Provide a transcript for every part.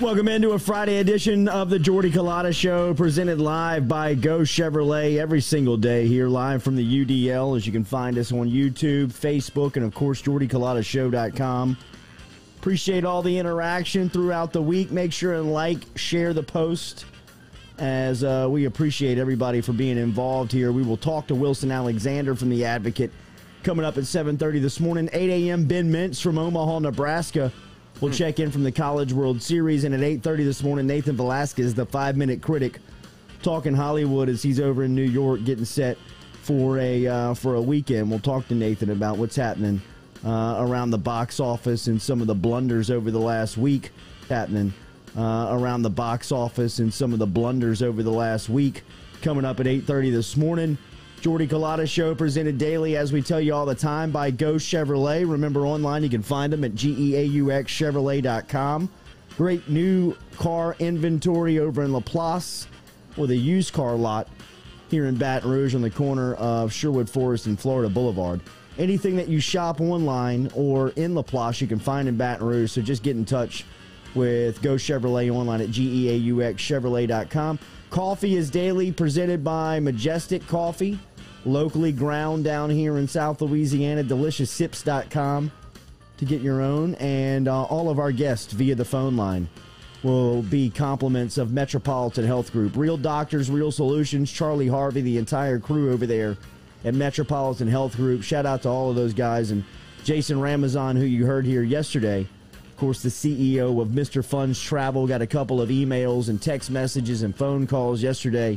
Welcome into a Friday edition of the Jordy Culotta Show, presented live by Go Chevrolet every single day here, live from the UDL. As you can find us on YouTube, Facebook, and of course, JordyCulottaShow.com. Appreciate all the interaction throughout the week. Make sure and like, share the post, as uh, we appreciate everybody for being involved here. We will talk to Wilson Alexander from the Advocate coming up at 7:30 this morning. 8 a.m. Ben Mintz from Omaha, Nebraska We'll check in from the College World Series, and at 8:30 this morning, Nathan Velasquez, the five-minute critic, talking Hollywood as he's over in New York getting set for a uh, for a weekend. We'll talk to Nathan about what's happening uh, around the box office and some of the blunders over the last week happening uh, around the box office and some of the blunders over the last week. Coming up at 8:30 this morning. Jordy Culotta Show presented daily, as we tell you all the time, by Go Chevrolet. Remember, online you can find them at geauxchevrolet.com. Great new car inventory over in Laplace with a used car lot here in Baton Rouge on the corner of Sherwood Forest and Florida Boulevard. Anything that you shop online or in Laplace, you can find in Baton Rouge. So just get in touch with Go Chevrolet online at geauxchevrolet.com. Coffee is daily presented by Majestic Coffee, locally ground down here in South Louisiana, delicioussips.com to get your own. And uh, all of our guests via the phone line will be compliments of Metropolitan Health Group. Real doctors, real solutions. Charlie Harvey, the entire crew over there at Metropolitan Health Group. Shout out to all of those guys. And Jason Ramazan, who you heard here yesterday of course, the CEO of Mr. Funds Travel got a couple of emails and text messages and phone calls yesterday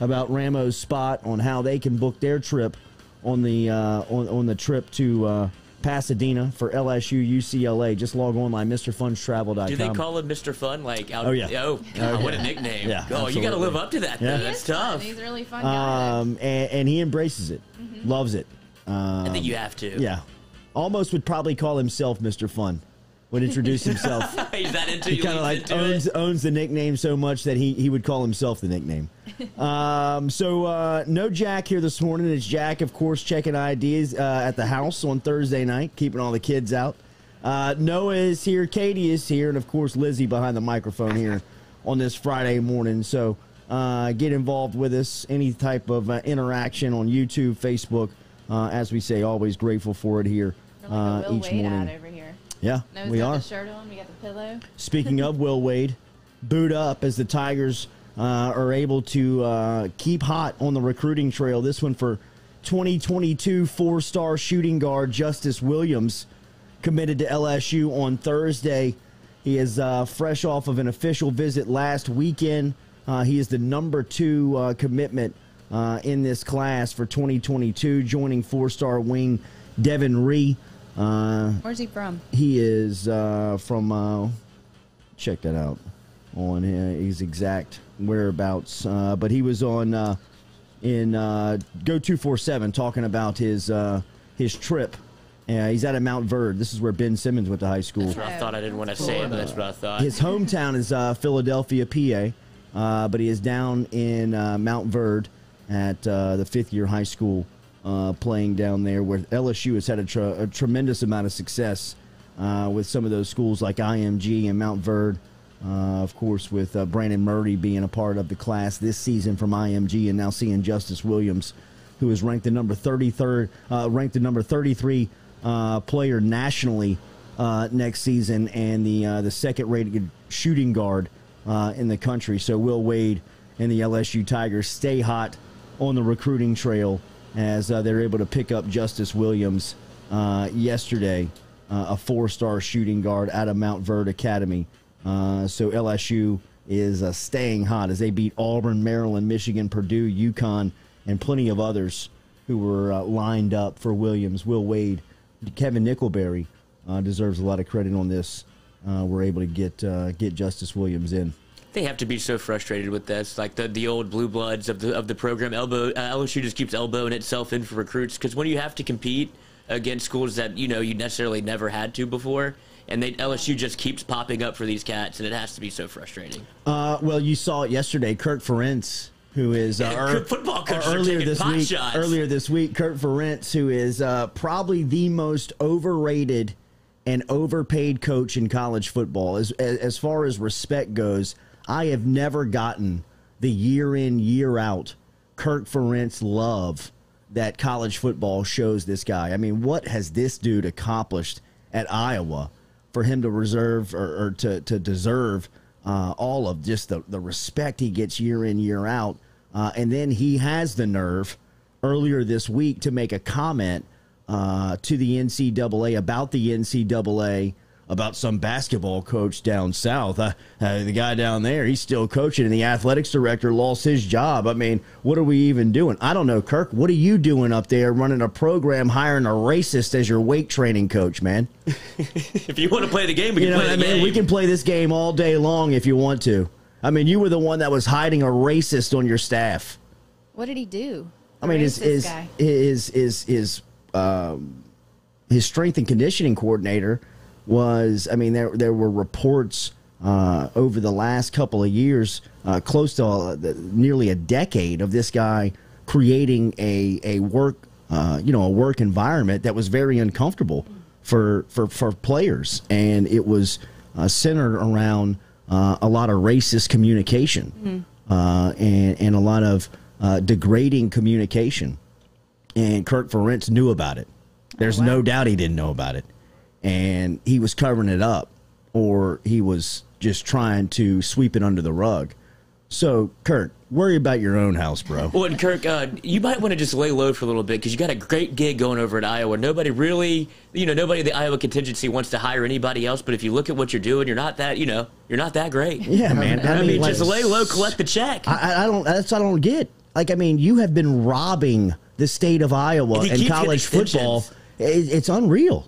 about Ramo's spot on how they can book their trip on the uh, on, on the trip to uh, Pasadena for LSU UCLA. Just log on online, MrFundsTravel.com. Do they call him Mr. Fun? Like, out, oh yeah, oh, God, oh, what a nickname! Yeah, oh, absolutely. you got to live up to that. Yeah. Though. That's tough. He's a really fun guy. Um, and, and he embraces it, Mm-hmm. loves it. Um, I think you have to. Yeah, almost would probably call himself Mr. Fun. Would introduce himself. He's that into he kind of like owns it. owns the nickname so much that he he would call himself the nickname. um, so uh, no Jack here this morning. It's Jack, of course, checking IDs uh, at the house on Thursday night, keeping all the kids out. Uh, Noah is here, Katie is here, and of course Lizzie behind the microphone here on this Friday morning. So uh, get involved with us. Any type of uh, interaction on YouTube, Facebook. Uh, as we say, always grateful for it here uh, a Will each Wade morning. Ad over here. Yeah, No, he's we got are. the shirt on. We got the pillow. Speaking of Will Wade, boot up as the Tigers uh, are able to uh, keep hot on the recruiting trail. This one for 2022 four star shooting guard Justice Williams committed to LSU on Thursday. He is uh, fresh off of an official visit last weekend. Uh, he is the number two uh, commitment uh, in this class for 2022, joining four star wing Devin Ree. Uh, Where's he from? he is uh, from. Uh, check that out on uh, his exact whereabouts. Uh, but he was on uh, in uh, Go Two Four Seven talking about his uh, his trip. Uh, he's out at Montverde. This is where Ben Simmons went to high school. That's what I thought. I didn't want to say it, but that's what I thought. His hometown is uh, Philadelphia, PA, uh, but he is down in uh, Montverde at uh, the fifth year high school uh, playing down there, where LSU has had a, tr- a tremendous amount of success uh, with some of those schools like IMG and Montverde. Uh, of course, with uh, Brandon Murray being a part of the class this season from IMG, and now seeing Justice Williams, who is ranked the number 33rd, uh, ranked the number 33 uh, player nationally next season and the the second rated shooting guard in the country. So Will Wade and the LSU Tigers stay hot on the recruiting trail as uh, they're able to pick up Justice Williams uh, yesterday, uh, a four star shooting guard out of Montverde Academy. Uh, so LSU is uh, staying hot as they beat Auburn, Maryland, Michigan, Purdue, UConn, and plenty of others who were lined up for Williams. Will Wade, Kevin Nickelberry deserves a lot of credit on this. We're able to get get Justice Williams in. They have to be so frustrated with this, like the, the old blue bloods of the of the program. Elbow uh, LSU just keeps elbowing itself in for recruits because when you have to compete against schools that you know you necessarily never had to before, and they LSU just keeps popping up for these cats, and it has to be so frustrating. Uh, well, you saw it yesterday. Kirk Ferentz, who is uh, our- football coach earlier this pot week. shots. Earlier this week, Kirk Ferentz, who is uh, probably the most overrated and overpaid coach in college football. As as far as respect goes, I have never gotten the year in year out Kirk Ferentz love that college football shows this guy. I mean, what has this dude accomplished at Iowa for him to reserve or, or to to deserve uh, all of just the the respect he gets year in year out? Uh, and then he has the nerve earlier this week to make a comment uh, to the NCAA about the NCAA about some basketball coach down south. Uh, uh, the guy down there, he's still coaching, and the athletics director lost his job. I mean, what are we even doing? I don't know, Kirk. What are you doing up there running a program, hiring a racist as your weight training coach, man? if you want to play the game, we you can know play what the I mean? game. We can play this game all day long if you want to. I mean, you were the one that was hiding a racist on your staff. What did he do? I mean, his Racist his guy. his his his um, his strength and conditioning coordinator was. I mean, there there were reports uh, over the last couple of years, uh, close to uh, nearly a decade, of this guy creating a a work uh, you know a work environment that was very uncomfortable for for for players, and it was uh, centered around uh, a lot of racist communication uh, and and a lot of uh, degrading communication. And Kirk Ferentz knew about it. There's wow. no doubt he didn't know about it, and he was covering it up, or he was just trying to sweep it under the rug. So, Kirk, worry about your own house, bro. Well, and Kirk, uh, you might want to just lay low for a little bit because you got a great gig going over at Iowa. Nobody really, you know, nobody in the Iowa contingency wants to hire anybody else. But if you look at what you're doing, you're not that, you know, you're not that great. Yeah, man. I, mean, like- just lay low, collect the check. I, I- I don't. That's what I don't get. Like, I mean, you have been robbing the state of Iowa And and college football. It, it's unreal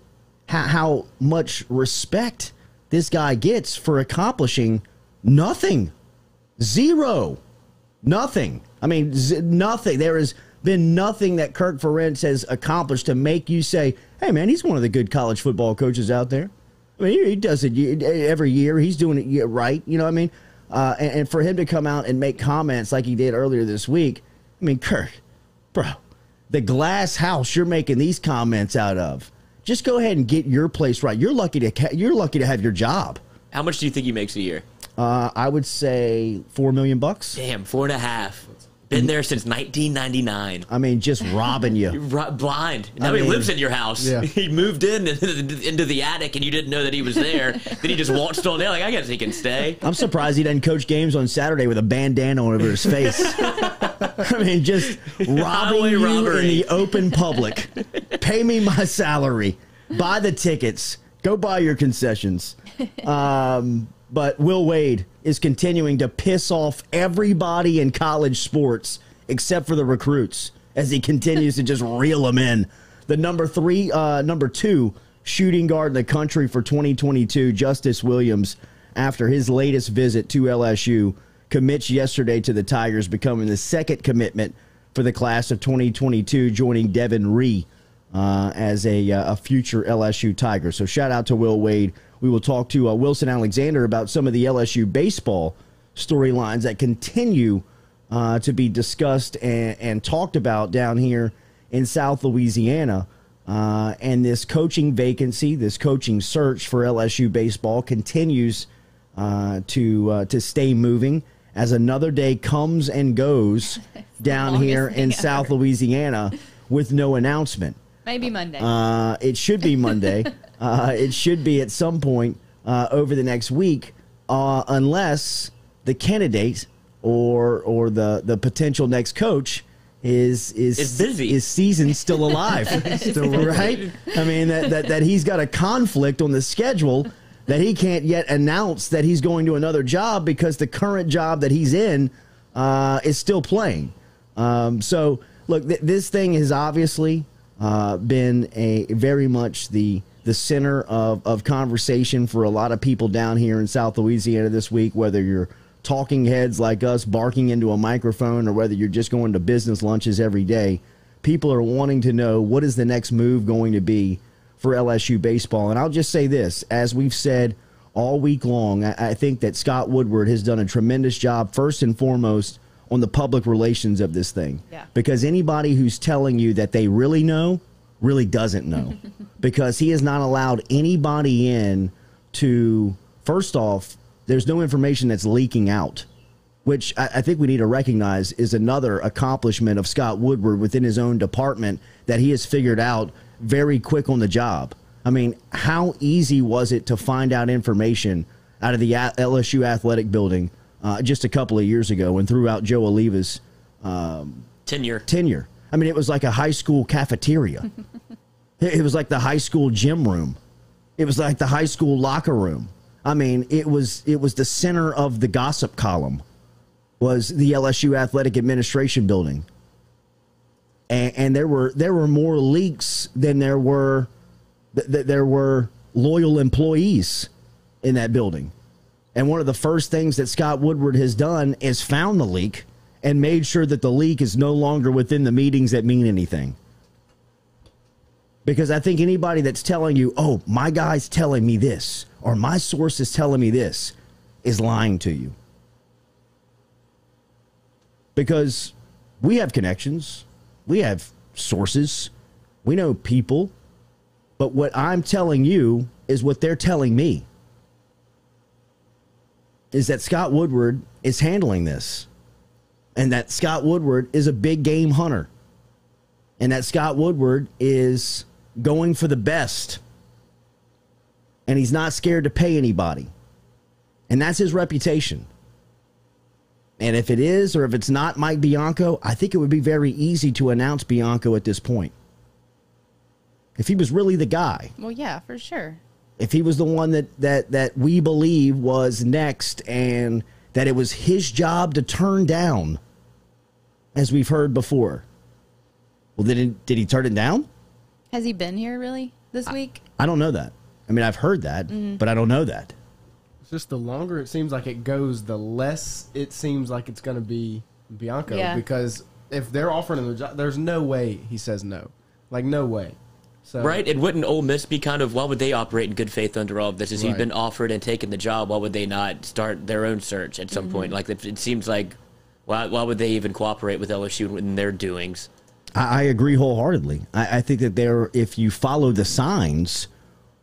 how, how much respect this guy gets for accomplishing nothing, zero, nothing. I mean, z- nothing. There has been nothing that Kirk Ferentz has accomplished to make you say, "Hey, man, he's one of the good college football coaches out there." I mean, he, does it every year. He's doing it right. You know what I mean? Uh, and, and for him to come out and make comments like he did earlier this week, I mean, Kirk, bro, the glass house you're making these comments out of. Just go ahead and get your place right. You're lucky to ca- you're lucky to have your job. How much do you think he makes a year? Uh, I would say four million bucks. Damn, four and a half. Been there since 1999. I mean, just robbing you. Blind. Now I he lives in your house. Yeah. He moved in into the attic, and you didn't know that he was there. then he just waltzed on there. Like I guess he can stay. I'm surprised he doesn't coach games on Saturday with a bandana over his face. I mean, just robbing Highway you in the open public. Pay me my salary. Buy the tickets. Go buy your concessions. Um, but Will Wade is continuing to piss off everybody in college sports except for the recruits as he continues to just reel them in. The number three, uh, number two shooting guard in the country for 2022, Justice Williams, after his latest visit to LSU, commits yesterday to the Tigers, becoming the second commitment for the class of 2022, joining Devin Ree uh, as a, uh, a future LSU Tiger. So shout out to Will Wade. We will talk to uh, Wilson Alexander about some of the LSU baseball storylines that continue uh, to be discussed and, and talked about down here in South Louisiana. Uh, and this coaching vacancy, this coaching search for LSU baseball continues uh, to uh, to stay moving as another day comes and goes down here in thing South. Louisiana with no announcement. Maybe Monday. Uh, it should be Monday. uh, it should be at some point uh, over the next week, uh, unless the candidate or or the the potential next coach is is Is busy. is season still alive, Still right? I mean that, that that he's got a conflict on the schedule that he can't yet announce that he's going to another job because the current job that he's in uh, is still playing. Um, so look, th- this thing is obviously uh, been a very much the the center of, of conversation for a lot of people down here in South Louisiana this week, whether you're talking heads like us barking into a microphone or whether you're just going to business lunches every day. People are wanting to know what is the next move going to be for LSU baseball. And I'll just say this as we've said all week long, I, I think that Scott Woodward has done a tremendous job, first and foremost, on the public relations of this thing. Yeah. Because anybody who's telling you that they really know really doesn't know because he has not allowed anybody in to, first off, there's no information that's leaking out, which I, I think we need to recognize is another accomplishment of Scott Woodward within his own department that he has figured out very quick on the job. I mean, how easy was it to find out information out of the LSU athletic building uh, just a couple of years ago and throughout Joe Alleva's Tenure. tenure. I mean, it was like a high school cafeteria. it was like the high school gym room. It was like the high school locker room. I mean, it was it was the center of the gossip column. Was the LSU athletic administration building, and, and there were there were more leaks than there were th- there were loyal employees in that building. And one of the first things that Scott Woodward has done is found the leak and made sure that the leak is no longer within the meetings that mean anything. Because I think anybody that's telling you, oh, my guy's telling me this, or my source is telling me this, is lying to you. Because we have connections, we have sources, we know people, but what I'm telling you is what they're telling me is that Scott Woodward is handling this and that Scott Woodward is a big game hunter and that Scott Woodward is going for the best and he's not scared to pay anybody. And that's his reputation. And if it is or if it's not Mike Bianco, I think it would be very easy to announce Bianco at this point. If he was really the guy Well, yeah, for sure. If he was the one that that that we believe was next and that it was his job to turn down as we've heard before well did it, did he turn it down Has he been here really this week? i don't know that i mean i've heard that mm-hmm. but i don't know that It's just the longer it seems like it goes, the less it seems like it's going to be Bianco. Yeah. Because if they're offering him the job, there's no way he says no. Like no way. So Right? And wouldn't Ole Miss be kind of why would they operate in good faith under all of this? He's Right. been offered and taken the job, why would they not start their own search at some point? Mm-hmm. Like it, it seems like why why would they even cooperate with LSU in their doings? I, I agree wholeheartedly. I, I think that there, if you follow the signs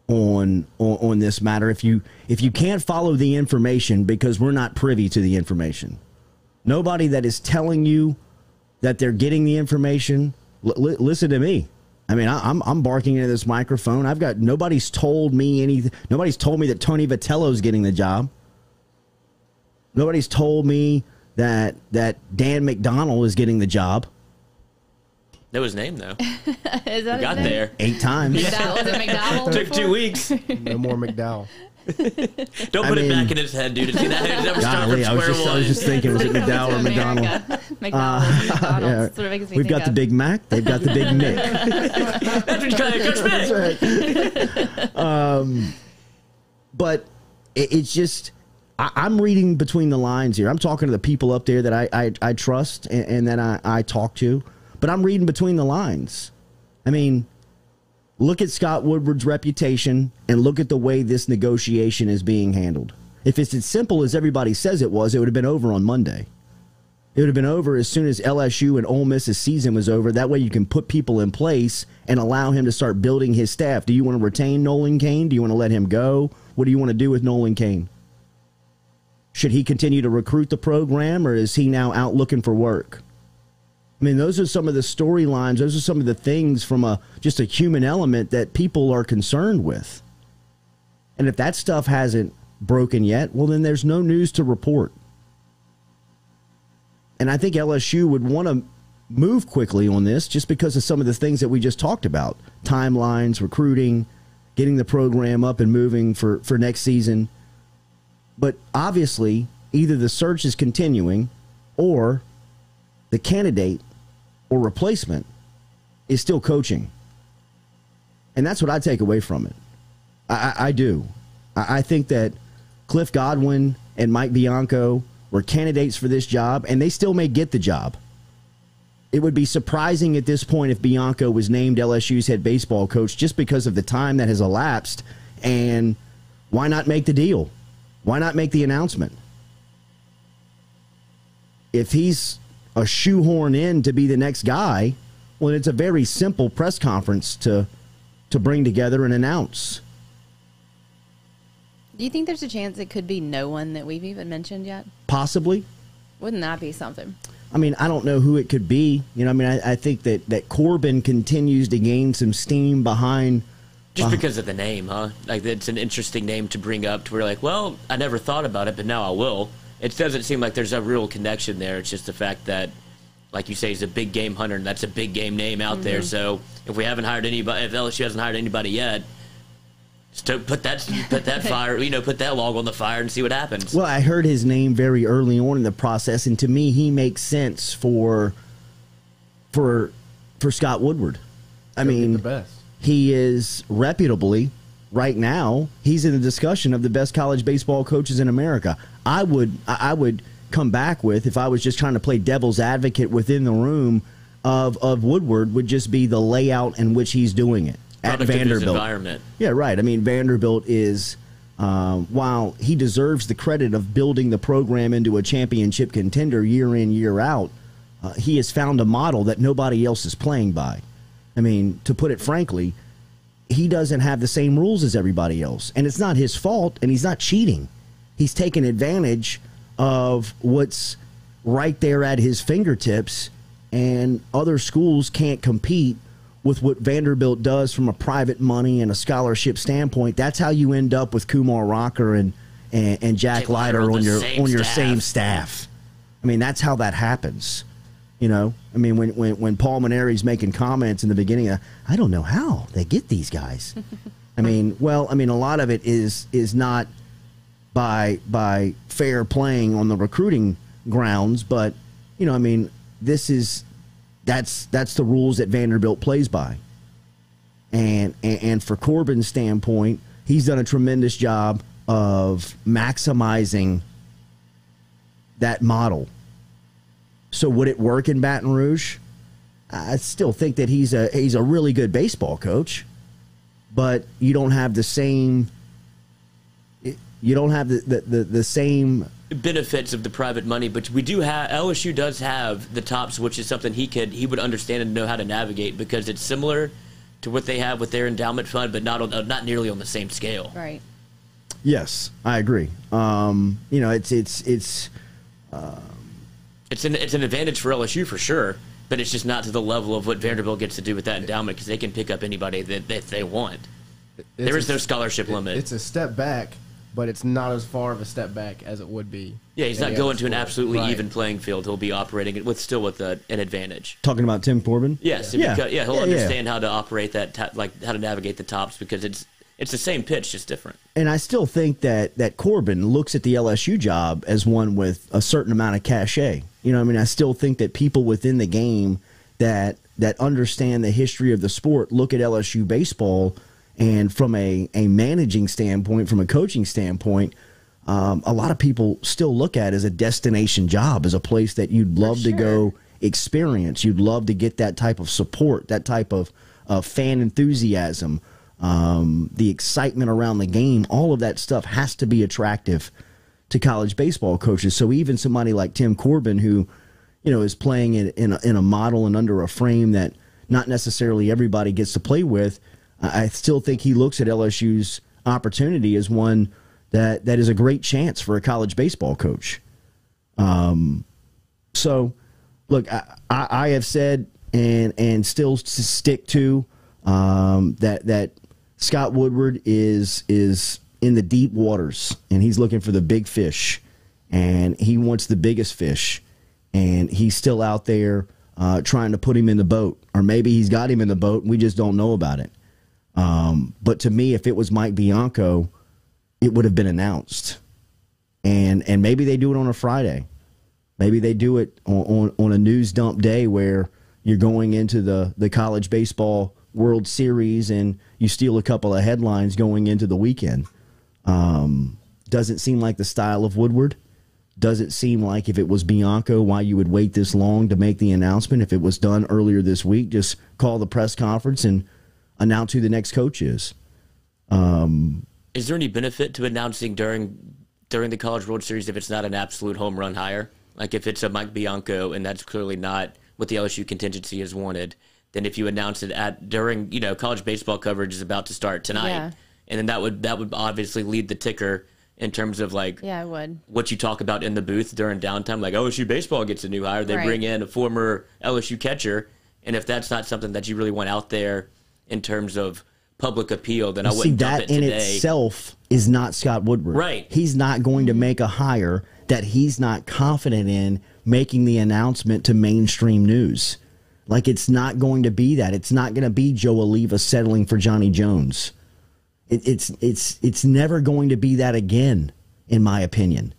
on, on on this matter, if you if you can't follow the information because we're not privy to the information, nobody that is telling you that they're getting the information. L- li- listen to me. I mean, I, I'm I'm barking into this microphone. I've got nobody's told me anything. Nobody's told me that Tony Vitello's getting the job. Nobody's told me that that Dan McDonald is getting the job That was his name though. Is that Got name? there. eight times. That was it McDonald. Took two weeks. no more McDowell. Don't I put mean- it back in his head, dude. See that? Never start from Golly, I was square just I was just thinking, was it McDowell or McDonald? McDonald's, uh, McDonald's. Yeah. That's what it makes me We've think got the. Big Mac. They've got the Big Mick. That's what you call it, Coach Smith. Um, but it, it's just I, I'm reading between the lines here. I'm talking to the people up there that I I, I trust and, and that I, I talk to, but I'm reading between the lines. I mean, look at Scott Woodward's reputation and look at the way this negotiation is being handled. If it's as simple as everybody says it was, it would have been over on Monday. It would have been over as soon as LSU and Ole Miss's season was over. That way, you can put people in place and allow him to start building his staff. Do you want to retain Nolan Cain? Do you want to let him go? What do you want to do with Nolan Cain? Should he continue to recruit the program, or is he now out looking for work? I mean, those are some of the storylines. Those are some of the things from a just a human element that people are concerned with. And if that stuff hasn't broken yet, well, then there's no news to report. And I think LSU would want to move quickly on this just because of some of the things that we just talked about timelines, recruiting, getting the program up and moving for, for next season. But obviously, either the search is continuing or the candidate or replacement is still coaching. And that's what I take away from it. I, I, I do. I, I think that Cliff Godwin and Mike Bianco were candidates for this job, and they still may get the job. It would be surprising at this point if Bianco was named LSU's head baseball coach just because of the time that has elapsed. And why not make the deal? Why not make the announcement? If he's a shoehorn in to be the next guy, Well, it's a very simple press conference to to bring together and announce. Do you think there's a chance it could be no one that we've even mentioned yet? Possibly. Wouldn't that be something? I mean, I don't know who it could be. You know, I mean, I, I think that, that Corbin continues to gain some steam behind. Just because of the name, huh? Like it's an interesting name to bring up. To where like, well, I never thought about it, but now I will. It doesn't seem like there's a real connection there. It's just the fact that, like you say, he's a big game hunter, and that's a big game name out there. Mm-hmm. So if we haven't hired anybody, if LSU hasn't hired anybody yet, just to put that put that fire, you know, put that log on the fire and see what happens. Well, I heard his name very early on in the process, and to me, he makes sense for for for Scott Woodward. I Go get mean, the best. he is reputably right now. He's in the discussion of the best college baseball coaches in America. I would I would come back with if I was just trying to play devil's advocate within the room of of Woodward would just be the layout in which he's doing it at Product of his Vanderbilt. environment. Yeah, right. I mean, Vanderbilt is, um, while he deserves the credit of building the program into a championship contender year in, year out, uh, he has found a model that nobody else is playing by. I mean, to put it frankly, he doesn't have the same rules as everybody else. And it's not his fault, and he's not cheating. He's taken advantage of what's right there at his fingertips, and other schools can't compete with what Vanderbilt does from a private money and a scholarship standpoint. That's how you end up with Kumar Rocker and, and, and Jack Leiter on on your same on your staff. same staff. I mean, that's how that happens. You know, I mean, when when when Paul Mainieri's making comments in the beginning, uh, I don't know how they get these guys. I mean, well, I mean, a lot of it is is not by by fair playing on the recruiting grounds, but you know, I mean, this is that's that's the rules that Vanderbilt plays by. And and, and for Corbin's standpoint, he's done a tremendous job of maximizing that model. So would it work in Baton Rouge? I still think that he's a he's a really good baseball coach, but you don't have the same you don't have the the, the, the same benefits of the private money, but we do have LSU does have the tops, which is something he could he would understand and know how to navigate because it's similar to what they have with their endowment fund, but not on, uh, not nearly on the same scale. Right. Yes, I agree. Um, you know, it's it's it's It's an it's an advantage for LSU for sure, but it's just not to the level of what Vanderbilt gets to do with that endowment because they can pick up anybody that, that they want. There is a- no scholarship it- limit. It's a step back, but it's not as far of a step back as it would be. yeah, he's not going to an absolutely Right. even playing field. He'll be operating it with still with a, an advantage. talking about Tim Corbin. Yes, Yeah. because, yeah, he'll Yeah, yeah. understand how to operate that, ta- like how to navigate the tops because it's it's the same pitch, just different. and I still think that that Corbin looks at the LSU job as one with a certain amount of cachet. You know, what I mean, I still think that people within the game that that understand the history of the sport look at LSU baseball, and from a a managing standpoint, from a coaching standpoint. Um, a lot of people still look at as a destination job, as a place that you'd love to go experience. You'd love to get that type of support, that type of uh, fan enthusiasm, um, the excitement around the game. All of that stuff has to be attractive to college baseball coaches. So even somebody like Tim Corbin, who you know is playing in in a, in a model and under a frame that not necessarily everybody gets to play with, I still think he looks at LSU's opportunity as one that that is a great chance for a college baseball coach. Um, so, look, I, I, I have said and and still stick to um, that that Scott Woodward is is in the deep waters and he's looking for the big fish and he wants the biggest fish and he's still out there uh, trying to put him in the boat or maybe he's got him in the boat and we just don't know about it. Um, but to me, if it was Mike Bianco, it would have been announced and and maybe they do it on a Friday. Maybe they do it on, on, on a news dump day where you're going into the, the college baseball World Series and you steal a couple of headlines going into the weekend. Um, doesn't seem like the style of Woodward. Doesn't seem like if it was Bianco, why you would wait this long to make the announcement. If it was done earlier this week, just call the press conference and announce who the next coach is. Um, is there any benefit to announcing during during the College World Series if it's not an absolute home run hire? Like if it's a Mike Bianco and that's clearly not what the LSU contingency has wanted, then if you announce it at during you know college baseball coverage is about to start tonight, Yeah. and then that would that would obviously lead the ticker in terms of like Yeah, I would. what you talk about in the booth during downtime, like oh, LSU baseball gets a new hire. They Right. bring in a former LSU catcher, and if that's not something that you really want out there in terms of public appeal, then I See, wouldn't dump that it in today. itself is not Scott Woodward. Right. He's not going to make a hire that he's not confident in making the announcement to mainstream news. Like it's not going to be that. It's not going to be Joe Alleva settling for Johnny Jones. It, it's it's it's never going to be that again, in my opinion.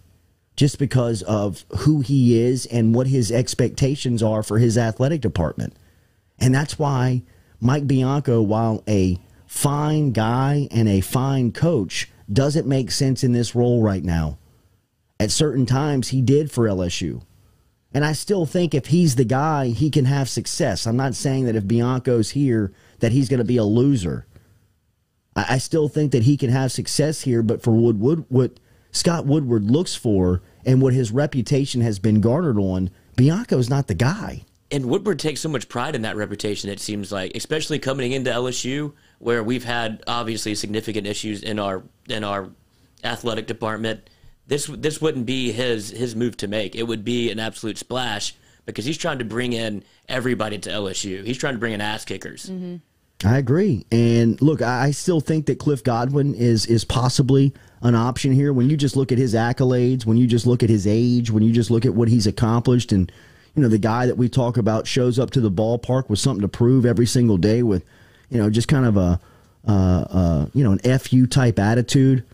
Just because of who he is and what his expectations are for his athletic department. And that's why Mike Bianco, while a fine guy and a fine coach, doesn't make sense in this role right now. At certain times, he did for LSU. And I still think if he's the guy, he can have success. I'm not saying that if Bianco's here, that he's going to be a loser. I, I still think that he can have success here, but for Wood, what Scott Woodward looks for and what his reputation has been garnered on, Bianco's not the guy. And Woodward takes so much pride in that reputation. It seems like, especially coming into LSU, where we've had obviously significant issues in our in our athletic department. This this wouldn't be his his move to make. It would be an absolute splash because he's trying to bring in everybody to LSU. He's trying to bring in ass kickers. Mm-hmm. I agree. And look, I I still think that Cliff Godwin is is possibly an option here. When you just look at his accolades, when you just look at his age, when you just look at what he's accomplished, and you know the guy that we talk about shows up to the ballpark with something to prove every single day, with you know just kind of a uh, uh, you know an fu type attitude.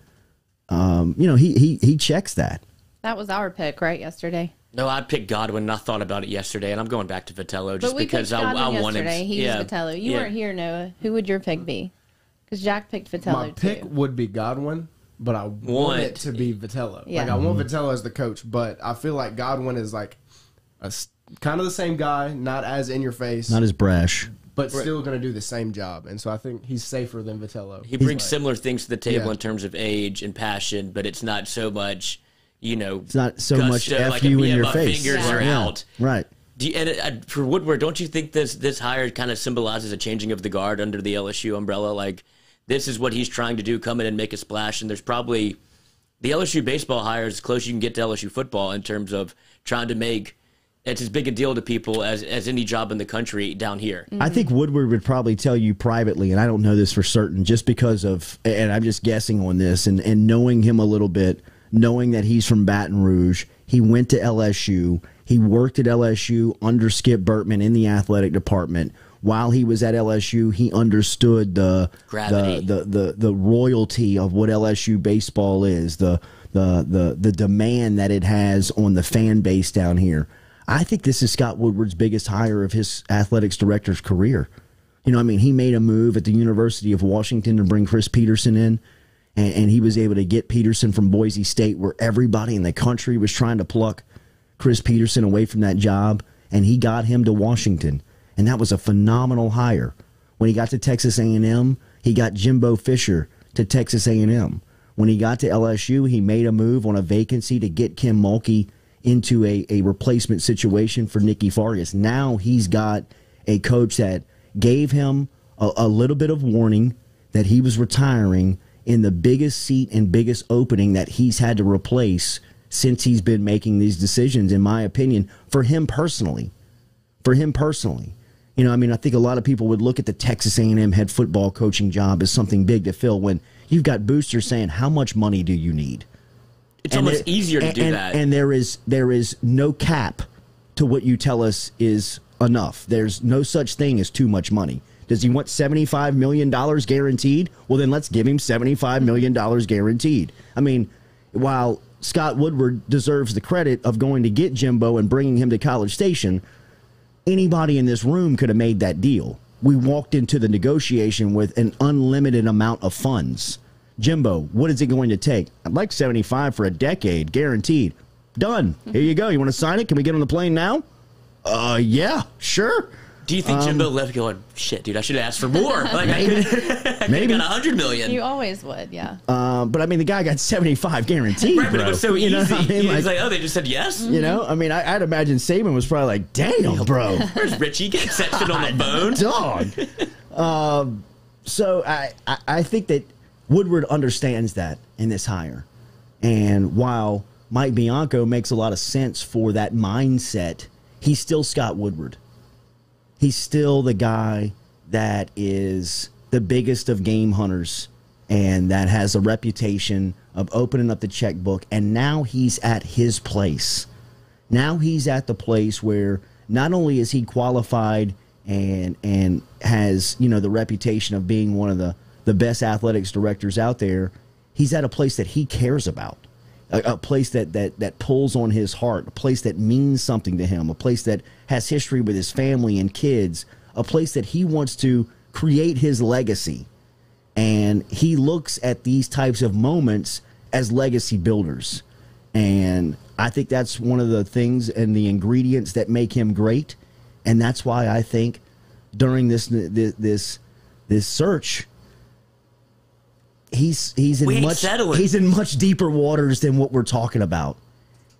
Um, you know he he he checks that. That was our pick, right, yesterday? No, I picked Godwin, and I thought about it yesterday, and I'm going back to Vitello just But we because I, Godwin I want him. yesterday. He yeah, was Vitello. You yeah. weren't here, Noah. Who would your pick be? Because Jack picked Vitello My pick would be Godwin, but I want, Want. it to be Vitello. Yeah. Like I want Vitello as the coach, but I feel like Godwin is like a s- kind of the same guy, not as in your face, Not as brash. but still going to do the same job. And so I think he's safer than Vitello. He brings similar things to the table Yeah. in terms of age and passion, but it's not so much, you know, It's not so much f like, you in your face. fingers are Yeah. out. Right. Do you, and uh, for Woodward, don't you think this this hire kind of symbolizes a changing of the guard under the LSU umbrella? Like this is what he's trying to do, come in and make a splash. And there's probably the LSU baseball hire is as close you can get to LSU football in terms of trying to make it's as big a deal to people as as any job in the country down here. I think Woodward would probably tell you privately, and I don't know this for certain, just because of, and I'm just guessing on this, and, and knowing him a little bit, knowing that he's from Baton Rouge, he went to LSU, he worked at LSU under Skip Bertman in the athletic department. While he was at LSU, he understood the Gravity. the, the the the royalty of what LSU baseball is, the the the the demand that it has on the fan base down here. I think this is Scott Woodward's biggest hire of his athletics director's career. You know, I mean, he made a move at the University of Washington to bring Chris Petersen in, and, and he was able to get Petersen from Boise State, where everybody in the country was trying to pluck Chris Petersen away from that job, and he got him to Washington, and that was a phenomenal hire. When he got to Texas A&M, he got Jimbo Fisher to Texas A&M. When he got to LSU, he made a move on a vacancy to get Kim Mulkey into a, a replacement situation for Nikki Fargas. Now he's got a coach that gave him a, a little bit of warning that he was retiring in the biggest seat and biggest opening that he's had to replace since he's been making these decisions, in my opinion, for him personally. For him personally. You know, I mean, I think a lot of people would look at the Texas A&M head football coaching job as something big to fill when you've got boosters saying, how much money do you need? It's And almost there- easier to and- do and- that. And there is there is no cap to what you tell us is enough. There's no such thing as too much money. Does he want $75 million guaranteed? Well, then let's give him $75 million guaranteed. I mean, while Scott Woodward deserves the credit of going to get Jimbo and bringing him to College Station, anybody in this room could have made that deal. We walked into the negotiation with an unlimited amount of funds. Jimbo, what is it going to take? I'd like 75 for a decade, guaranteed. Done. Here you go. You want to sign it? Can we get on the plane now? Uh, yeah, sure. Do you think Um, Jimbo left going, shit, dude, I should have asked for more? Like, Maybe. I Maybe. got a hundred million. You always would, yeah. Um, but I mean, the guy got 75 guaranteed. right, but it was so You easy. know I mean? He was Like, like, oh, they just said yes. you know, I mean, I, I'd imagine Saban was probably like, damn, bro. Where's Richie getting sectioned on the bone. dog. um, so I, I, I think that Woodward understands that in this hire. And while Mike Bianco makes a lot of sense for that mindset, he's still Scott Woodward. He's still the guy that is the biggest of game hunters and that has a reputation of opening up the checkbook. And now he's at his place. Now he's at the place where not only is he qualified and and has you know the reputation of being one of the the best athletics directors out there, he's at a place that he cares about, a, a place that that that pulls on his heart, a place that means something to him, a place that has history with his family and kids, a place that he wants to create his legacy. And he looks at these types of moments as legacy builders. And i think that's one of the things and the ingredients that make him great. And that's why i think during this this this, this search he's he's in much settling. he's in much deeper waters than what we're talking about.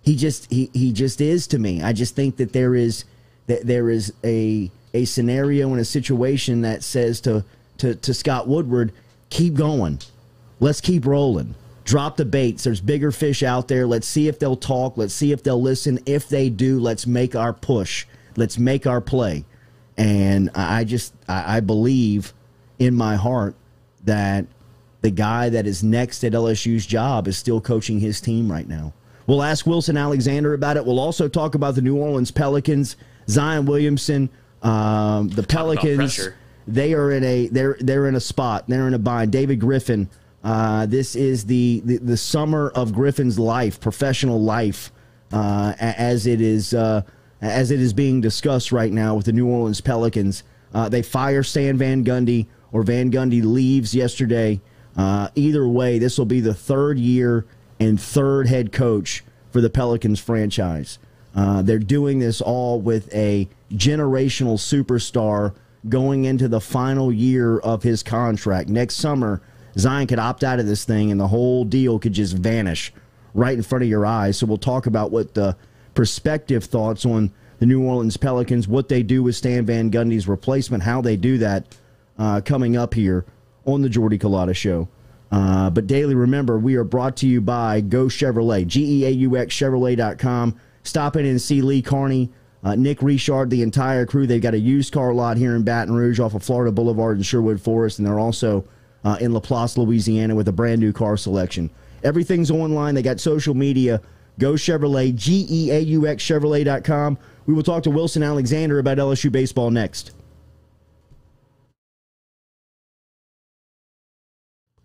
He just he, he just is to me. I just think that there is that there is a a scenario and a situation that says to to to scott woodward keep going. Let's keep rolling. Drop the baits. There's bigger fish out there. Let's see if they'll talk. Let's see if they'll listen. If they do let's make our push. Let's make our play. And i just i, I believe in my heart that the guy that is next at LSU's job is still coaching his team right now. We'll ask Wilson Alexander about it. We'll also talk about the New Orleans Pelicans, Zion Williamson, um, the Pelicans. They are in a they're they're in a spot. They're in a bind. David Griffin. Uh, this is the, the the summer of Griffin's life, professional life, uh, as it is uh, as it is being discussed right now with the New Orleans Pelicans. Uh, they fire Stan Van Gundy, or Van Gundy leaves yesterday. Uh, either way, this will be the third year and third head coach for the Pelicans franchise. Uh, they're doing this all with a generational superstar going into the final year of his contract. Next summer, Zion could opt out of this thing and the whole deal could just vanish right in front of your eyes. So we'll talk about what the perspective thoughts on the New Orleans Pelicans, what they do with Stan Van Gundy's replacement, how they do that uh, coming up here on the Jordy Culotta Show. Uh, but daily, remember, we are brought to you by Go Chevrolet, G E A U X Chevrolet.com. Stop in and see Lee Carney, uh, Nick Richard, the entire crew. They've got a used car lot here in Baton Rouge off of Florida Boulevard and Sherwood Forest, and they're also uh, in Laplace, Louisiana, with a brand new car selection. Everything's online. They got social media. Go Chevrolet, G E A U X Chevrolet.com. We will talk to Wilson Alexander about LSU baseball next.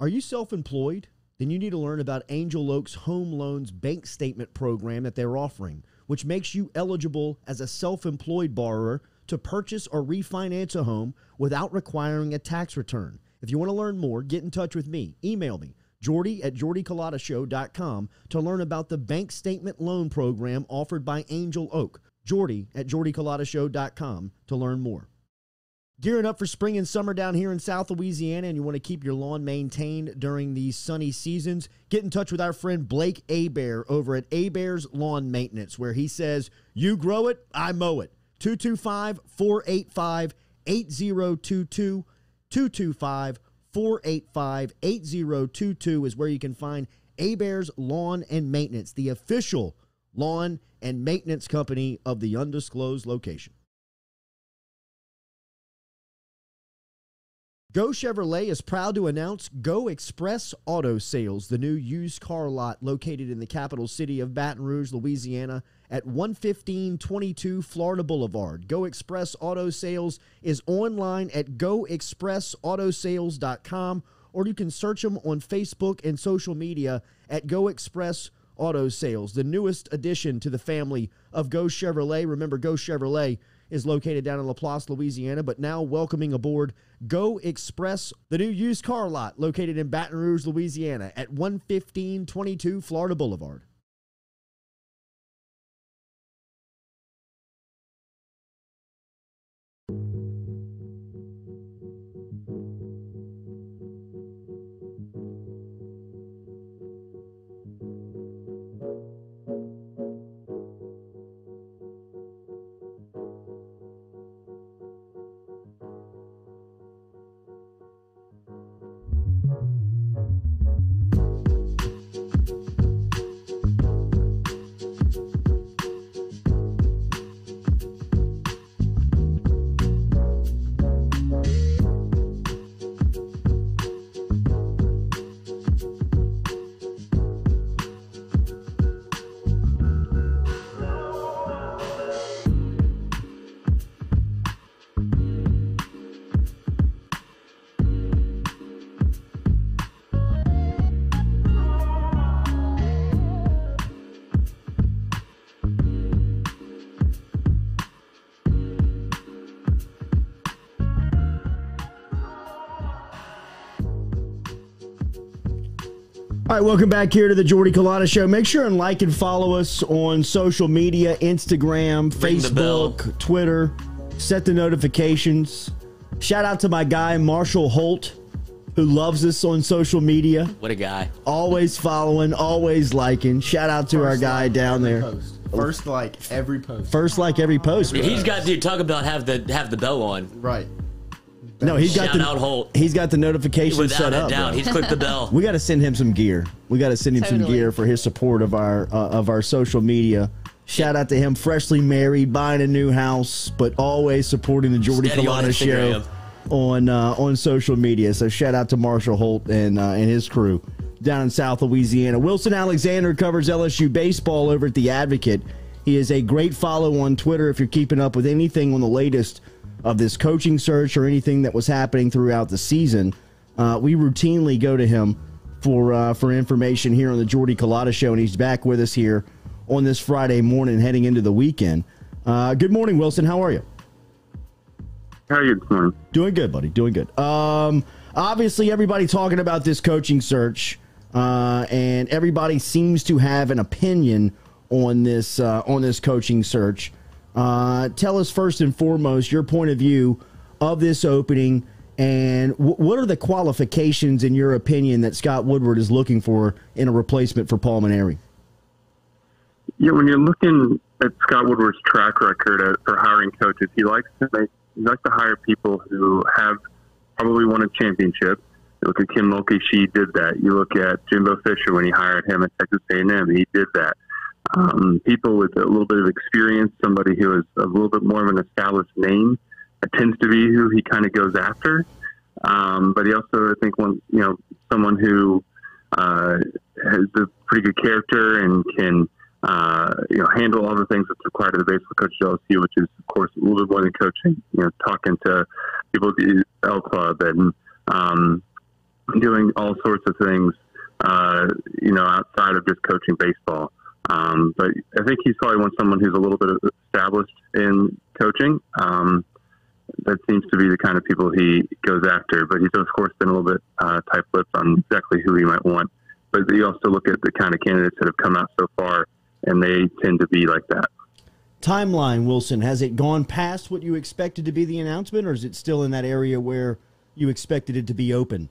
Are you self employed? Then you need to learn about Angel Oak's Home Loans Bank Statement program that they're offering, which makes you eligible as a self employed borrower to purchase or refinance a home without requiring a tax return. If you want to learn more, get in touch with me. Email me, Jordy at JordyCulottashow.com to learn about the bank statement loan program offered by Angel Oak. Jordy at JordyCulottashow.com to learn more. Gearing up for spring and summer down here in South Louisiana, and you want to keep your lawn maintained during these sunny seasons, get in touch with our friend Blake Abear over at Abear's Lawn Maintenance, where he says, You grow it, I mow it. 225 485 8022. 225 485 8022 is where you can find Abear's Lawn and Maintenance, the official lawn and maintenance company of the undisclosed location. Go Chevrolet is proud to announce Go Express Auto Sales, the new used car lot located in the capital city of Baton Rouge, Louisiana, at 11522 Florida Boulevard. Go Express Auto Sales is online at goexpressautosales.com, or you can search them on Facebook and social media at Go Express Auto Sales, the newest addition to the family of Go Chevrolet. Remember, Go Chevrolet is located down in Laplace, Louisiana, but now welcoming aboard Go Express, the new used car lot located in Baton Rouge, Louisiana at 11522 Florida Boulevard. All right, welcome back here to the Jordy Culotta Show. Make sure and like and follow us on social media Instagram, Ring. Facebook, Twitter. Set the notifications. Shout out to my guy, Marshall Holt, who loves us on social media. What a guy. Always following, always liking. Shout out to our guy like down there. Post. First like every post. First like every post. Dude, he's got dude. Talk about have the have the bell on. Right. No, he's got Shout the out Holt. he's got the notifications Without set a up. doubt, bro. he's clicked the bell. We got to send him some gear. We got to send him some Totally. gear for his support of our uh, of our social media. Shout out to him, freshly married, buying a new house, but always supporting the Jordy Steady on Culotta show Instagram. on uh, on social media. So shout out to Marshall Holt and uh, and his crew down in South Louisiana. Wilson Alexander covers LSU baseball over at the Advocate. He is a great follow on Twitter if you're keeping up with anything on the latest of this coaching search or anything that was happening throughout the season. Uh, we routinely go to him for uh, for information here on the Jordy Culotta Show, and he's back with us here on this Friday morning, heading into the weekend. Uh, good morning, Wilson. How are you? How are you this morning? Doing good, buddy. Doing good. Um, obviously, everybody talking about this coaching search, uh, and everybody seems to have an opinion on this uh, on this coaching search. Uh, tell us first and foremost your point of view of this opening, and w- what are the qualifications, in your opinion, that Scott Woodward is looking for in a replacement for Paul Mainieri? Yeah, when you're looking at Scott Woodward's track record at, for hiring coaches, he likes to make he likes to hire people who have probably won a championship. You look at Kim Mulkey, she did that. You look at Jimbo Fisher when he hired him at Texas A&M, he did that. Um, people with a little bit of experience, somebody who is a little bit more of an established name, that tends to be who he kind of goes after. Um, but he also, I think, wants you know someone who uh, has a pretty good character and can uh, you know handle all the things that's required of the baseball coach at LSU, which is of course a little bit more than coaching. You know, talking to people at the L Club and um, doing all sorts of things. Uh, you know, outside of just coaching baseball. Um, but I think he's probably wants someone who's a little bit established in coaching. Um, that seems to be the kind of people he goes after. But he's of course been a little bit uh, tight-lipped on exactly who he might want. But you also look at the kind of candidates that have come out so far, and they tend to be like that. Timeline, Wilson, has it gone past what you expected to be the announcement, or is it still in that area where you expected it to be open?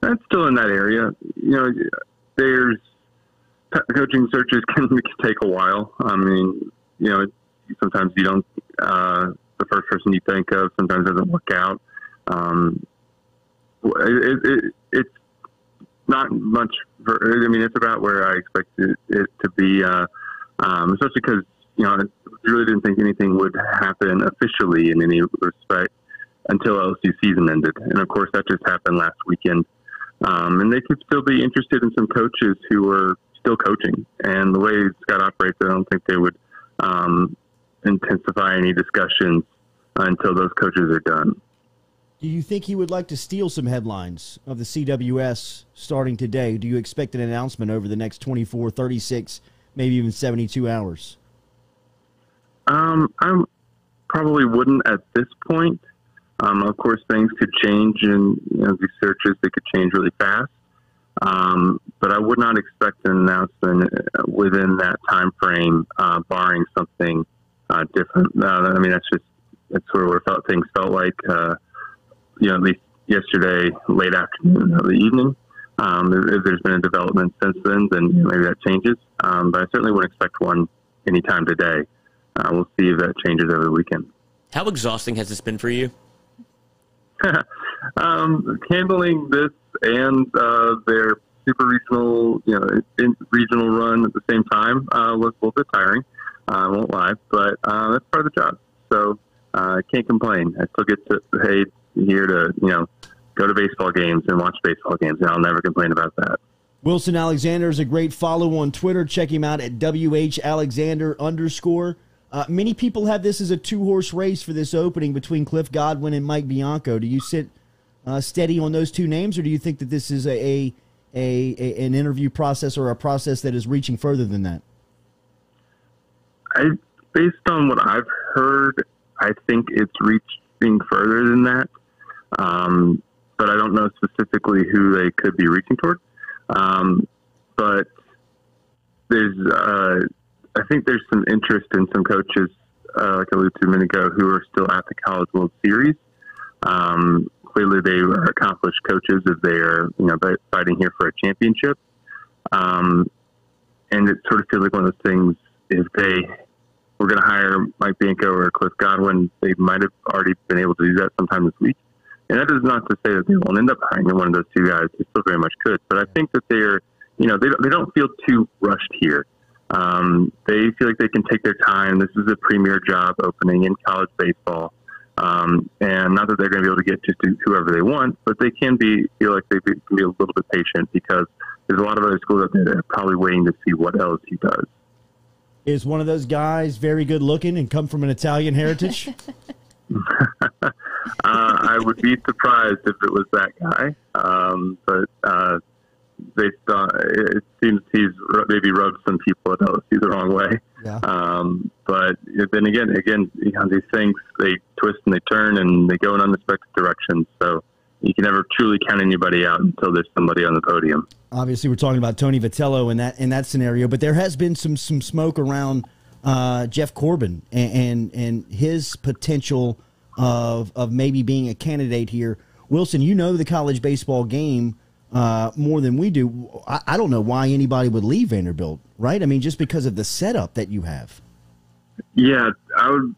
That's still in that area. You know, there's coaching searches can, take a while. I mean, you know, sometimes you don't. Uh, the first person you think of sometimes doesn't work out. Um, it, it, it's not much. For, I mean, it's about where I expected it to be, uh, um, especially because you know I really didn't think anything would happen officially in any respect until LSU season ended, and of course that just happened last weekend. Um, and they could still be interested in some coaches who are still coaching. And the way Scott operates, I don't think they would um, intensify any discussions until those coaches are done. Do you think he would like to steal some headlines of the CWS starting today? Do you expect an announcement over the next 24, 36, maybe even 72 hours? Um, I probably wouldn't at this point. Um, of course, things could change in you know, these searches; they could change really fast. Um, but I would not expect an announcement uh, within that time frame, uh, barring something uh, different. Uh, I mean, that's just that's sort of what felt, things felt like. Uh, you know, at least yesterday, late afternoon, early evening. Um, if, if there's been a development since then, then maybe that changes. Um, but I certainly wouldn't expect one anytime today. Uh, we'll see if that changes over the weekend. How exhausting has this been for you? um, handling this and uh, their super regional, you know, regional run at the same time uh, was a little bit tiring. Uh, I won't lie, but uh, that's part of the job. So uh, I can't complain. I still get to paid here to, you know, go to baseball games and watch baseball games, and I'll never complain about that. Wilson Alexander is a great follow on Twitter. Check him out at WH Alexander underscore. Uh, many people have this as a two horse race for this opening between Cliff Godwin and Mike Bianco. Do you sit uh, steady on those two names, or do you think that this is a, a, a, an interview process or a process that is reaching further than that? I, based on what I've heard, I think it's reaching further than that. Um, but I don't know specifically who they could be reaching toward. Um, but there's, uh, I think there's some interest in some coaches, uh, like I alluded to a minute ago, who are still at the College World Series. Um, clearly, they are accomplished coaches if they are, you know, fighting here for a championship. Um, and it sort of feels like one of those things. If they were going to hire Mike Bianco or Cliff Godwin, they might have already been able to do that sometime this week. And that is not to say that they won't end up hiring one of those two guys. They still very much could. But I think that they're, you know, they, they don't feel too rushed here. Um, they feel like they can take their time. This is a premier job opening in college baseball. Um, and not that they're going to be able to get just to whoever they want, but they can be feel like they can be a little bit patient because there's a lot of other schools out there that are probably waiting to see what else he does. Is one of those guys very good looking and come from an Italian heritage? uh, I would be surprised if it was that guy, um, but uh, they thought it seems he's maybe rubbed some people at LSU the wrong way. Yeah. Um, but then again, again, you know, these things they twist and they turn and they go in unexpected directions. So you can never truly count anybody out until there's somebody on the podium. Obviously, we're talking about Tony Vitello in that in that scenario, but there has been some some smoke around uh, Jeff Corbin and, and, and his potential of of maybe being a candidate here. Wilson, you know the college baseball game uh, more than we do. I, I don't know why anybody would leave Vanderbilt, right? I mean, just because of the setup that you have. Yeah, I would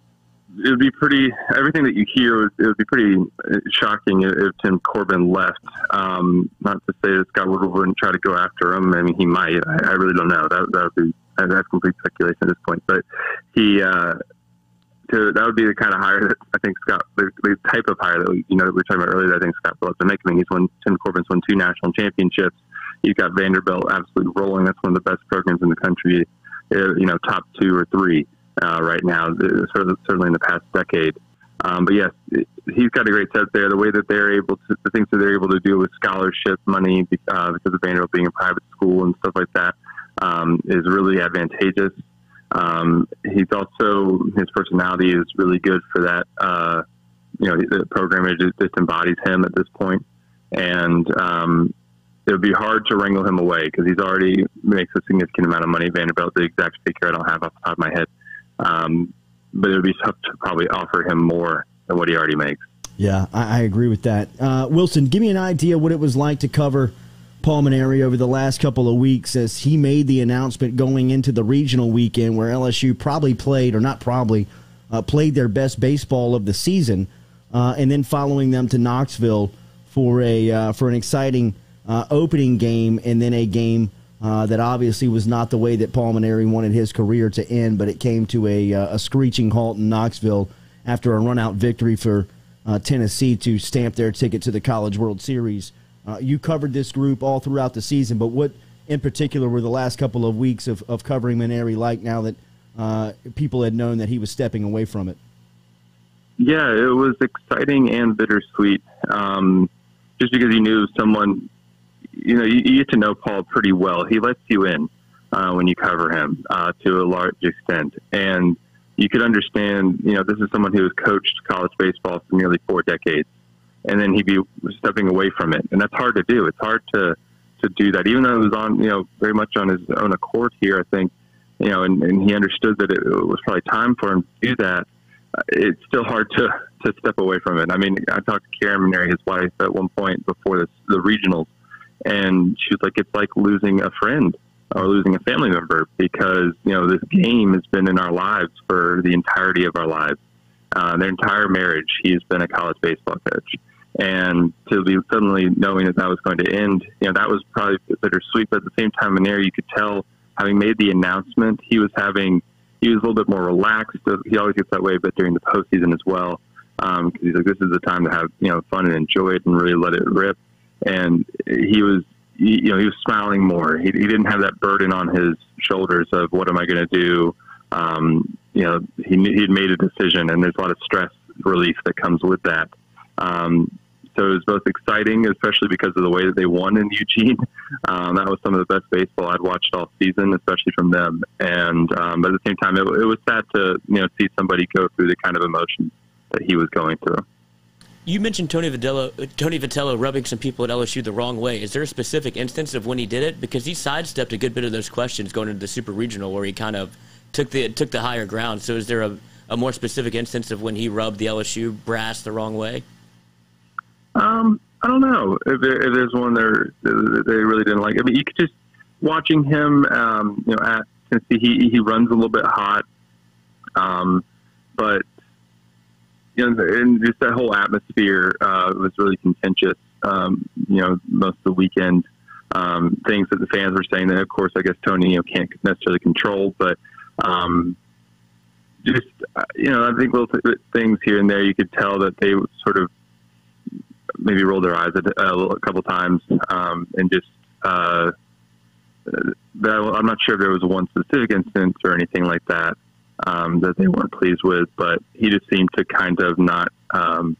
it would be pretty. Everything that you hear, it would be pretty shocking if Tim Corbin left. Um, not to say that Scott Woodward wouldn't try to go after him. I mean, he might. I, I really don't know. That that would be that's complete speculation at this point. But he, uh, to, that would be the kind of hire that I think Scott, the, the type of hire that we, you know we were talking about earlier. That I think Scott will have to make. I mean, he's won Tim Corbin's won two national championships. He's got Vanderbilt absolutely rolling. That's one of the best programs in the country. Uh, you know, top two or three uh, right now, certainly in the past decade. Um, but yes, he's got a great set there. The way that they're able to, the things that they're able to do with scholarship money uh, because of Vanderbilt being a private school and stuff like that um, is really advantageous. Um, he's also his personality is really good for that. Uh, you know, the program just, just embodies him at this point, and um, it would be hard to wrangle him away because he's already makes a significant amount of money. Vanderbilt, the exact figure I don't have off the top of my head, um, but it would be tough to probably offer him more than what he already makes. Yeah, I, I agree with that. Uh, Wilson, give me an idea what it was like to cover Paul Mainieri over the last couple of weeks as he made the announcement going into the regional weekend where LSU probably played, or not probably, uh, played their best baseball of the season, uh, and then following them to Knoxville for a uh, for an exciting uh, opening game and then a game uh, that obviously was not the way that Paul Mainieri wanted his career to end, but it came to a, uh, a screeching halt in Knoxville after a run-out victory for Tennessee to stamp their ticket to the College World Series. Uh, you covered this group all throughout the season, but what in particular were the last couple of weeks of, of covering Mainieri like now that uh, people had known that he was stepping away from it? Yeah, it was exciting and bittersweet. Um, just because you knew someone you know, you, you, get to know Paul pretty well. He lets you in uh, when you cover him uh, to a large extent, and you could understand. You know, this is someone who has coached college baseball for nearly four decades, and then he'd be stepping away from it, and that's hard to do. It's hard to to do that, even though it was on, you know, very much on his own accord here. I think, you know, and, and he understood that it was probably time for him to do that. It's still hard to to step away from it. I mean, I talked to Karen Mainieri, his wife, at one point before this, the regionals and she was like, it's like losing a friend or losing a family member because, you know, this game has been in our lives for the entirety of our lives. Uh, their entire marriage, he's been a college baseball coach. And to be suddenly knowing that that was going to end, you know, that was probably bittersweet. But at the same time, in there, you could tell, having made the announcement, he was having, he was a little bit more relaxed. He always gets that way, but during the postseason as well, because um, he's like, this is the time to have, you know, fun and enjoy it and really let it rip and he was you know he was smiling more. He, he didn't have that burden on his shoulders of what am I going to do. Um, you know he he had made a decision, and there's a lot of stress relief that comes with that. Um, so it was both exciting, especially because of the way that they won in Eugene. Um, that was some of the best baseball I'd watched all season, especially from them. And um, but at the same time, it, it was sad to you know see somebody go through the kind of emotions that he was going through You mentioned Tony Vitello, Tony Vitello rubbing some people at LSU the wrong way. Is there a specific instance of when he did it? Because he sidestepped a good bit of those questions going into the Super Regional, where he kind of took the took the higher ground. So, is there a, a more specific instance of when he rubbed the LSU brass the wrong way? Um, I don't know if, there, if there's one there that they really didn't like. I mean, you could just watching him, um, you know, at Tennessee, he he runs a little bit hot, um, but you know, and just that whole atmosphere uh, was really contentious. Um, you know, most of the weekend, um, things that the fans were saying that, of course, I guess Tony, you know, can't necessarily control, but um, just uh, you know, I think little th- things here and there, you could tell that they sort of maybe rolled their eyes a, a couple times um, and just. Uh, that, I'm not sure if there was one specific instance or anything like that um, that they weren't pleased with, but he just seemed to kind of not. Um,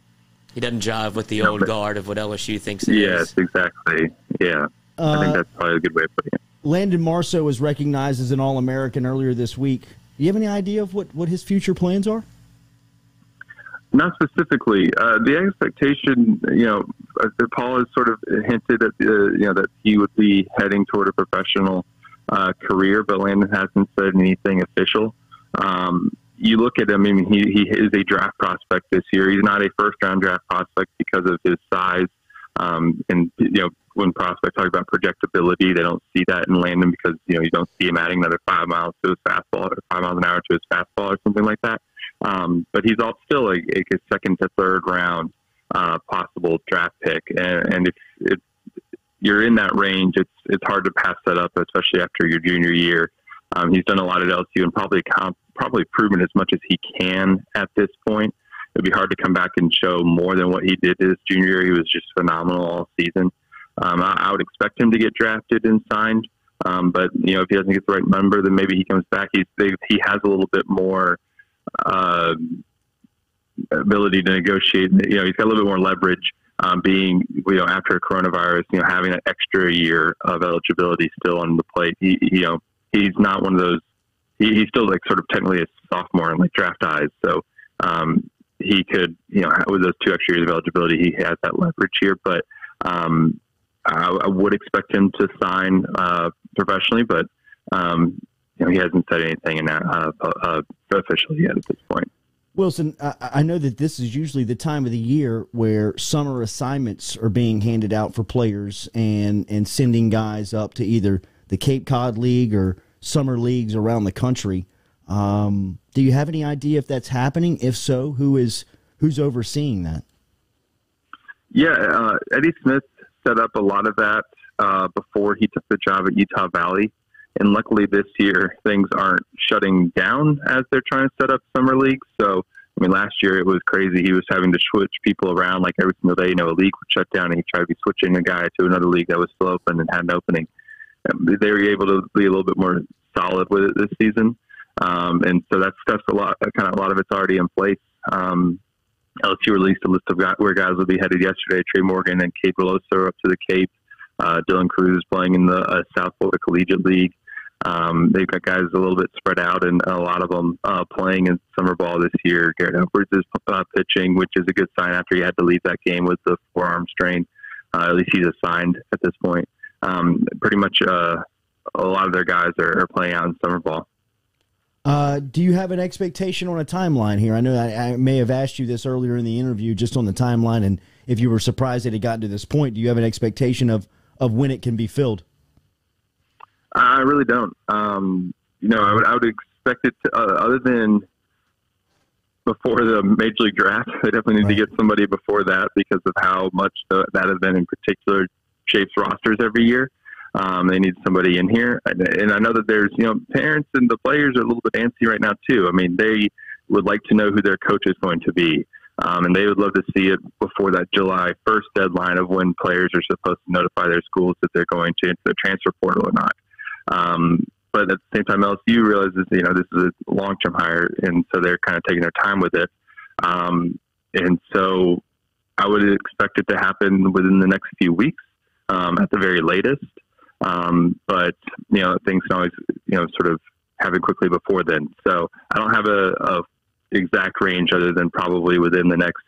he doesn't jive with the old guard of what LSU thinks it yes, is. exactly. Yeah, uh, I think that's probably a good way of putting it. Landon Marceau was recognized as an All American earlier this week. Do you have any idea of what, what his future plans are? Not specifically. Uh, the expectation, you know, uh, Paul has sort of hinted at the, you know that he would be heading toward a professional uh, career, but Landon hasn't said anything official. Um, you look at him, I mean, he, he is a draft prospect this year. He's not a first round draft prospect because of his size. Um, and, you know, when prospects talk about projectability, they don't see that in Landon because, you know, you don't see him adding another five miles to his fastball or five miles an hour to his fastball or something like that. Um, but he's all still a, a second to third round uh, possible draft pick. And, and if, if you're in that range, it's, it's hard to pass that up, especially after your junior year. Um, he's done a lot at LSU and probably comp- probably proven as much as he can at this point. It'd be hard to come back and show more than what he did his junior year. He was just phenomenal all season. Um, I, I, would expect him to get drafted and signed, um, but you know if he doesn't get the right number, then maybe he comes back. He's he has a little bit more uh, ability to negotiate. You know, he's got a little bit more leverage. Um, being you know after coronavirus, you know having an extra year of eligibility still on the plate. He, you know he's not one of those. He, he's still like sort of technically a sophomore in like draft eyes, so um, he could, you know, with those two extra years of eligibility, he has that leverage here. But um, I, I, would expect him to sign uh, professionally, but um, you know, he hasn't said anything in uh, uh, officially yet at this point. Wilson, I know that this is usually the time of the year where summer assignments are being handed out for players and, and sending guys up to either the Cape Cod League or summer leagues around the country. Um, do you have any idea if that's happening? If so, who is who's overseeing that? Yeah, uh, Eddie Smith set up a lot of that uh, before he took the job at Utah Valley, and luckily this year things aren't shutting down as they're trying to set up summer leagues. So, I mean, last year it was crazy. He was having to switch people around like every single day. You know, a league would shut down, and he tried to be switching a guy to another league that was still open and had an opening they were able to be a little bit more solid with it this season. Um, and so that's that's a lot, kind of a lot of it's already in place. Um, LSU released a list of guys, where guys will be headed yesterday. Trey Morgan and Cade Beloso are up to the Cape. Uh, Dylan Crews is playing in the uh, South Florida Collegiate League. Um, they've got guys a little bit spread out, and a lot of them uh, playing in summer ball this year. Garrett Edwards is uh, pitching, which is a good sign after he had to leave that game with the forearm strain. Uh, at least he's assigned at this point um, pretty much uh, a lot of their guys are, are playing out in summer ball. Uh, do you have an expectation on a timeline here? I know I, I, may have asked you this earlier in the interview, just on the timeline, and if you were surprised that it gotten to this point, do you have an expectation of of when it can be filled? I really don't. Um, you know, I would, I would expect it to, uh, other than before the major league draft. They definitely need right. to get somebody before that because of how much the, that event in particular shapes rosters every year. Um, they need somebody in here, and I know that there's you know parents and the players are a little bit antsy right now too. I mean, they would like to know who their coach is going to be, um, and they would love to see it before that July 1st deadline of when players are supposed to notify their schools that they're going to the transfer portal or not. Um, but at the same time, LSU realizes you know this is a long term hire, and so they're kind of taking their time with it. Um, and so I would expect it to happen within the next few weeks um, at the very latest. Um, but you know, things can always you know sort of happen quickly before then. So I don't have a, a exact range other than probably within the next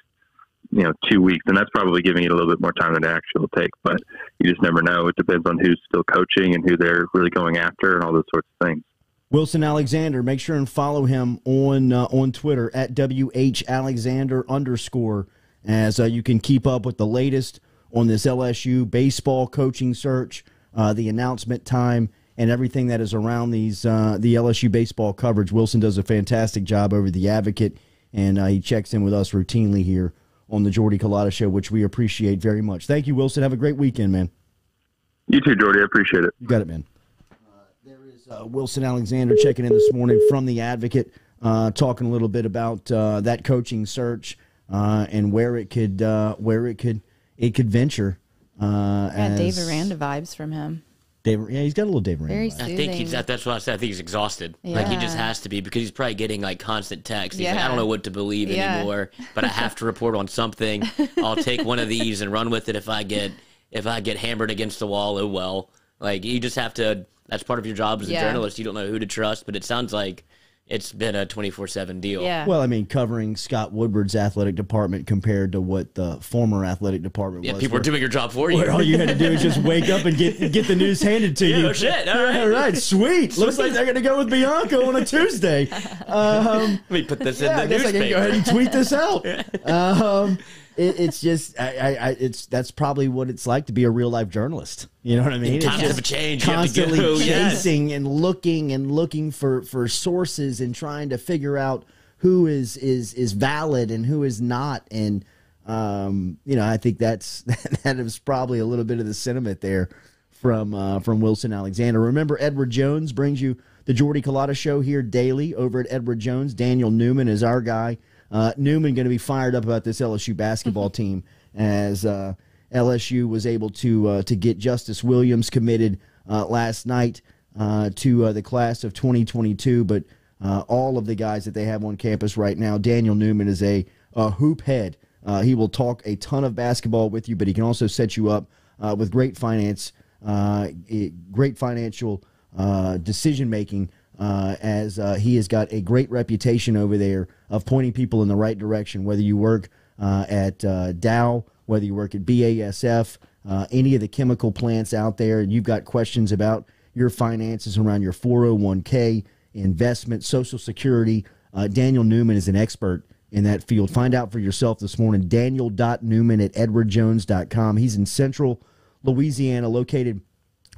you know two weeks, and that's probably giving it a little bit more time than it actually will take. But you just never know. It depends on who's still coaching and who they're really going after, and all those sorts of things. Wilson Alexander, make sure and follow him on uh, on Twitter at wh alexander underscore as uh, you can keep up with the latest on this LSU baseball coaching search, uh, the announcement time, and everything that is around these uh, the LSU baseball coverage. Wilson does a fantastic job over the Advocate, and uh, he checks in with us routinely here on the Jordy Culotta Show, which we appreciate very much. Thank you, Wilson. Have a great weekend, man. You too, Jordy. I appreciate it. You got it, man. there is uh, Wilson Alexander checking in this morning from the Advocate, uh, talking a little bit about uh, that coaching search uh, and where it could uh, where it could it could venture. Uh, Got as Dave Aranda vibes from him. Dave, yeah, he's got a little Dave Aranda. Very vibe. I think he's that's what I said. I think he's exhausted. Yeah. Like he just has to be because he's probably getting like constant texts. He's like, I don't know what to believe Yeah. anymore, but I have to report on something. I'll take one of these and run with it. If I get if I get hammered against the wall, oh well. Like you just have to. That's part of your job as a Yeah. journalist. You don't know who to trust, but it sounds like it's been a twenty four seven deal. Yeah. Well, I mean, covering Scott Woodward's athletic department compared to what the former athletic department was. Yeah, was. people are where- doing your job for you. all you had to do is just wake up and get get the news handed to Yeah, you. no shit. All right. All right, sweet. Looks like they're going to go with Bianco on a Tuesday. Um, Let me put this yeah, in the guess I newspaper. can go ahead and tweet this out. Um, it, it's just, I, I, I, it's that's probably what it's like to be a real life journalist. You know what I mean? It's times just have changed. You have to Constantly go, chasing and looking and looking for for sources and trying to figure out who is is is valid and who is not. And um, you know, I think that's that is probably a little bit of the sentiment there from uh, from Wilson Alexander. Remember, Edward Jones brings you the Jordy Culotta Show here daily over at Edward Jones. Daniel Newman is our guy. Uh, Newman going to be fired up about this LSU basketball team as uh, LSU was able to uh, to get Justice Williams committed uh, last night uh, to uh, the class of 2022, but. Uh, all of the guys that they have on campus right now. Daniel Newman is a, a hoop head. Uh, he will talk a ton of basketball with you, but he can also set you up uh, with great finance, great financial uh, decision making. Uh, as uh, he has got a great reputation over there of pointing people in the right direction, whether you work uh, at uh, Dow, whether you work at BASF, uh, any of the chemical plants out there, and you've got questions about your finances around your 401k, investment, Social Security. Uh, Daniel Newman is an expert in that field. Find out for yourself this morning. Daniel.Newman at edwardjones.com. He's in central Louisiana, located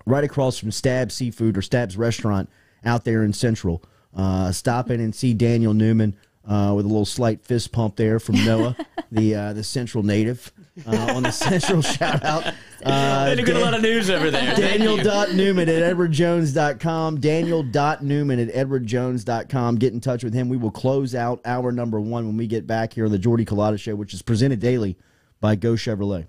right across from Stab's Seafood or Stab's Restaurant out there in Central. Uh, stop in and see Daniel Newman uh, with a little slight fist pump there from Noah, the uh, the Central native, uh, on the Central shout out. Uh, They get a lot of news over there. Daniel.Newman at edwardjones.com. Daniel.Newman at edwardjones.com. Get in touch with him. We will close out hour number one when we get back here on the Jordy Culotta Show, which is presented daily by Go Chevrolet.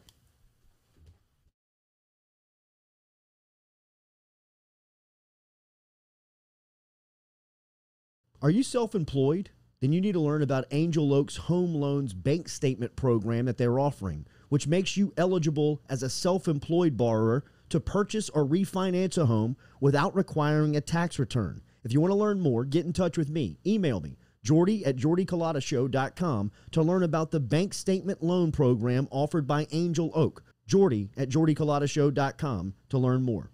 Are you self employed? Then you need to learn about Angel Oak's Home Loans Bank Statement program that they're offering, which makes you eligible as a self employed borrower to purchase or refinance a home without requiring a tax return. If you want to learn more, get in touch with me. Email me, Jordy at JordyCulottaShow.com to learn about the bank statement loan program offered by Angel Oak. Jordy at JordyCulottaShow.com to learn more.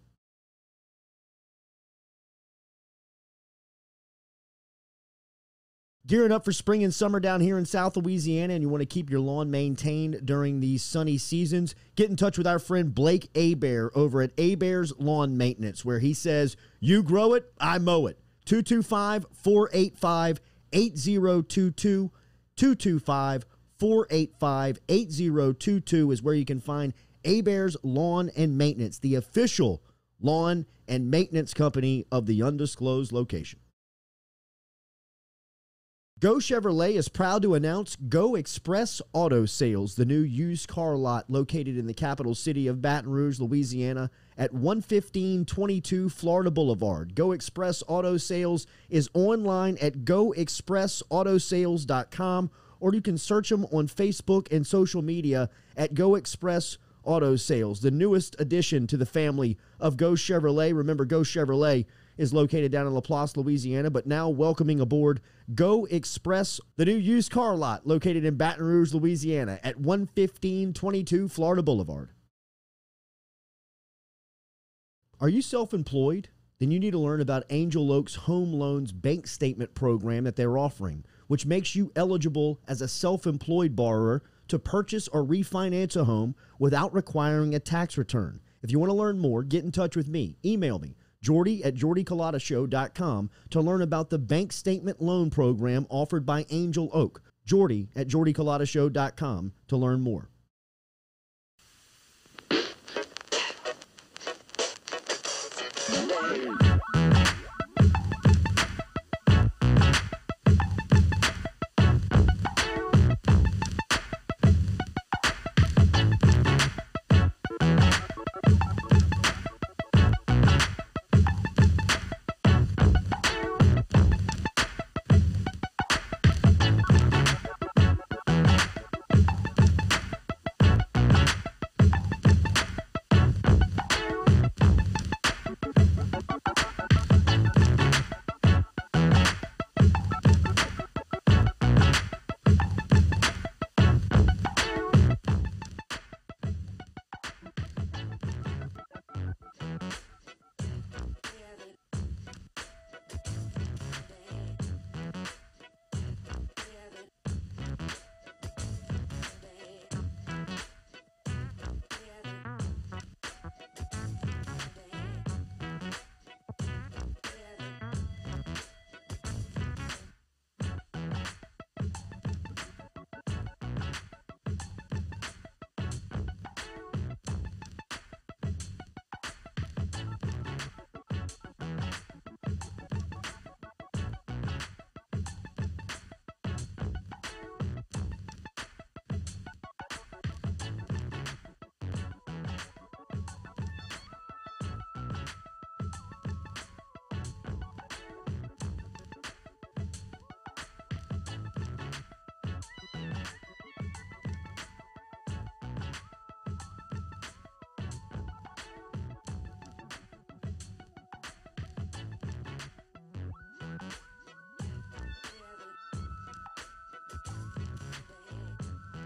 Gearing up for spring and summer down here in South Louisiana, and you want to keep your lawn maintained during these sunny seasons, get in touch with our friend Blake Abear over at Abear's Lawn Maintenance, where he says, You grow it, I mow it. 225 485 8022. 225 485 8022 is where you can find Abear's Lawn and Maintenance, the official lawn and maintenance company of the undisclosed location. Go Chevrolet is proud to announce Go Express Auto Sales, the new used car lot located in the capital city of Baton Rouge, Louisiana, at 11522 Florida Boulevard. Go Express Auto Sales is online at goexpressautosales.com, or you can search them on Facebook and social media at Go Express Auto Sales, the newest addition to the family of Go Chevrolet. Remember, Go Chevrolet is located down in Laplace, Louisiana, but now welcoming aboard Go Express, the new used car lot located in Baton Rouge, Louisiana at 11522 Florida Boulevard. Are you self employed? Then you need to learn about Angel Oak's Home Loans Bank Statement program that they're offering, which makes you eligible as a self employed borrower to purchase or refinance a home without requiring a tax return. If you want to learn more, get in touch with me. Email me, Jordy at JordyCulottashow.com to learn about the bank statement loan program offered by Angel Oak. Jordy at JordyCulottashow.com to learn more.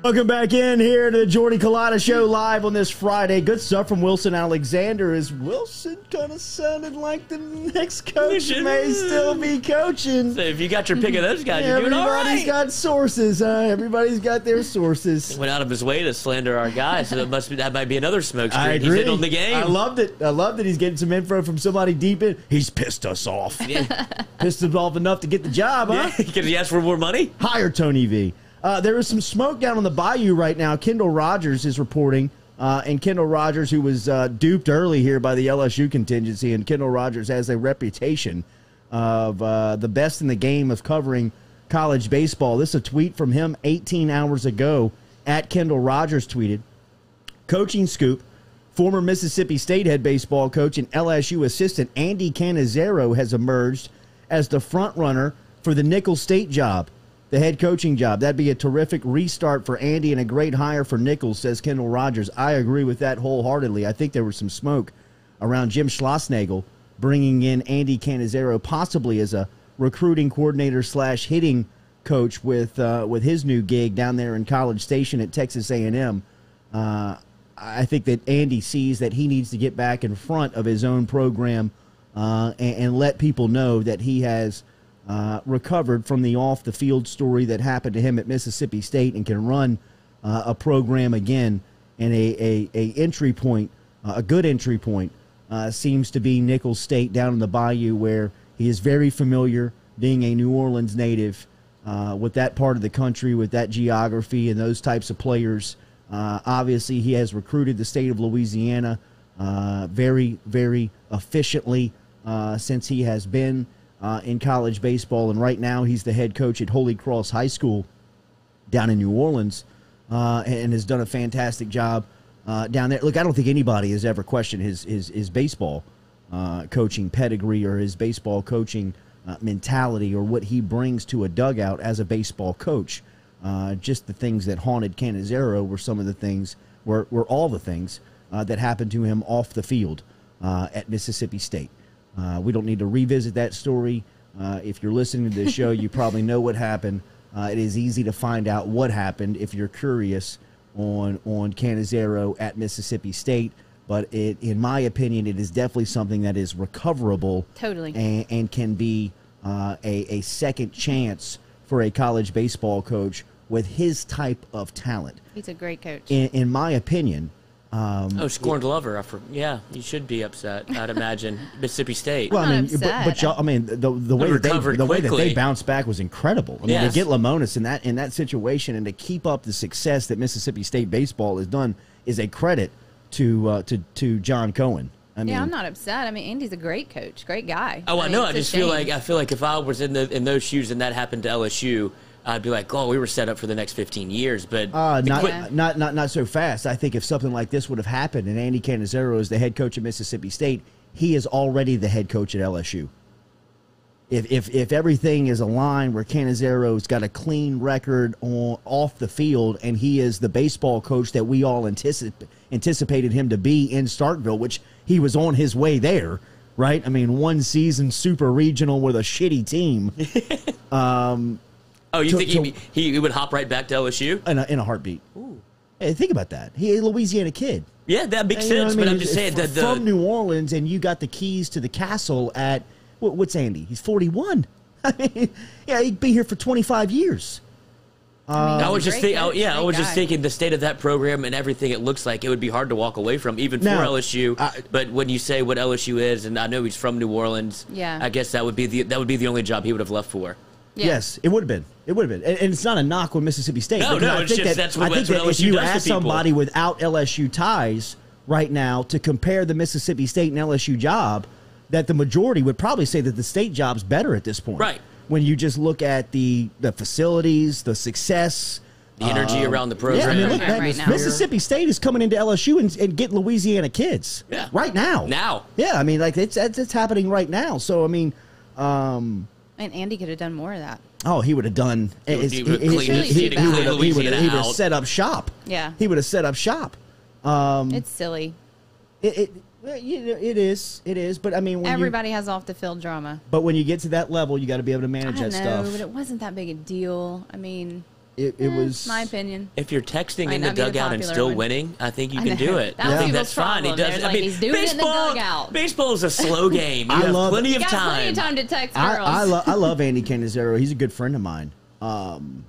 Welcome back in here to the Jordy Culotta Show live on this Friday. Good stuff from Wilson Alexander. Is Wilson kind of sounding like the next coach may still be coaching? So if you got your pick of those guys, you're doing all Everybody's right. got sources. Uh, everybody's got their sources. He Went out of his way to slander our guy, so that must be that might be another smoke screen. I He's agree. in on the game. I loved it. I loved that he's getting some info from somebody deep in. He's pissed us off. pissed us off enough to get the job, huh? because he asked for more money. Hire Tony V. Uh, there is some smoke down on the bayou right now. Kendall Rogers is reporting, uh, and Kendall Rogers, who was uh, duped early here by the LSU contingency, and Kendall Rogers has a reputation of uh, the best in the game of covering college baseball. This is a tweet from him 18 hours ago. At Kendall Rogers tweeted, Coaching scoop. Former Mississippi State head baseball coach and LSU assistant Andy Cannizaro has emerged as the front runner for the Nicholls State job, the head coaching job. That'd be a terrific restart for Andy and a great hire for Nicholls, says Kendall Rogers. I agree with that wholeheartedly. I think there was some smoke around Jim Schlossnagle bringing in Andy Cannizaro possibly as a recruiting coordinator slash hitting coach with uh, with his new gig down there in College Station at Texas A&M. Uh, I think that Andy sees that he needs to get back in front of his own program uh, and, and let people know that he has uh, recovered from the off the field story that happened to him at Mississippi State and can run uh, a program again. And a, a, a entry point, uh, a good entry point, uh, seems to be Nicholls State down in the Bayou, where he is very familiar, being a New Orleans native, uh, with that part of the country, with that geography and those types of players. Obviously, he has recruited the state of Louisiana very, very efficiently since he has been uh, in college baseball. And right now, he's the head coach at Holy Cross High School down in New Orleans uh, and has done a fantastic job uh, down there. Look, I don't think anybody has ever questioned his, his, his baseball uh, coaching pedigree or his baseball coaching uh, mentality or what he brings to a dugout as a baseball coach. Uh, just the things that haunted Cannizaro were some of the things, were, were all the things that happened to him off the field at Mississippi State. Uh, we don't need to revisit that story. Uh, if you're listening to this show, you probably know what happened. Uh, it is easy to find out what happened if you're curious on on Cannizaro at Mississippi State. But it, in my opinion, it is definitely something that is recoverable Totally. and, and can be uh, a, a second chance for a college baseball coach with his type of talent. He's a great coach. In, in my opinion, um, Oh, scorned lover. For, yeah, you should be upset. I'd imagine Mississippi State. well, I mean, but, but y'all, I mean, the the way that they, recovered the way that they bounced back was incredible. I mean, Yes. to get Lemonis in that in that situation and to keep up the success that Mississippi State baseball has done is a credit to uh, to to John Cohen. I mean, yeah, I'm not upset. I mean, Andy's a great coach, great guy. Oh, I mean, know. I I a just feel like I feel like if I was in the in those shoes and that happened to LSU, I'd be like, oh, we were set up for the next 15 years. But Uh, not, quit- not not not so fast. I think if something like this would have happened and Andy Cannizaro is the head coach of Mississippi State, he is already the head coach at LSU. If if if everything is aligned where Cannizaro's got a clean record on off the field and he is the baseball coach that we all anticip- anticipated him to be in Starkville, which he was on his way there, right? I mean, one season super regional with a shitty team oh, you to- think to- he, he he would hop right back to LSU? in a, in a heartbeat. Hey, think about that. He a Louisiana kid. Yeah, that makes You know sense. what I But I'm just If- saying that the from New Orleans, and you got the keys to the castle at what, what's Andy? He's forty one. I mean, yeah, he'd be here for twenty five years. I, mean, oh, I was just thinking, oh, yeah, I great was just thinking the state of that program and everything it looks like it would be hard to walk away from, even Now, for LSU. I- but when you say what LSU is, and I know he's from New Orleans, Yeah. I guess that would be the that would be the only job he would have left for. Yeah. Yes, it would have been. It would have been, and, and it's not a knock on Mississippi State. No, no, I it's think just that, that's what- I think that's what that if you does ask somebody without LSU ties right now to compare the Mississippi State and LSU job, that the majority would probably say that the state job's better at this point. Right. When you just look at the the facilities, the success. The energy um, around the Yeah, program. I mean, look, Right that- now. Mississippi State is coming into LSU and, and getting Louisiana kids. Yeah. Right now. Now. Yeah, I mean, like it's it's, it's happening right now. So I mean, um, And Andy could have done more of that. Oh, he would have done. He would- he, he would he- clean he- he- city, would have- he would have- he would have out. set up shop. Yeah. he would have set up shop. Um, It's silly. It, it, well, you know, it is, it is. But I mean, when Everybody has off the field drama. But when you get to that level, you got to be able to I manage know, that stuff. but it wasn't that big a deal. I mean, It, it eh, was my opinion. If you're texting Might in the not be the dugout and popular still one. winning, I think you I can do it. That I think people's that's fine. He problem. does. There's I like, mean, he's doing it in the baseball. dugout. Baseball is a slow game. You I have love- plenty You of got time. plenty of time to text I, girls. I, lo- I love Andy Cannizaro. He's a good friend of mine. Um,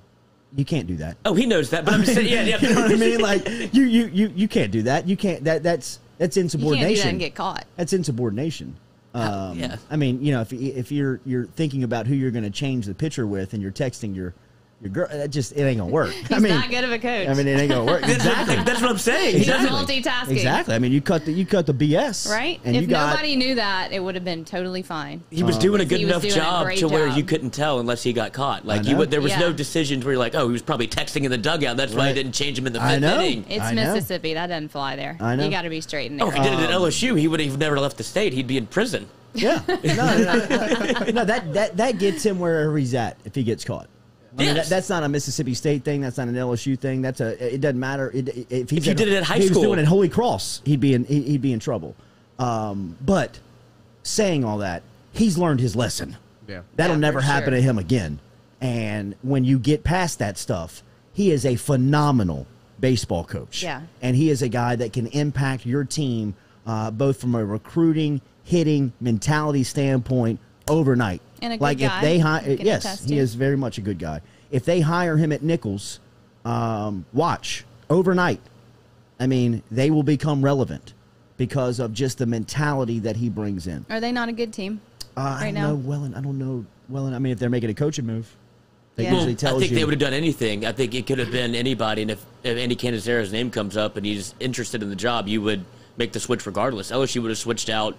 you can't do that. Oh, he knows that. But I'm just saying, yeah, yeah. you know what I mean? Like you, you, you, you can't do that. You can't. That that's that's you can't do insubordination. that and get caught. That's insubordination. Um, yeah. I mean, you know, if if you're you're thinking about who you're going to change the pitcher with, and you're texting your your girl, that just it ain't gonna work. He's I mean, not good of a coach. I mean, it ain't gonna work. That's, exactly. that's what I'm saying. He's exactly. multitasking. Exactly. I mean, you cut the you cut the BS, Right? And if you got nobody knew that, it would have been totally fine. He was doing a He good was enough doing a job great to where you couldn't tell unless he got caught. Like you would, there was no decisions where you're like, oh, he was probably texting in the dugout. That's why Right. he didn't change him in the I fifth inning. It's I know. Mississippi. That doesn't fly there. I know. You got to be straight in Oh, there. if he did it at Um, LSU, he would have never left the state. He'd be in prison. yeah. No, no, no, no, that that that gets him wherever he's at if he gets caught. I mean, that, that's not a Mississippi State thing. That's not an LSU thing. That's a. It doesn't matter. It, if he's If you did it at high if he school. was doing it at Holy Cross, he'd be in. he- He'd be in trouble. Um, but saying all that, he's learned his lesson. Yeah. That'll Yeah, never happen sure. to him again. And when you get past that stuff, he is a phenomenal baseball coach. Yeah. And he is a guy that can impact your team uh, both from a recruiting, hitting, mentality standpoint overnight. And a good like guy. if they hire, yes, he is very much a good guy. If they hire him at Nicholls, um, watch overnight. I mean, they will become relevant because of just the mentality that he brings in. Are they not a good team? Uh, I Right don't now? know. Well, I don't know. Well, I mean, if they're making a coaching move, they Yeah. usually I think you. they would have done anything. I think it could have been anybody. And if, if Andy Cannizaro's name comes up and he's interested in the job, you would make the switch regardless. LSU would have switched out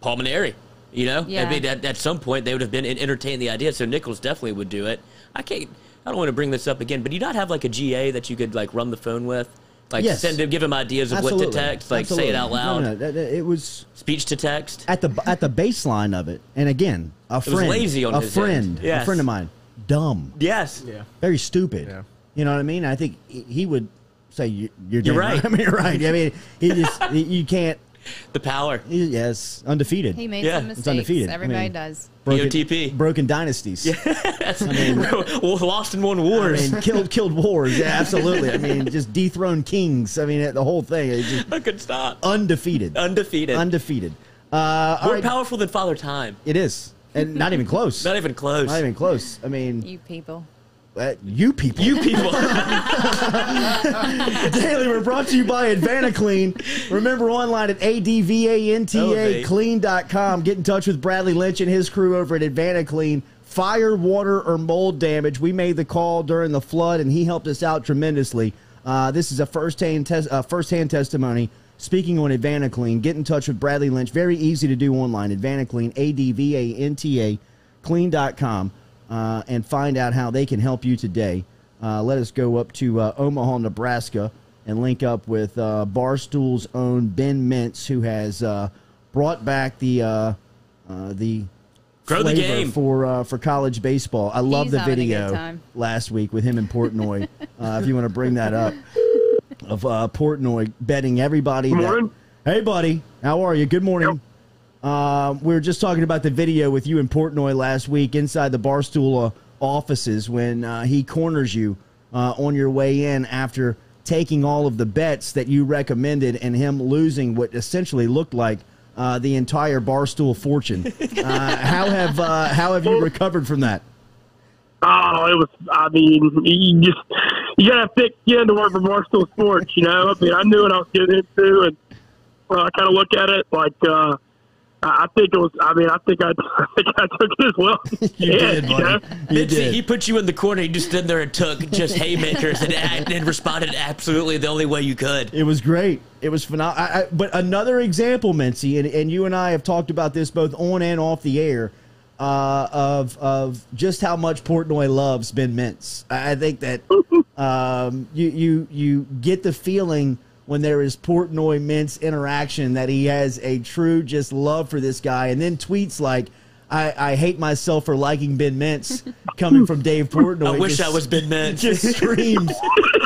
Paul Mainieri. You know, Yeah. I mean, at, at some point they would have been entertained the idea. So Nicholls definitely would do it. I can't. I don't want to bring this up again, but you not have like a GA that you could like run the phone with, like Yes. send him, give him ideas of Absolutely. what to text, like say it out loud, No, no, that- that- it was speech to text. at the at the baseline of it, and again, a was friend, lazy on a his friend, end. a friend of mine, dumb, Yes. Yeah. very stupid. Yeah. You know what I mean? I think he- he would say you, you're, You're damn right. I mean, you're right. I mean, he just you can't The power. Yes, undefeated. He made Yeah, some it's mistakes. undefeated. I Everybody mean- does. broken, BOTP. broken dynasties. I mean, Lost in one I wars. mean, killed killed wars. Yeah, absolutely. I mean, just dethroned kings. I mean, the whole thing. It's just I could stop. undefeated. Undefeated. undefeated. Uh, all More right, powerful than Father Time. it is, and not even close. Not even close. Not even close. I mean, You people. Uh, you people. you people. Daily, we're brought to you by Advanta Clean. Remember online at advantaclean.com. Get in touch with Bradley Lynch and his crew over at Advanta Clean. Fire, water, or mold damage. We made the call during the flood, and he helped us out tremendously. Uh, this is a first-hand, tes- uh, first-hand testimony. Speaking on Advanta Clean, get in touch with Bradley Lynch. Very easy to do online. Advanta Clean, A-D-V-A-N-T-A, clean.com, uh, and find out how they can help you today. Uh, let us go up to uh, Omaha, Nebraska, and link up with uh, Barstool's own Ben Mintz, who has uh, brought back the uh, uh, the Grow the flavor game. for uh, for college baseball. I love He's the having a good video last week with him in Portnoy. uh, if you want to bring that up, of uh, Portnoy betting everybody. Good that- hey, buddy, how are you? Good morning. Um, we were just talking about the video with you in Portnoy last week inside the Barstool uh, offices when uh, he corners you uh, on your way in after taking all of the bets that you recommended and him losing what essentially looked like uh, the entire Barstool fortune. Uh, how have uh, how have you recovered from that? Oh, it was. I mean, you just you gotta have thick skin to work for Barstool Sports. You know, I mean, I knew what I was getting into, and I kind of look at it like uh, I I think it was. I mean, I think I, I think I took it as well. You Yeah, did, buddy. know? You Mitzi, did. he put you in the corner. He just stood there and took just haymakers and, and responded absolutely the only way you could. It was great. It was phenomenal. I, I, but another example, Mincy, and, and you and I have talked about this both on and off the air, uh, of of just how much Portnoy loves Ben Mintz. I, I think that um, you you you get the feeling when there is Portnoy Mintz interaction that he has a true just love for this guy, and then tweets like. I, I hate myself for liking Ben Mintz coming from Dave Portnoy. I wish just- I was Ben Mintz. just screams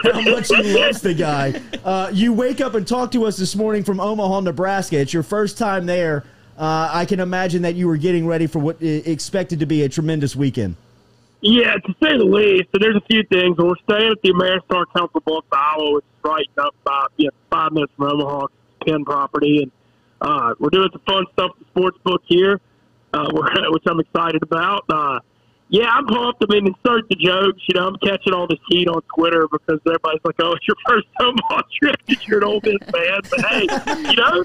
how much he loves the guy. Uh, you wake up and talk to us this morning from Omaha, Nebraska. It's your first time there. Uh, I can imagine that you were getting ready for what i- expected to be a tremendous weekend. Yeah, to say the least. And there's a few things. We're staying at the Ameristar Council Bluffs, Iowa, which is right up by you know, five minutes from Omaha, Penn property, and uh, we're doing some fun stuff at the sports book here, uh, which I'm excited about. Uh, yeah, I'm pumped. I mean, insert the jokes. You know, I'm catching all this heat on Twitter because everybody's like, "Oh, it's your first Omaha trip. You're an Ole Miss fan." But hey, you know,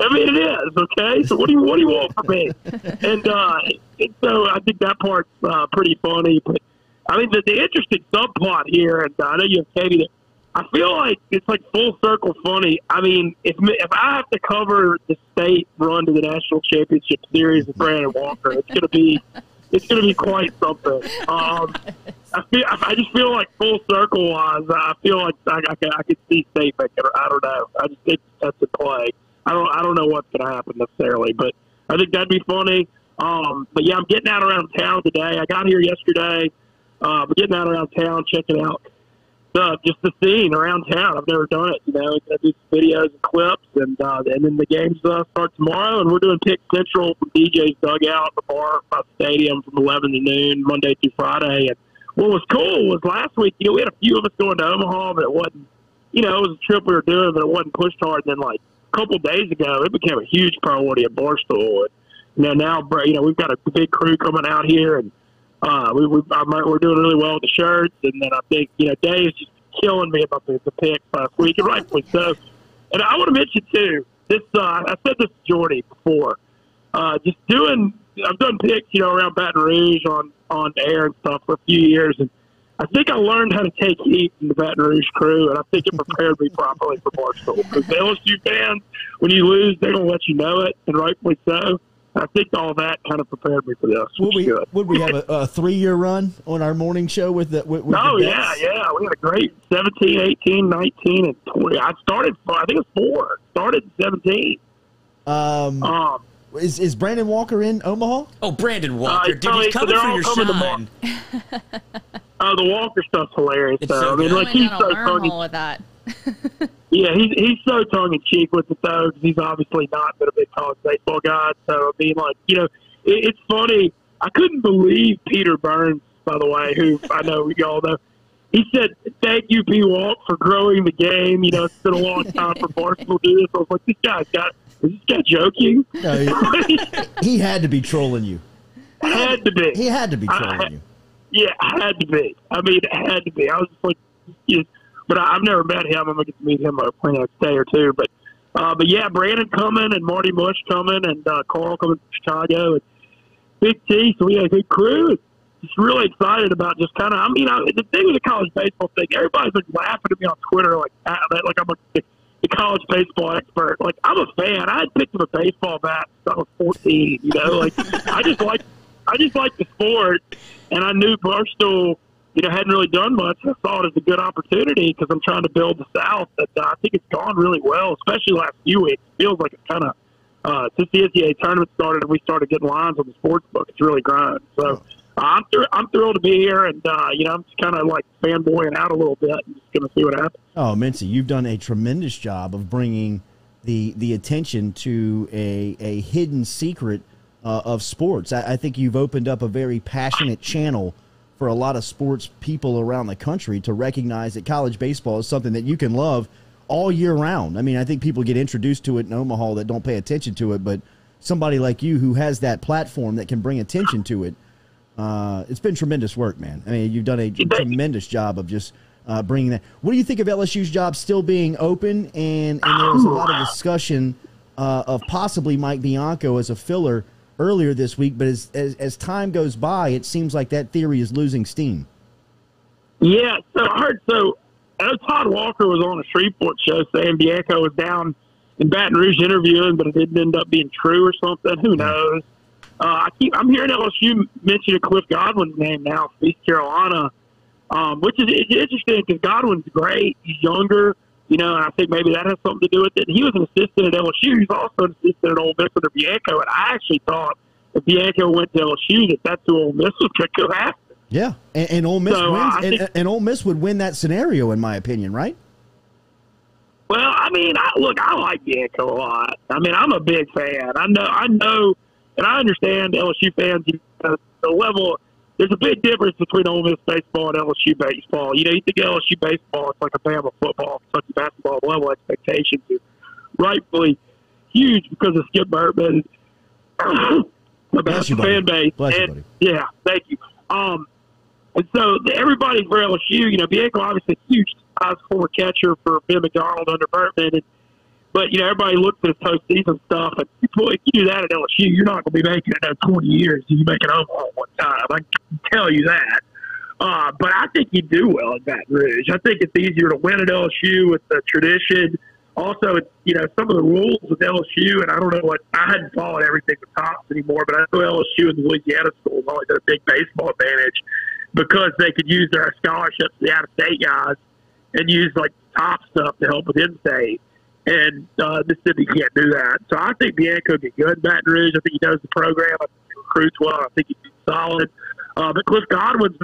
I mean, it is okay. So what do you what do you want from me? And, uh, and so I think that part's uh, pretty funny. But I mean, the, the interesting subplot here, and I know you have Katie. That I feel like it's like full circle funny. I mean, if if I have to cover the state run to the national championship series with Brandon Walker, it's gonna be it's gonna be quite something. Um, I feel I just feel like full circle wise, I feel like I, I, could, I could see state making. I don't know. I just think that's a play. I don't I don't know what's gonna happen necessarily, but I think that'd be funny. Um, but yeah, I'm getting out around town today. I got here yesterday. Uh, but getting out around town, checking out uh, just the scene around town. I've never done it. You know, I do some videos and clips, and uh, and then the games uh, start tomorrow, and we're doing Pick Central from DJ's dugout, the bar the stadium from 11 to noon, Monday through Friday. And what was cool was last week, you know, we had a few of us going to Omaha, but it wasn't, you know, it was a trip we were doing, but it wasn't pushed hard. And then like couple days ago, it became a huge priority at Barstool. And, you know, now, you know, we've got a big crew coming out here, and uh, we, we, we're doing really well with the shirts, and then I think you know Dave's just killing me about the, the picks last week, and rightfully so. And I want to mention too, this uh, I said this to Jordy before, uh, just doing I've done picks you know around Baton Rouge on on air and stuff for a few years, and I think I learned how to take heat from the Baton Rouge crew, and I think it prepared me properly for Barstool. Because the LSU fans, when you lose, they're gonna let you know it, and rightfully so. I think all that kind of prepared me for this. Would we is good. would we have a, a three year run on our morning show with the with, with Oh, the yeah, yeah. We had a great 17, 18, 19, and 20. I started, I think it was four. Started 17. Um, Um, is is Brandon Walker in Omaha? Oh, Brandon Walker, Uh, dude, he's so coming they're for your coming shine. uh, the Walker stuff's hilarious. It's though. so I mean, like Only he's so funny. wormhole with that. Yeah, he's he's so tongue in cheek with it though, 'cause he's obviously not been a big college baseball guy. So I mean, like you know, it, it's funny. I couldn't believe Peter Burns, by the way, who I know y'all know. He said, "Thank you, P. Walk, for growing the game. You know, it's been a long time for Barstool to do this." I was like, "This guy's got is this guy joking?" No, he, he had to be trolling you. had to be. He had to be I- trolling you. Yeah, had to be. I mean, it had to be. I was like, yeah. but I, I've never met him. I'm gonna get to meet him uh, probably next day or two. But, uh, but yeah, Brandon coming and Marty Mush coming and uh, Carl coming from Chicago and Big T. So we had a good crew. Just really excited about just kind of. I mean, I, the thing with the college baseball thing, everybody's like laughing at me on Twitter, like uh, like I'm a the college baseball expert. Like I'm a fan. I had picked up a baseball bat since I was 14. You know, like I just like I just like the sport, and I knew Barstool, you know, hadn't really done much. I saw it as a good opportunity because I'm trying to build the South. But uh, I think it's gone really well, especially last few weeks. It feels like it's kind of uh, since the NCAA tournament started and we started getting lines on the sports book. It's really grown. So. uh, I'm thr- I'm thrilled to be here, and uh, you know I'm just kind of like fanboying out a little bit. and just going to see what happens. Oh, Mincy, you've done a tremendous job of bringing the the attention to a a hidden secret uh, of sports. I, I think you've opened up a very passionate channel for a lot of sports people around the country to recognize that college baseball is something that you can love all year round. I mean, I think people get introduced to it in Omaha that don't pay attention to it, but somebody like you who has that platform that can bring attention to it uh, it's been tremendous work, man. I mean, you've done a tremendous job of just uh, bringing that. What do you think of LSU's job still being open? And, and there was a lot of discussion uh, of possibly Mike Bianco as a filler earlier this week, but as, as as time goes by, it seems like that theory is losing steam. Yeah, so I heard. So I know Todd Walker was on a Shreveport show saying Bianco was down in Baton Rouge interviewing, but it didn't end up being true or something. Who knows? Uh, I keep I'm hearing LSU mention a Cliff Godwin's name now East Carolina, um, which is it's interesting because Godwin's great. He's younger, you know, and I think maybe that has something to do with it. He was an assistant at LSU. He's also an assistant at Ole Miss under Bianco, and I actually thought if Bianco went to LSU that that's who Ole Miss was going to go after. Yeah, and, and Ole Miss So, uh, wins, I and, and Ole Miss would win that scenario, in my opinion, right? Well, I mean, I, look, I like Bianco a lot. I mean, I'm a big fan. I know, I know, and I understand LSU fans. You know, the level, there's a big difference between Ole Miss baseball and LSU baseball. You know, you think LSU baseball, it's like a Bama football, Kentucky basketball. Level expectations are rightfully huge because of Skip Bertman. about you, the fan base. Bless you, and, buddy. Yeah, thank you. Um, and so everybody's for LSU. You know, Bianco obviously huge ties former catcher for Ben McDonald under Bertman. And, but, you know, everybody looks at his postseason stuff. And boy, if you do that at LSU, you're not going to be making it in 20 years. You make it Omaha one time. I can tell you that. Uh, but I think you do well in Baton Rouge. I think it's easier to win at LSU with the tradition. Also, you know, some of the rules with LSU, and I don't know what, I hadn't followed everything with Tops anymore, but I know LSU and the Louisiana schools always had a big baseball advantage because they could use their scholarships, the out of state guys, and use like top stuff to help with in state. And uh, Mississippi can't do that. So I think Bianco would be good in Baton Rouge. I think he knows the program. I think he recruits well. I think he's solid. Uh, but Cliff Godwin's,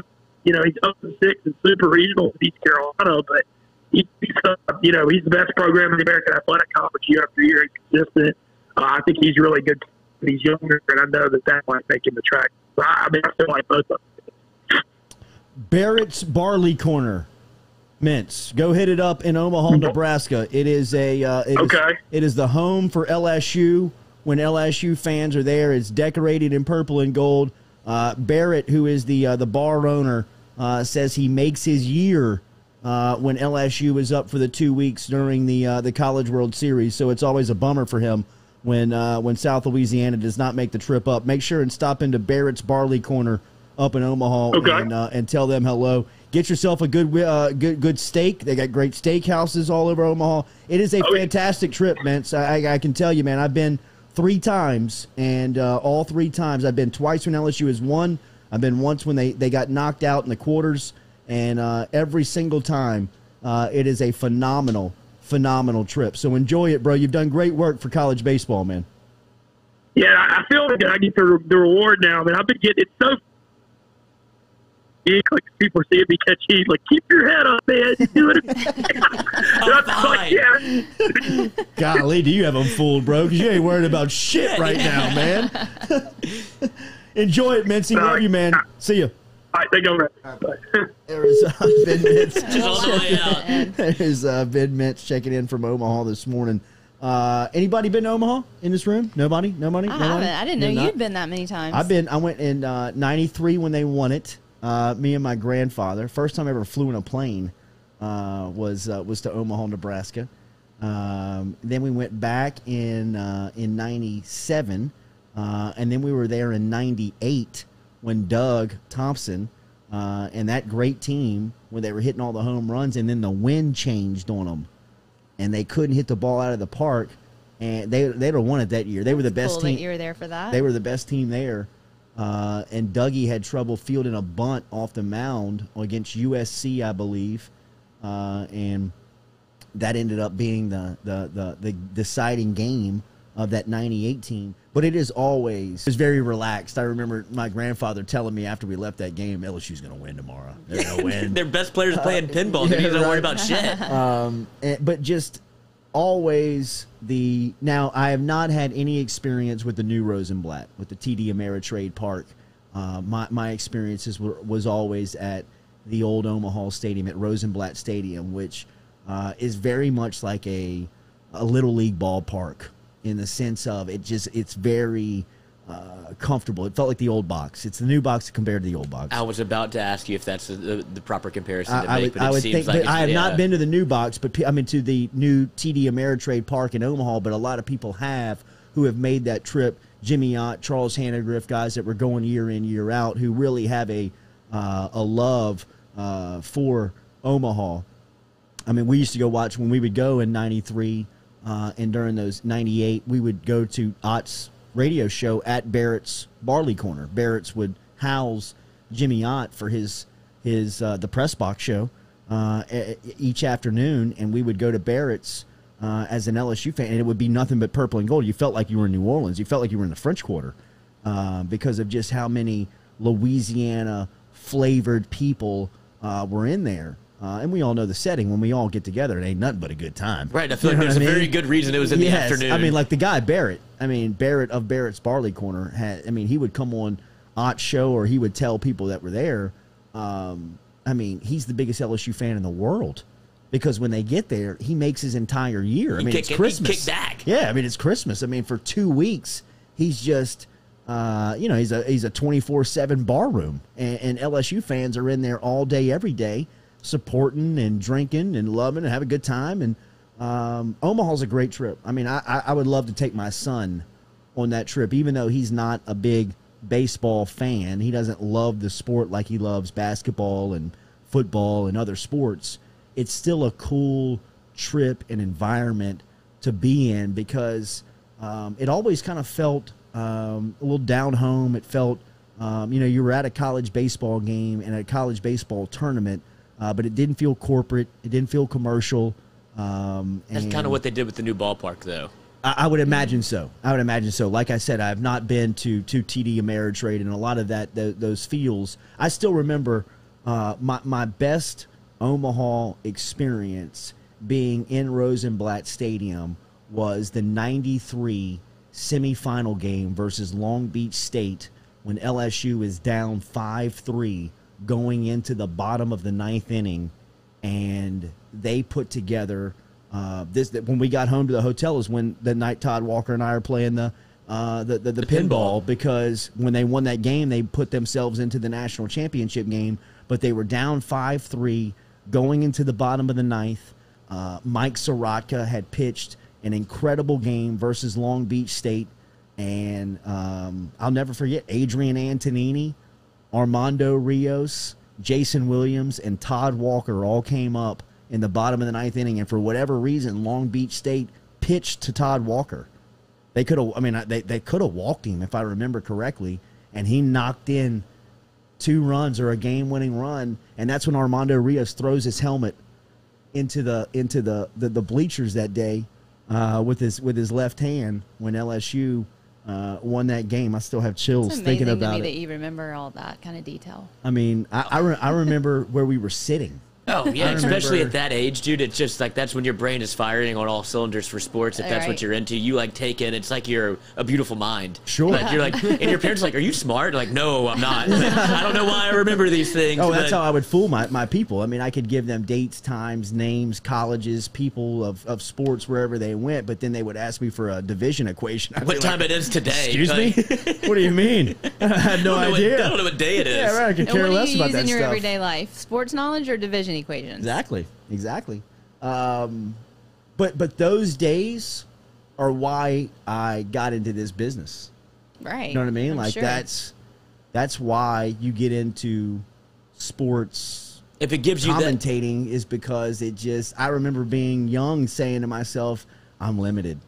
you know, he's up to six in super regional in East Carolina, but he, he's, uh, you know, he's the best program in the American Athletic Conference year after year. He's consistent. Uh, I think he's really good. He's younger, and I know that that might make him the track. I, I mean, I feel like both of them. Barrett's Barley Corner. Mintz, go hit it up in Omaha, Nebraska. It is a uh, it is- Okay. it is the home for LSU. When LSU fans are there, it's decorated in purple and gold. Uh, Barrett, who is the uh, the bar owner, uh, says he makes his year uh, when LSU is up for the two weeks during the uh, the College World Series. So it's always a bummer for him when uh, when South Louisiana does not make the trip up. Make sure and stop into Barrett's Barley Corner up in Omaha Okay. and uh, and tell them hello. Get yourself a good uh, good good steak. They got great steakhouses all over Omaha. It is a Oh, yeah. fantastic trip, man. So I, I can tell you, man. I've been three times, and uh, all three times I've been twice when LSU has won. I've been once when they, they got knocked out in the quarters, and uh, every single time uh, it is a phenomenal, phenomenal trip. So enjoy it, bro. You've done great work for college baseball, man. Yeah, I I feel like I get the, the reward now. I mean, I've been getting it's so. Like people are seeing me catch heat, like keep your head up, man. You doing it. And I Fine. yeah. Golly, do you have them fooled, bro? Because you ain't worried about shit right now, man. Enjoy it, Mincy. Love you, man. See you. All right, take over. There is uh, Ben Mintz. Just on the way out. There's uh, Ben Mintz checking in from Omaha this morning. Uh, anybody been to Omaha in this room? Nobody? Nobody? I Nobody? haven't. I didn't know You're not? you'd been that many times. I've been. I went in uh, '93 when they won it. Uh, me and my grandfather. First time I ever flew in a plane uh, was uh, was to Omaha, Nebraska. Um, then we went back in uh, in '97, uh, and then we were there in '98 when Doug Thompson uh, and that great team when they were hitting all the home runs, and then the wind changed on them, and they couldn't hit the ball out of the park, and they they'd have won it that year. They were the best cool team. you were there for that. They were the best team there. Uh, and Dougie had trouble fielding a bunt off the mound against USC, I believe. Uh, and that ended up being the, the, the, the deciding game of that 98 team. But it is always it's very relaxed. I remember my grandfather telling me after we left that game, LSU's going to win tomorrow. They're going to win. Their best players playing pinball. yeah, Yeah, not right. worried about shit. um, eh, but just always the now I have not had any experience with the new Rosenblatt with the TD Ameritrade Park. Uh, my my experiences were, was always at the old Omaha Stadium at Rosenblatt Stadium, which uh, is very much like a a little league ballpark in the sense of it just it's very uh, comfortable. It felt like the old box. It's the new box compared to the old box. I was about to ask you if that's the, the, the proper comparison to I, I make, would, but I it would seems think like I have yeah. not been to the new box, but I mean to the new TD Ameritrade Park in Omaha. But a lot of people have who have made that trip. Jimmy Ott, Charles Hanagriff, guys that were going year in year out, who really have a uh, a love uh, for Omaha. I mean, we used to go watch when we would go in '93 uh, and during those '98, we would go to Ott's radio show at Barrett's Barley Corner. Barrett's would house Jimmy Ott for his his uh, the press box show uh, each afternoon, and we would go to Barrett's uh, as an LSU fan, and it would be nothing but purple and gold. You felt like you were in New Orleans. You felt like you were in the French Quarter uh, because of just how many Louisiana flavored people uh, were in there. Uh, and we all know the setting when we all get together, it ain't nothing but a good time. Right, I feel You like there's a I very mean? good reason it was in the afternoon. I mean, like the guy Barrett. I mean, Barrett of Barrett's Barley Corner had. I mean, he would come on Ott's show, or he would tell people that were there. Um, I mean, he's the biggest LSU fan in the world because when they get there, he makes his entire year. I mean, kick it's Christmas. kick back. Yeah, I mean, it's Christmas. I mean, for two weeks, he's just. Uh, you know, he's a he's a twenty four seven bar room, and, and LSU fans are in there all day, every day, supporting and drinking and loving and have a good time. And um, Omaha's a great trip. I mean, I, I I would love to take my son on that trip, even though he's not a big baseball fan. He doesn't love the sport like he loves basketball and football and other sports. It's still a cool trip and environment to be in because um, it always kind of felt um, a little down home. It felt, um, you know, you were at a college baseball game and a college baseball tournament, uh, but it didn't feel corporate. It didn't feel commercial. Um, that's kind of what they did with the new ballpark, though. I, I would imagine so. I would imagine so. Like I said, I have not been to to TD Ameritrade and a lot of that th- those fields. I still remember uh, my my best Omaha experience being in Rosenblatt Stadium was the '93 semifinal game versus Long Beach State when LSU is down five three going into the bottom of the ninth inning and they put together uh, this. That when we got home to the hotel is when the night Todd Walker and I are playing the uh, the, the, the, The pinball, pinball. because when they won that game, they put themselves into the national championship game, but they were down five three going into the bottom of the ninth. Uh, Mike Sirotka had pitched an incredible game versus Long Beach State, and um, I'll never forget Adrian Antonini. Armando Rios, Jason Williams, and Todd Walker all came up in the bottom of the ninth inning, and for whatever reason, Long Beach State pitched to Todd Walker. They could have, I mean, they, they could have walked him if I remember correctly, and he knocked in two runs or a game-winning run, and that's when Armando Rios throws his helmet into the into the the, the bleachers that day uh, with his with his left hand when LSU uh, won that game. I still have chills It's thinking amazing to me it. that you remember all that kind of detail. I mean, I I, re- I remember where we were sitting. Oh yeah, I especially remember- at that age, dude. It's just like that's when your brain is firing on all cylinders for sports. If that's what you're into, you like take in. It's like you're a beautiful mind. Sure. Like you're like, and your parents are like, "Are you smart?" Like, no, I'm not. I don't know why I remember these things. Oh, that's how I would fool my, my people. I mean, I could give them dates, times, names, colleges, people of, of sports wherever they went, but then they would ask me for a division equation. I'd be What like, time it is today? Excuse me? What do you mean? I had no I don't what- idea. I don't know what day it is. Yeah, right. I could And care what do less you about use that in your stuff. everyday life? Sports knowledge or division equations? Exactly, exactly. Um, but but those days are why I got into this business. Right. You know what I mean? I'm like sure. that's that's why you get into sports If it gives you that, commentating is because it just I remember being young saying to myself, I'm limited.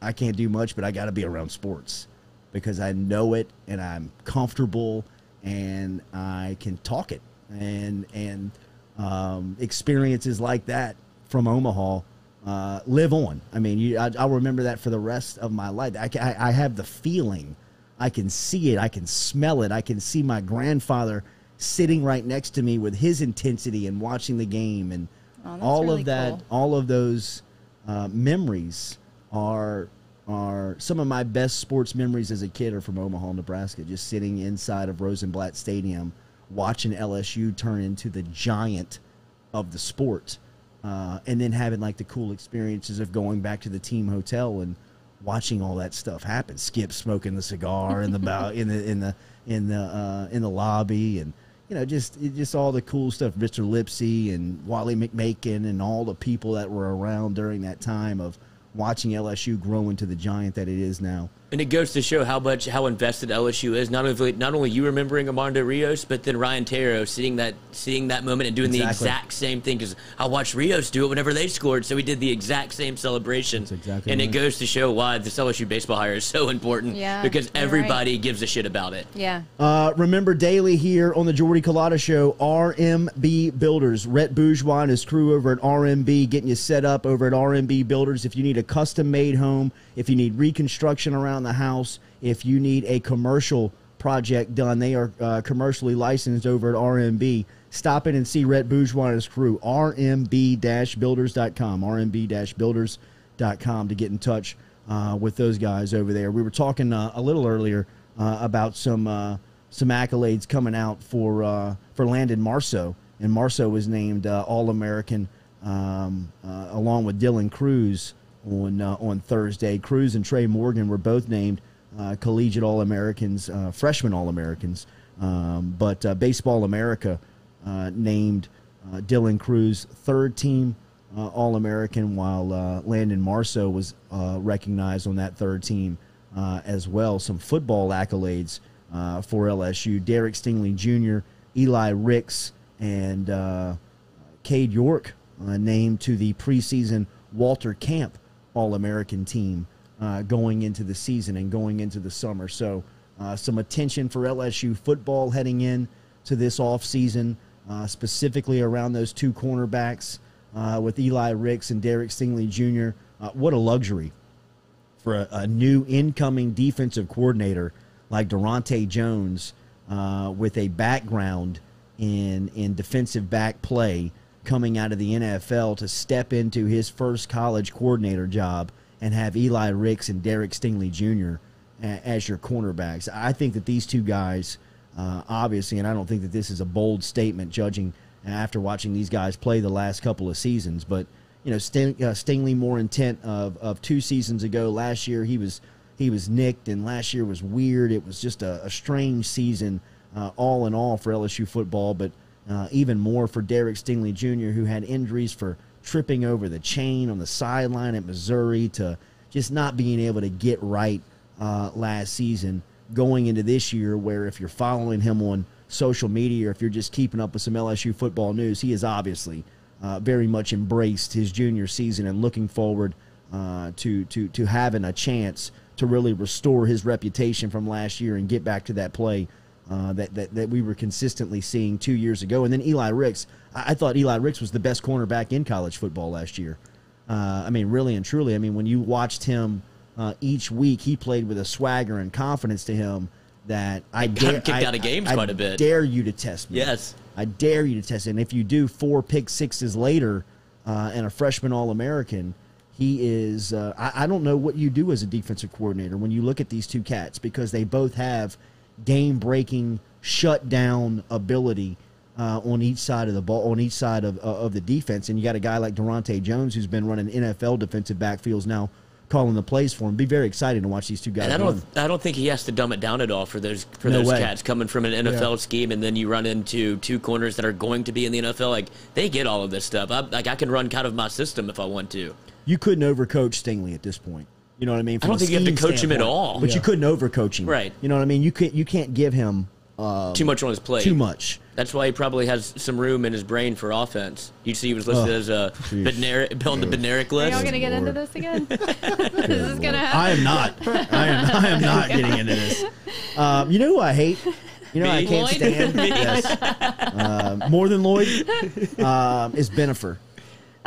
I can't do much, but I got to be around sports because I know it and I'm comfortable and I can talk it and and um, experiences like that from Omaha uh, live on. I mean, you, I, I'll remember that for the rest of my life. I, I, I have the feeling. I can see it. I can smell it. I can see my grandfather sitting right next to me with his intensity and watching the game and Oh, all really of that. cool. All of those uh, memories are are some of my best sports memories as a kid are from Omaha, Nebraska. Just sitting inside of Rosenblatt Stadium, watching LSU turn into the giant of the sport, uh, and then having like the cool experiences of going back to the team hotel and watching all that stuff happen. Skip smoking the cigar in the bow, in the in the in the uh, in the lobby, and you know just just all the cool stuff. Mr. Lipsy and Wally McMakin and all the people that were around during that time of watching LSU grow into the giant that it is now. And it goes to show how much how invested LSU is. Not only not only you remembering Armando Rios, but then Ryan Theriot seeing that seeing that moment and doing the exact same thing. Because I watched Rios do it whenever they scored, so he did the exact same celebration. That's exactly and right. it goes to show why this LSU baseball hire is so important. Yeah, because you're everybody gives a shit about it. Yeah. Uh, remember daily here on the Jordy Culotta Show, RMB Builders. Rhett Bourgeois and his crew over at RMB getting you set up over at RMB Builders. If you need a custom made home, if you need reconstruction around the house, if you need a commercial project done, they are uh, commercially licensed over at RMB. Stop in and see Rhett Bourgeois and his crew. RMB-builders.com. RMB-builders.com to get in touch uh, with those guys over there. We were talking uh, a little earlier uh, about some uh, some accolades coming out for uh, for Landon Marceaux, and Marceaux was named All American um, along with Dylan Crews on uh, on Thursday. Crews and Trey Morgan were both named uh, collegiate All Americans, uh, freshman All Americans, um, but uh, Baseball America uh, named uh, Dylan Crews third team All American, while Landon Marceaux was recognized on that third team as well. Some football accolades for LSU: Derek Stingley Jr., Eli Ricks, and Cade York named to the preseason Walter Camp All American team uh, going into the season and going into the summer. So, uh, some attention for LSU football heading in to this offseason, uh, specifically around those two cornerbacks uh, with Eli Ricks and Derek Stingley Jr. Uh, what a luxury for a, a new incoming defensive coordinator like Daronte Jones uh, with a background in in defensive back play coming out of the NFL to step into his first college coordinator job and have Eli Ricks and Derek Stingley Jr. as your cornerbacks. I think that these two guys, uh, obviously, and I don't think that this is a bold statement judging after watching these guys play the last couple of seasons, but you know, Sting, uh, Stingley more intent of, of two seasons ago. Last year he was he was nicked, and last year was weird. It was just a, a strange season, uh, all in all for LSU football. But uh, even more for Derek Stingley Jr., who had injuries for tripping over the chain on the sideline at Missouri to just not being able to get right uh, last season. Going into this year, where if you're following him on social media or if you're just keeping up with some LSU football news, he has obviously uh, very much embraced his junior season and looking forward uh, to to to having a chance to really restore his reputation from last year and get back to that play uh, that, that that we were consistently seeing two years ago. And then Eli Ricks, I, I thought Eli Ricks was the best cornerback in college football last year. Uh, I mean, really and truly. I mean, when you watched him uh, each week, he played with a swagger and confidence to him that I dare kicked I- out of games I quite a bit. Dare you to test me? Yes. I dare you to test. it. And if you do four pick sixes later, uh, and a freshman All American, he is. Uh, I, I don't know what you do as a defensive coordinator when you look at these two cats because they both have game breaking shutdown ability. Uh, on each side of the ball, on each side of, uh, of the defense, and you got a guy like Daronte Jones who's been running NFL defensive backfields now, calling the plays for him. Be very exciting to watch these two guys. And I don't, I don't think he has to dumb it down at all for those for No those way. cats coming from an NFL scheme, and then you run into two corners that are going to be in the NFL. Like they get all of this stuff. I, like I can run kind of my system if I want to. you couldn't overcoach Stingley at this point. You know what I mean? From don't think you have to coach him at all. But you couldn't overcoach him, Right. You know what I mean? You can't you can't give him uh, Too much on his plate. too much. That's why he probably has some room in his brain for offense. You see, he was listed Oh, as a jeez. Bednarik, on the Bednarik Are list. y'all gonna get into this again? This is gonna happen? I am not. I am. I am not getting into this. Um, you know who I hate? You know who I can't Lloyd? stand. yes. Um, more than Lloyd um, is Bennifer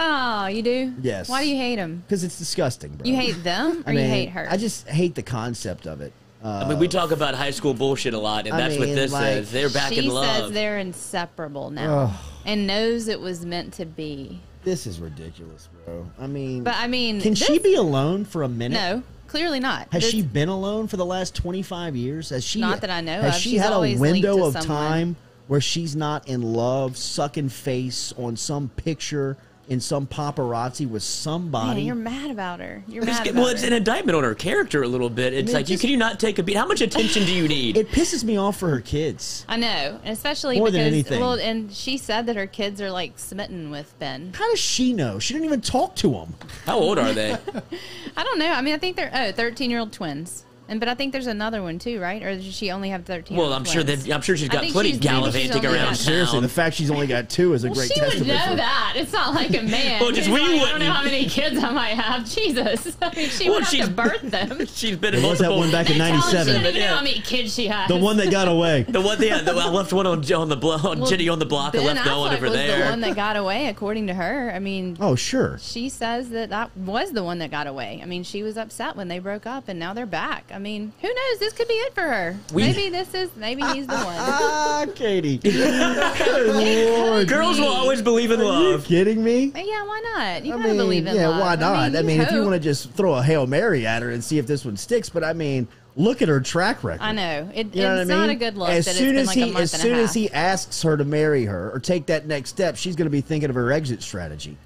Oh, you do? Yes. Why do you hate him? because it's disgusting, bro. You hate them, or I mean, you hate her? I just hate the concept of it. Uh, I mean, we talk about high school bullshit a lot, and I that's what this like- is. They're back in love. says they're inseparable now, and knows it was meant to be. this is ridiculous, bro. I mean, But I mean, can she be alone for a minute? No, clearly not. Has This- she been alone for the last 25 years? Has she Not that I know Has of. she She's had a window of someone. time where she's not in love, sucking face on some picture in some paparazzi with Man, somebody? you're mad about her. You're It's- mad about well, it's her. an indictment on her character a little bit. It's mean, like, you just- can you not take a beat? How much attention do you need? it pisses me off for her kids. I know, and especially More because than anything. well, and she said that her kids are like smitten with Ben. How does she know? She didn't even talk to him. How old are they? I don't know. I mean, I think they're oh, 13 year old twins. And but I think there's another one too, right? Or does she only have 13? well, I'm sure that I'm sure she's I got think plenty she's- gallivanting around Seriously, the fact she's only got two is a Well, great she would testament. know for- that. It's not like a man. Well, just who's we like, I don't know how many kids I might have. Jesus. I mean, she Well, would have she's- to birth them. She's been in There was that one back in They tell her She 97. didn't know Yeah. how many kids she has. The one that got away. The one, yeah, the, I left one on on the block, on Well, Jenny on the block. I left going Affleck over there. the one that got away, according to her. I mean, Oh, sure. she says that that was the one that got away. I mean, she was upset when they broke up, and now they're back. I mean, who knows? This could be it for her. We- maybe this is. Maybe he's the one. Ah, Katie. Lord. Girls will always believe in Are you love. kidding me? Yeah, why not? You I gotta mean, believe in yeah, love. Yeah, why not? I mean, if you want to just throw a hail mary at her and see if this one sticks, but I mean, look at her track record. I know it, You know it's what I mean? not a good look. As that soon it's as been like he, a month as and soon a half. as he asks her to marry her or take that next step, she's going to be thinking of her exit strategy.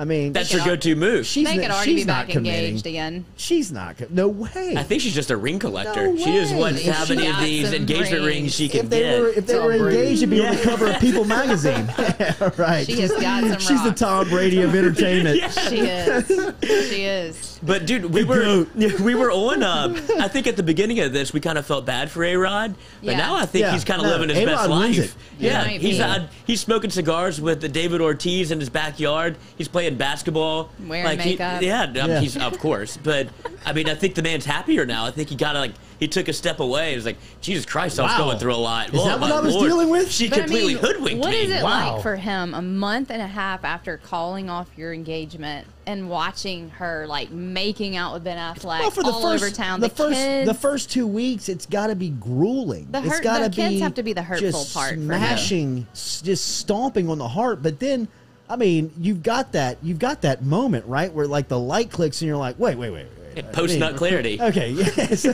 I mean, That's They her go-to move. she's they could already she's be not back committing. engaged again. She's not. co- No way. I think she's just a ring collector. No she just way. wants If how she many of these engagement rings. rings she can if they get. were if they Tom were Brady. engaged, it'd be on the cover of People magazine. right. She has got some She's the. Tom Brady of entertainment. yes. She is. she is. But dude, we were we were on. Uh, I think at the beginning of this, we kind of felt bad for A Rod, but Yeah. now I think Yeah, he's kind of no, living his A-Rod best life. it. Yeah, he's uh, he's smoking cigars with the David Ortiz in his backyard. He's playing basketball. Wearing he- makeup. yeah, um, Yeah. he's of course. But I mean, I think the man's happier now. I think he got like he took a step away. It was like Jesus Christ, I was Wow. going through a lot. Is that what my I was Lord. dealing with? She But I completely mean, hoodwinked what me. is it Wow. like for him a month and a half after calling off your engagement and watching her like making out with Ben Affleck Well, for the all first, over town? the, The, first, kids, the first two weeks, it's got to be grueling. The it's hurt- got the be kids have to be the hurtful just part for him. smashing, s- just stomping on the heart. But then, I mean, you've got that, you've got that moment, right, where like the light clicks and you're like, wait, wait, wait, wait. wait. Post I mean- nut clarity. Okay, yes.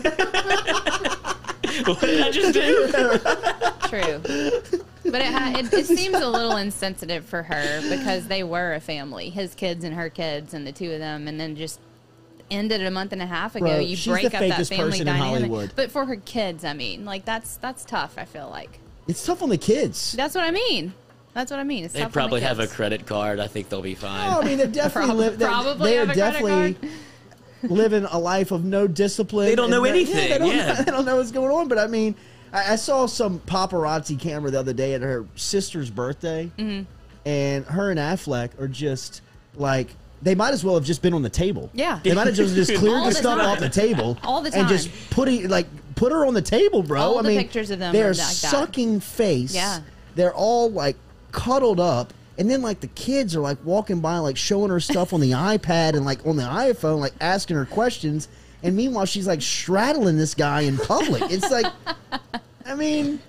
what did I just do? True. But it, ha- it, it seems a little insensitive for her because they were a family, his kids and her kids, and the two of them, and then just ended a month and a half ago. Bro, you she's break the up that fakest family person in dynamic. Hollywood. But for her kids, I mean, like that's that's tough. I feel like it's tough on the kids. that's what I mean. That's what I mean. It's They tough on the probably have a kids. credit card. I think they'll be fine. Oh, I mean, they're definitely Prob- live, they're, probably they're have a credit definitely card. Living a life of no discipline. They don't know no- anything, Yeah, they don't, yeah. they don't know what's going on. But I mean, I, I saw some paparazzi camera the other day at her sister's birthday, Mm-hmm. and her and Affleck are just like. They might as well have just been on the table. Yeah. they might have just, just cleared the the stuff time. off the table, All the time and just putting like put her on the table, bro. All I mean, pictures of them they're like that. sucking face. Yeah. they're all like cuddled up. And then like the kids are like walking by, like showing her stuff on the iPad and like on the iPhone, like asking her questions. and meanwhile she's like straddling this guy in public. It's like, I mean,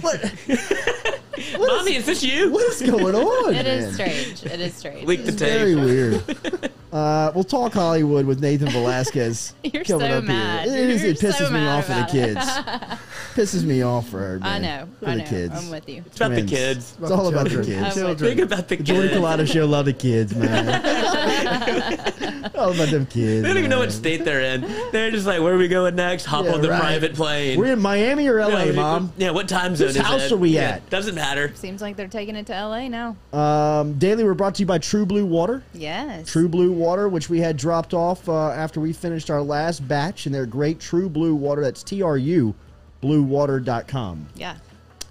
what? what Mommy, is this you? What is going on? It is man? strange. It is strange. Leak the It's very weird. Uh, we'll talk Hollywood with Nathan Velasquez. You're coming so up mad. Here. It, is, You're it pisses so me off for the about it. kids. pisses me off for her. I know. For I the know. kids. I'm with you. It's about the kids. It's all about the Children. kids. I'm with Think you. about the The Jordy kids. Collada show love the kids, man. all about them kids. They don't even know what state they're in. They're just like, where are we going next? Hop Yeah, on the right. private plane. We're in Miami or LA, Yeah, Mom. Yeah, what time zone Whose house it? are we Yeah, at? Doesn't matter. Seems like they're taking it to LA now. Um, Daily, we're brought to you by True Blue Water. Yes. True Blue Water, which we had dropped off uh, after we finished our last batch, and they're great True Blue Water. That's T R U, bluewater.com. Yeah.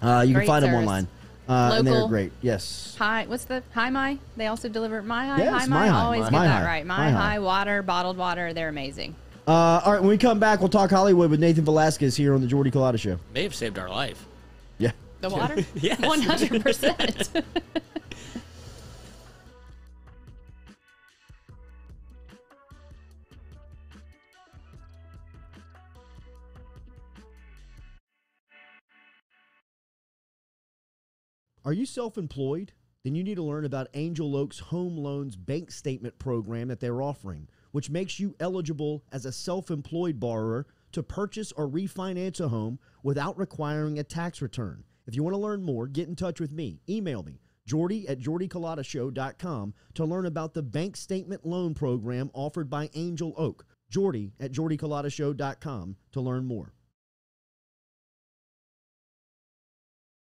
Uh, you can Great find them online. Uh, and they're Local. great. Yes. Hi, what's the Hi My? They also deliver My High. Yes, Hi My My. High. Always My get that High. right. My, My High. High water, bottled water. They're amazing. Uh, all right, when we come back, we'll talk Hollywood with Nathan Velasquez here on the Jordy Culotta Show. May have saved our life. Yeah. The water. Yes. One hundred percent. Are you self employed? Then you need to learn about Angel Oak's Home Loans Bank Statement program that they're offering, which makes you eligible as a self employed borrower to purchase or refinance a home without requiring a tax return. If you want to learn more, get in touch with me. Email me, Jordy at JordyCulottashow.com to learn about the bank statement loan program offered by Angel Oak. Jordy at JordyCulottashow.com to learn more.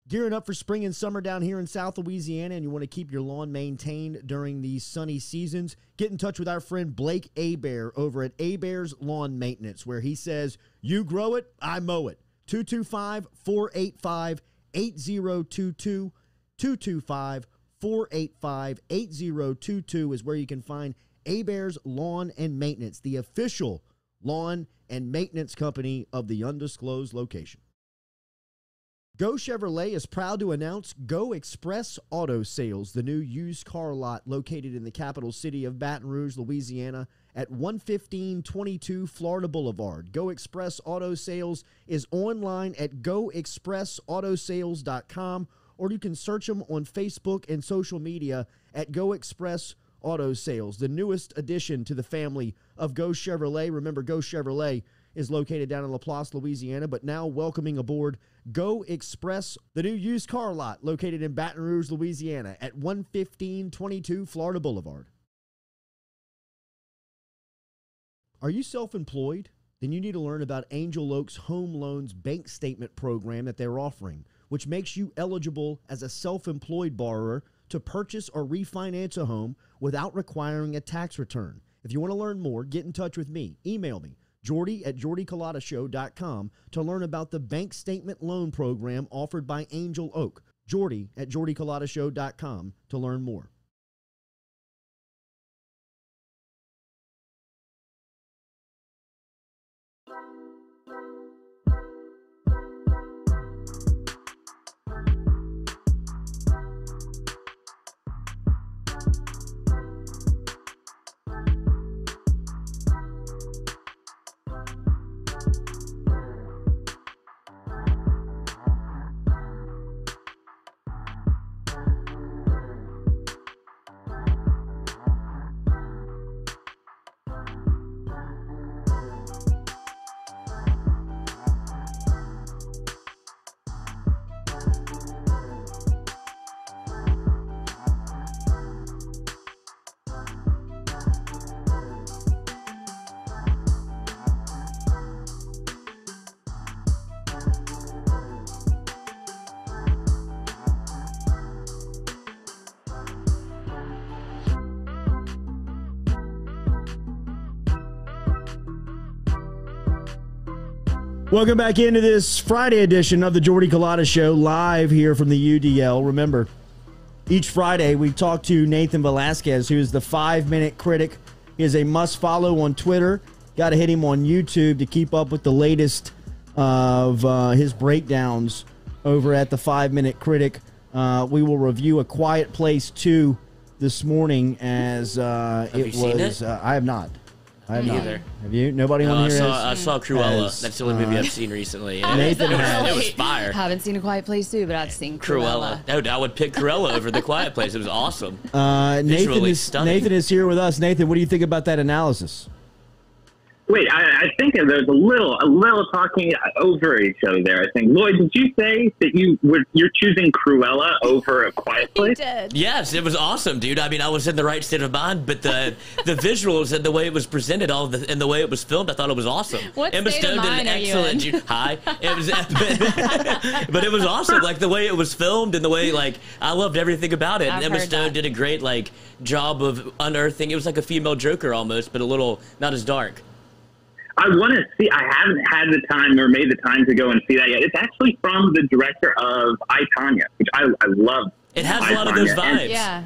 Gearing up for spring and summer down here in South Louisiana, and you want to keep your lawn maintained during these sunny seasons, get in touch with our friend Blake Abear over at Abear's Lawn Maintenance, where he says, You grow it, I mow it. 225 485 8022. 225 485 8022 is where you can find Abear's Lawn and Maintenance, the official lawn and maintenance company of the undisclosed location. Go Chevrolet is proud to announce Go Express Auto Sales, the new used car lot located in the capital city of Baton Rouge, Louisiana, at 11522 Florida Boulevard. Go Express Auto Sales is online at goexpressautosales.com, or you can search them on Facebook and social media at Go Express Auto Sales, the newest addition to the family of Go Chevrolet. Remember, Go Chevrolet is located down in Laplace, Louisiana, but now welcoming aboard Go Express, the new used car lot located in Baton Rouge, Louisiana at 11522 Florida Boulevard. Are you self employed? Then you need to learn about Angel Oak's Home Loans Bank Statement program that they're offering, which makes you eligible as a self employed borrower to purchase or refinance a home without requiring a tax return. If you want to learn more, get in touch with me. Email me, Jordy at JordyCulottashow.com to learn about the bank statement loan program offered by Angel Oak. Jordy at JordyCulottashow.com to learn more. Welcome back into this Friday edition of the Jordy Culotta Show, live here from the UDL. Remember, each Friday we talk to Nathan Velasquez, who is the five minute critic. He is a must follow on Twitter. Got to hit him on YouTube to keep up with the latest of uh, his breakdowns over at the five minute critic. Uh, we will review A Quiet Place 2 this morning as uh, it was. it? Uh, I have not. I have not. Neither. Have you? Nobody No, on I here saw, I saw Cruella. has, That's the only movie uh, I've seen recently. and Nathan it, was, has. it was fire. Haven't seen a quiet place too, but I've seen Cruella. Cruella. No, I would pick Cruella over The Quiet Place. It was awesome. Uh, Nathan Visually is stunning. Nathan is here with us. Nathan, what do you think about that analysis? Wait, I, I think there's a little, a little talking over each other there. I think Lloyd, did you say that you were you're choosing Cruella over A Quiet He Place? did. Yes, it was awesome, dude. I mean, I was in the right state of mind, but the the visuals and the way it was presented, all the and the way it was filmed, I thought it was awesome. What Emma state of Stone did an mind are you excellent. in? Hi, it was, but it was awesome. Like the way it was filmed and the way, like, I loved everything about it. I've Emma heard Stone that. did a great like job of unearthing. It was like a female Joker almost, but a little not as dark. I want to see. I haven't had the time or made the time to go and see that yet. It's actually from the director of I Tonya, which I, I love. It has I, a lot of those Tonya. And- vibes. Yeah.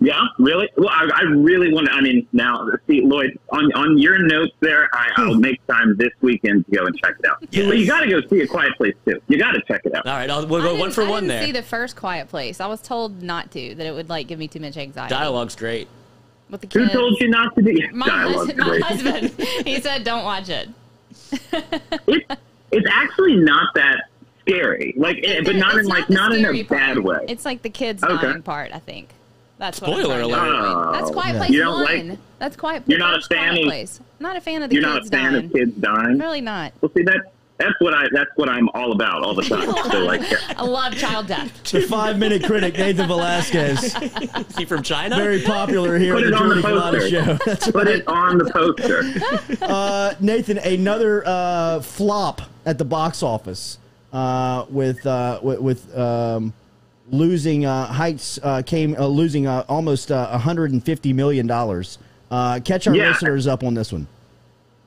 Yeah, really. Well, I, I really want to. I mean, now see, Lloyd, on on your notes there, I, I'll make time this weekend to go and check it out. Yes. But you got to go see a Quiet Place too. You got to check it out. All right, I'll, we'll go didn't- one for I one didn't there. see the first Quiet Place. I was told not to, that it would like give me too much anxiety. Dialogue's great. With the Who told you not to do? My, Dialogue's husband, my husband. He said, "Don't watch it." It, it's actually not that scary. Like, eh, but not in It's like not in scary a bad way. It's like the kids Okay. dying part. I think. That's what I'm Spoiler alert. avoid. That's Quiet Yeah. Place You don't one. like- That's Quiet. You're not a first fan Quiet of- Place. Not a fan of the You're not a fan dying. of kids dying. Really not. Well, see that that's what I that's what I'm all about all the time. so like, I love child death. The five minute critic, Nathan Velasquez. Is he from China? Very popular here Put on the it on the Culotta poster. Show. That's put it on the poster. Uh, Nathan, another uh, flop at the box office uh, with uh, with, with um, losing uh, Heights uh, came uh, losing uh, almost uh, 150 million dollars. Uh, catch our Yeah. listeners up on this one.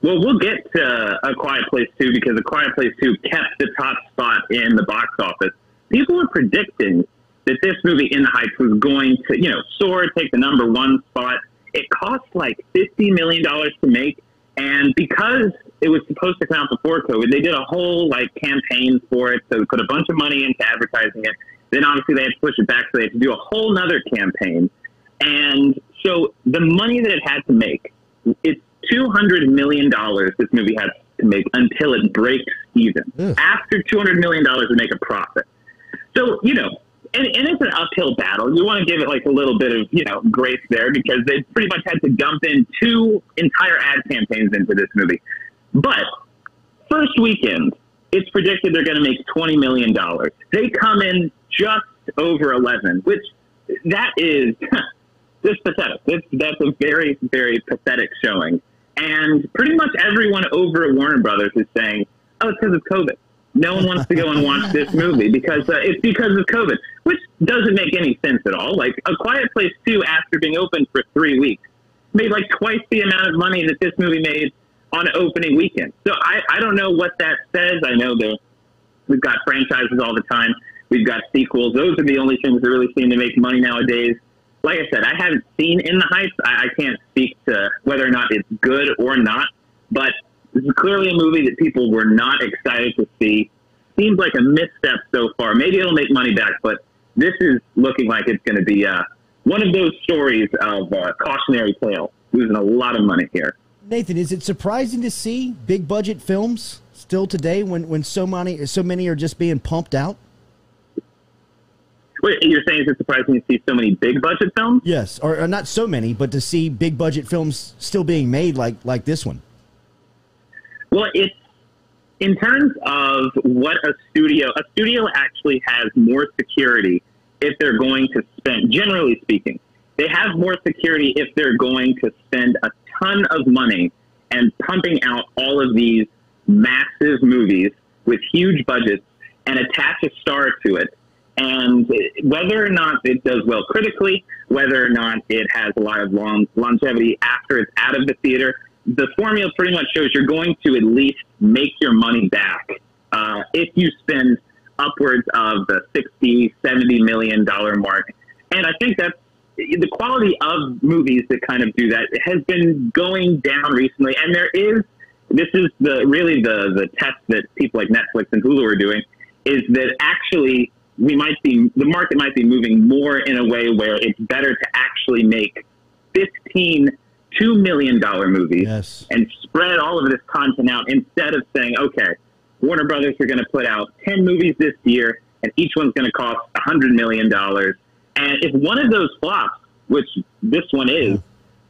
Well, we'll get to A Quiet Place 2 because A Quiet Place 2 kept the top spot in the box office. People were predicting that this movie, In the Heights, was going to, you know, soar, take the number one spot. It cost like $50 million to make. And because it was supposed to come out before COVID, they did a whole like campaign for it. So they put a bunch of money into advertising it. Then obviously they had to push it back, so they had to do a whole nother campaign. And so the money that it had to make, it's two hundred million dollars this movie had to make until it breaks even. After two hundred million dollars to make a profit. So, you know, and, and it's an uphill battle. You want to give it like a little bit of, you know, grace there because they pretty much had to dump in two entire ad campaigns into this movie. But first weekend, it's predicted they're going to make $20 million. They come in just over 11, which that is just pathetic. That's, that's a very, very pathetic showing. And pretty much everyone over at Warner Brothers is saying, oh, it's because of COVID. No one wants to go and watch this movie because uh, it's because of COVID, which doesn't make any sense at all. Like A Quiet Place 2, after being open for three weeks, made like twice the amount of money that this movie made on opening weekend. So I, I don't know what that says. I know that we've got franchises all the time. We've got sequels. Those are the only things that really seem to make money nowadays. Like I said, I haven't seen In the Heights. I, I can't speak to whether or not it's good or not, but this is clearly a movie that people were not excited to see. Seems like a misstep so far. Maybe it'll make money back, but this is looking like it's going to be uh, one of those stories of uh, cautionary tale, losing a lot of money here. Nathan, is it surprising to see big budget films still today when, when so many so many are just being pumped out? Wait, you're saying it's surprising to see so many big budget films? Yes, or, or not so many, but to see big budget films still being made like like this one. Well, it's in terms of what a studio, a studio actually has more security if they're going to spend, generally speaking, they have more security if they're going to spend a ton of money and pumping out all of these massive movies with huge budgets and attach a star to it. And whether or not it does well critically, whether or not it has a lot of long, longevity after it's out of the theater, the formula pretty much shows you're going to at least make your money back uh, if you spend upwards of the 60, 70 million dollar mark. And I think that's the quality of movies that kind of do that has been going down recently. And there is, this is the really the, the test that people like Netflix and Hulu are doing is that actually we might be, the market might be moving more in a way where it's better to actually make 15 two million dollar movies Yes. and spread all of this content out instead of saying, okay, Warner Brothers are going to put out 10 movies this year and each one's going to cost $100 million. And if one of those flops, which this one is,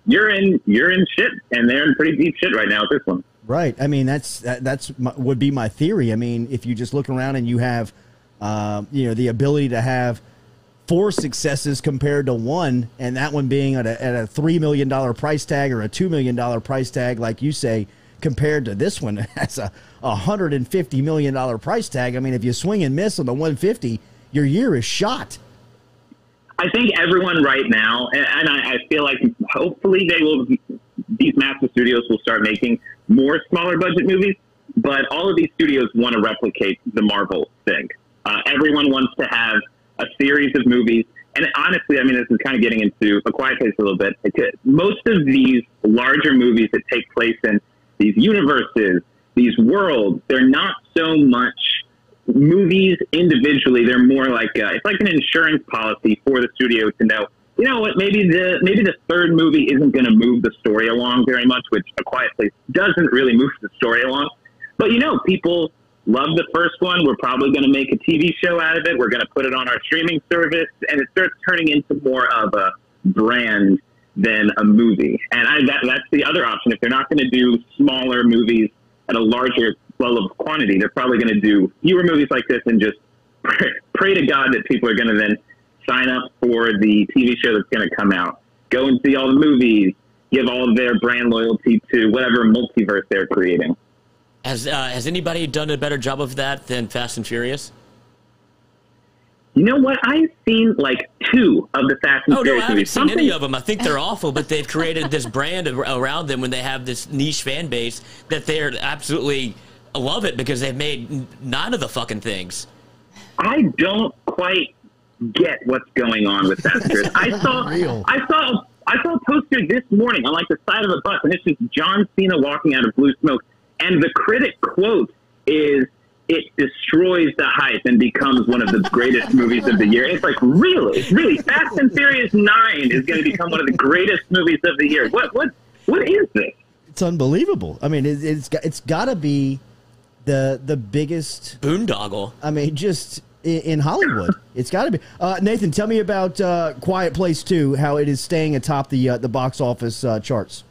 you're in you're in shit, and they're in pretty deep shit right now with this one. Right. I mean, that's that, that's my, would be my theory. I mean, if you just look around and you have, um, you know, the ability to have four successes compared to one, and that one being at a, at a three million dollar price tag or a two million dollar price tag, like you say, compared to this one that's a, a hundred and fifty million dollar price tag. I mean, if you swing and miss on the one fifty, your year is shot. I think everyone right now, and, I feel like hopefully they will, these massive studios will start making more smaller budget movies, but all of these studios want to replicate the Marvel thing. Uh, everyone wants to have a series of movies. And honestly, I mean, this is kind of getting into a quiet place a little bit. Most of these larger movies that take place in these universes, these worlds, they're not so much movies individually. They're more like uh, it's like an insurance policy for the studio to know. You know what? Maybe the maybe the third movie isn't going to move the story along very much, which A Quiet Place doesn't really move the story along. But you know, people love the first one. We're probably going to make a TV show out of it. We're going to put it on our streaming service, and it starts turning into more of a brand than a movie. And I, that, that's the other option. If they're not going to do smaller movies at a larger level of quantity, they're probably going to do fewer movies like this and just pray, pray to God that people are going to then sign up for the TV show that's going to come out. Go and see all the movies. Give all of their brand loyalty to whatever multiverse they're creating. Has uh, has anybody done a better job of that than Fast and Furious? You know what? I've seen like two of the Fast and Oh no, I haven't movies. seen any of them. I think they're awful, but they've created this brand around them when they have this niche fan base that they're absolutely love it because they've made n- none of the fucking things. I don't quite get what's going on with Fast that. Chris. I saw, Real. I saw, I saw a poster this morning on like the side of a bus, and it's just John Cena walking out of blue smoke, and the critic quote is. It destroys the hype and becomes one of the greatest movies of the year. It's like, really, really, Fast and Furious Nine is going to become one of the greatest movies of the year. What, what, what is this? It's unbelievable. I mean, it, it's got, it's got to be the the biggest Boondoggle. I mean, just i- in Hollywood, it's got to be. Uh, Nathan, tell me about uh, Quiet Place Two. How it is staying atop the uh, the box office uh, charts.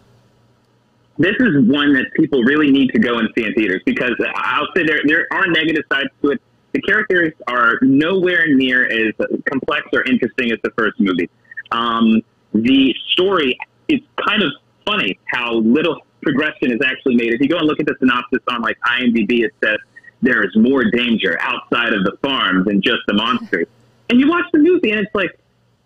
This is one that people really need to go and see in theaters because I'll say there there are negative sides to it. The characters are nowhere near as complex or interesting as the first movie. Um, the story is kind of funny how little progression is actually made. If you go and look at the synopsis on like IMDb, it says there is more danger outside of the farm than just the monsters. And you watch the movie and it's like,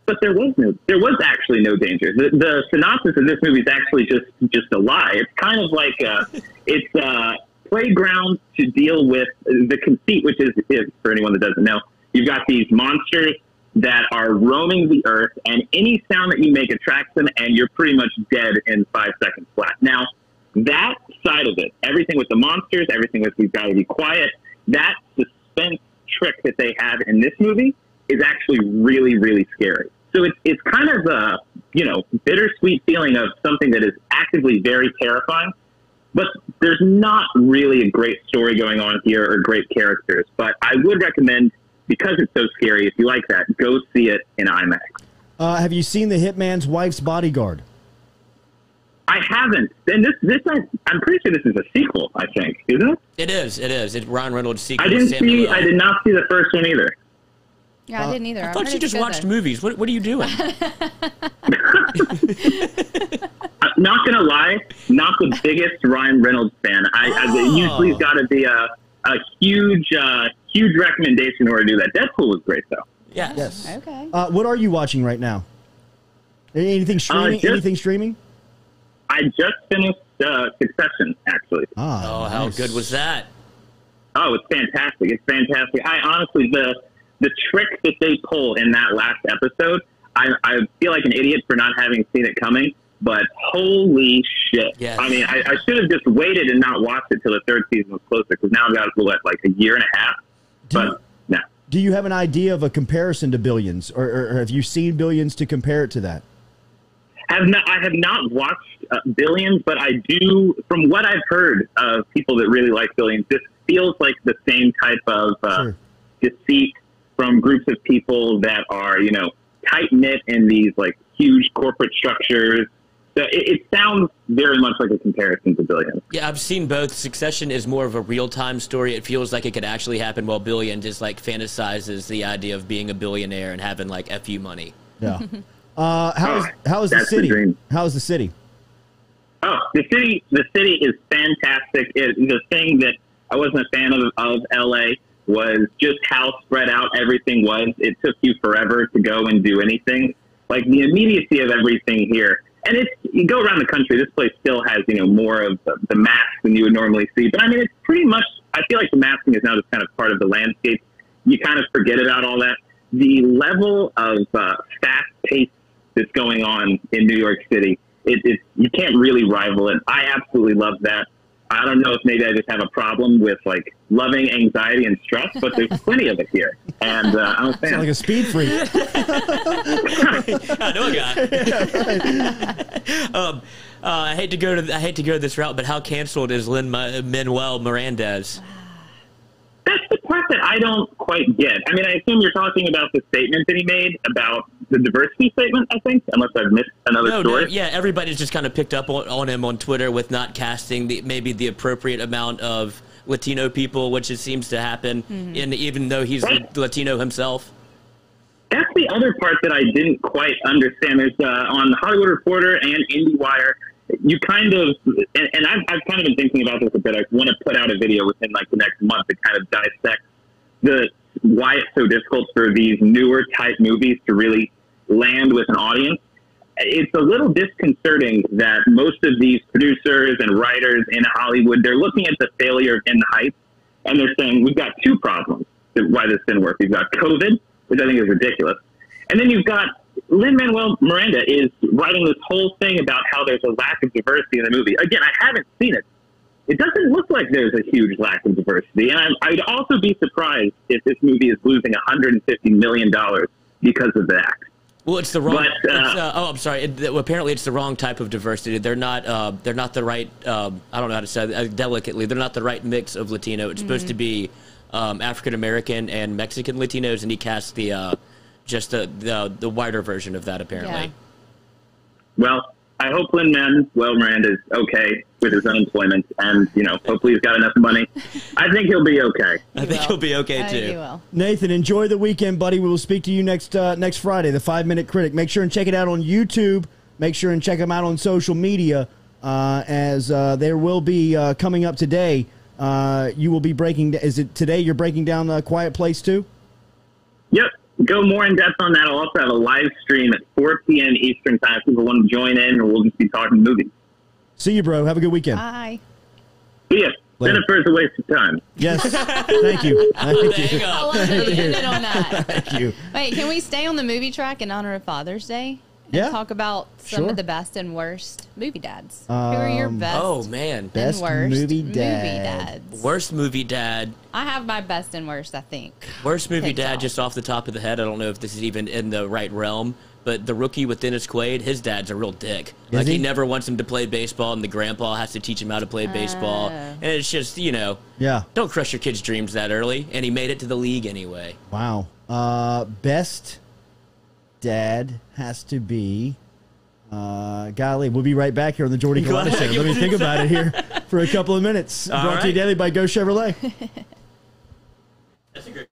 but there was no, there was actually no danger. The, the synopsis of this movie is actually just just a lie. It's kind of like uh, it's a playground to deal with the conceit, which is, is for anyone that doesn't know, you've got these monsters that are roaming the earth, and any sound that you make attracts them, and you're pretty much dead in five seconds flat. Now, that side of it, everything with the monsters, everything with we've got to be quiet, that suspense trick that they have in this movie is actually really, really scary. So it's it's kind of a you know bittersweet feeling of something that is actively very terrifying, but there's not really a great story going on here or great characters. But I would recommend because it's so scary. If you like that, go see it in IMAX. Uh, have you seen the Hitman's Wife's Bodyguard? I haven't. And this this I, I'm pretty sure this is a sequel. I think isn't it? It is. It is. It Ryan Reynolds sequel. I didn't see. Neill. I did not see the first one either. Yeah, I didn't either. I heard thought you just watched though. movies. What What are you doing? Not gonna lie, not the biggest Ryan Reynolds fan. I, I Oh. usually it's got to be a a huge uh, huge recommendation in order to do that. Deadpool was great though. yes. Yes. Okay. Uh, what are you watching right now? Anything streaming? just- anything streaming? I just finished uh, Succession actually. Ah, Oh, how good was that? Oh, it's fantastic! It's fantastic. I honestly the the trick that they pull in that last episode, I, I feel like an idiot for not having seen it coming. But holy shit! Yes. I mean, I, I should have just waited and not watched it till the third season was closer because now I've got what like a year and a half. Do you- But no, Do you have an idea of a comparison to Billions, or, or, or have you seen Billions to compare it to that? Have not, I have not watched uh, Billions, but I do. From what I've heard of people that really like Billions, this feels like the same type of uh, Sure. deceit from groups of people that are, you know, tight knit in these like huge corporate structures. So it, it sounds very much like a comparison to Billions. Yeah, I've seen both. Succession is more of a real time story. It feels like it could actually happen, while Billion just like fantasizes the idea of being a billionaire and having like fu money. Yeah. Uh, how's how's the That's the city? how's the city? Oh, the city, the city is fantastic. It, the thing that I wasn't a fan of, of LA was just how spread out everything was. It took you forever to go and do anything. Like the immediacy of everything here. And it's, you go around the country, this place still has, you know, more of the, the masks than you would normally see. But I mean, it's pretty much, I feel like the masking is now just kind of part of the landscape. You kind of forget about all that. The level of uh, fast pace that's going on in New York City, it, it, you can't really rival it. I absolutely love that. I don't know if maybe I just have a problem with like loving anxiety and stress, but there's plenty of it here, and uh, I'm a fan. Sound like a speed freak. I know a guy. um, uh, I hate to go to I hate to go this route, but how canceled is Lin Manuel Miranda's? That's the part that I don't quite get. I mean, I assume you're talking about the statement that he made about the diversity statement. I think, unless I've missed another No, no, story. yeah, everybody's just kind of picked up on, on him on Twitter with not casting the maybe the appropriate amount of Latino people, which it seems to happen, and even though he's Right. Latino himself. That's the other part that I didn't quite understand. There's uh, on the Hollywood Reporter and IndieWire, you kind of, and, and I've, I've kind of been thinking about this a bit. I want to put out a video within like the next month to kind of dissect the why it's so difficult for these newer type movies to really land with an audience. It's a little disconcerting that most of these producers and writers in Hollywood they're looking at the failure in the Heights and they're saying we've got two problems why this didn't work. We've got COVID, which I think is ridiculous, and then you've got Lin Manuel Miranda is writing this whole thing about how there's a lack of diversity in the movie. Again, I haven't seen it. It doesn't look like there's a huge lack of diversity, and I, I'd also be surprised if this movie is losing 150 million dollars because of that. Well, it's the wrong. But, uh, it's, uh, oh, I'm sorry. It, apparently, it's the wrong type of diversity. They're not. Uh, they're not the right. Um, I don't know how to say it uh, delicately. They're not the right mix of Latino. It's supposed to be um, African American and Mexican Latinos, and he cast the uh, just the, the the wider version of that. Apparently, Yeah. Well, I hope Lin Manuel Miranda is okay with his unemployment, and you know, hopefully he's got enough money. I think he'll be okay. I think will. he'll be okay I too. think he will. Nathan, enjoy the weekend, buddy. We will speak to you next uh, next Friday, the Five Minute Critic. Make sure and check it out on YouTube. Make sure and check them out on social media, uh, as uh, there will be uh, coming up today. Uh, you will be breaking. Is it today? You're breaking down the Quiet Place too. Yep. Go more in depth on that. I'll also have a live stream at 4 p.m. Eastern time. If people want to join in, or we'll just be talking movies. See you, bro. Have a good weekend. Bye. See ya. Later. Jennifer's a waste of time. Yes. Thank you. Thank There you. you go. Oh, I love that you ended on that. Thank you. Wait, can we stay on the movie track in honor of Father's Day? And Yeah. Talk about some Sure. of the best and worst movie dads. Who are your Um, best? Oh man, Best worst movie dad. dads. worst movie dad. I have my best and worst. I think. Worst movie Picked dad, out. just off the top of the head. I don't know if this is even in the right realm, but the rookie with Dennis Quaid, his dad's a real dick. like he? he? never wants him to play baseball, and the grandpa has to teach him how to play baseball. Oh. And it's just you know, Yeah. don't crush your kid's dreams that early. And he made it to the league anyway. Wow. Uh, best dad has to be. Uh, golly, we'll be right back here on the Jordy Culotta Show. Let me think about it here for a couple of minutes. All Brought to you right. daily by Go Chevrolet. That's a great.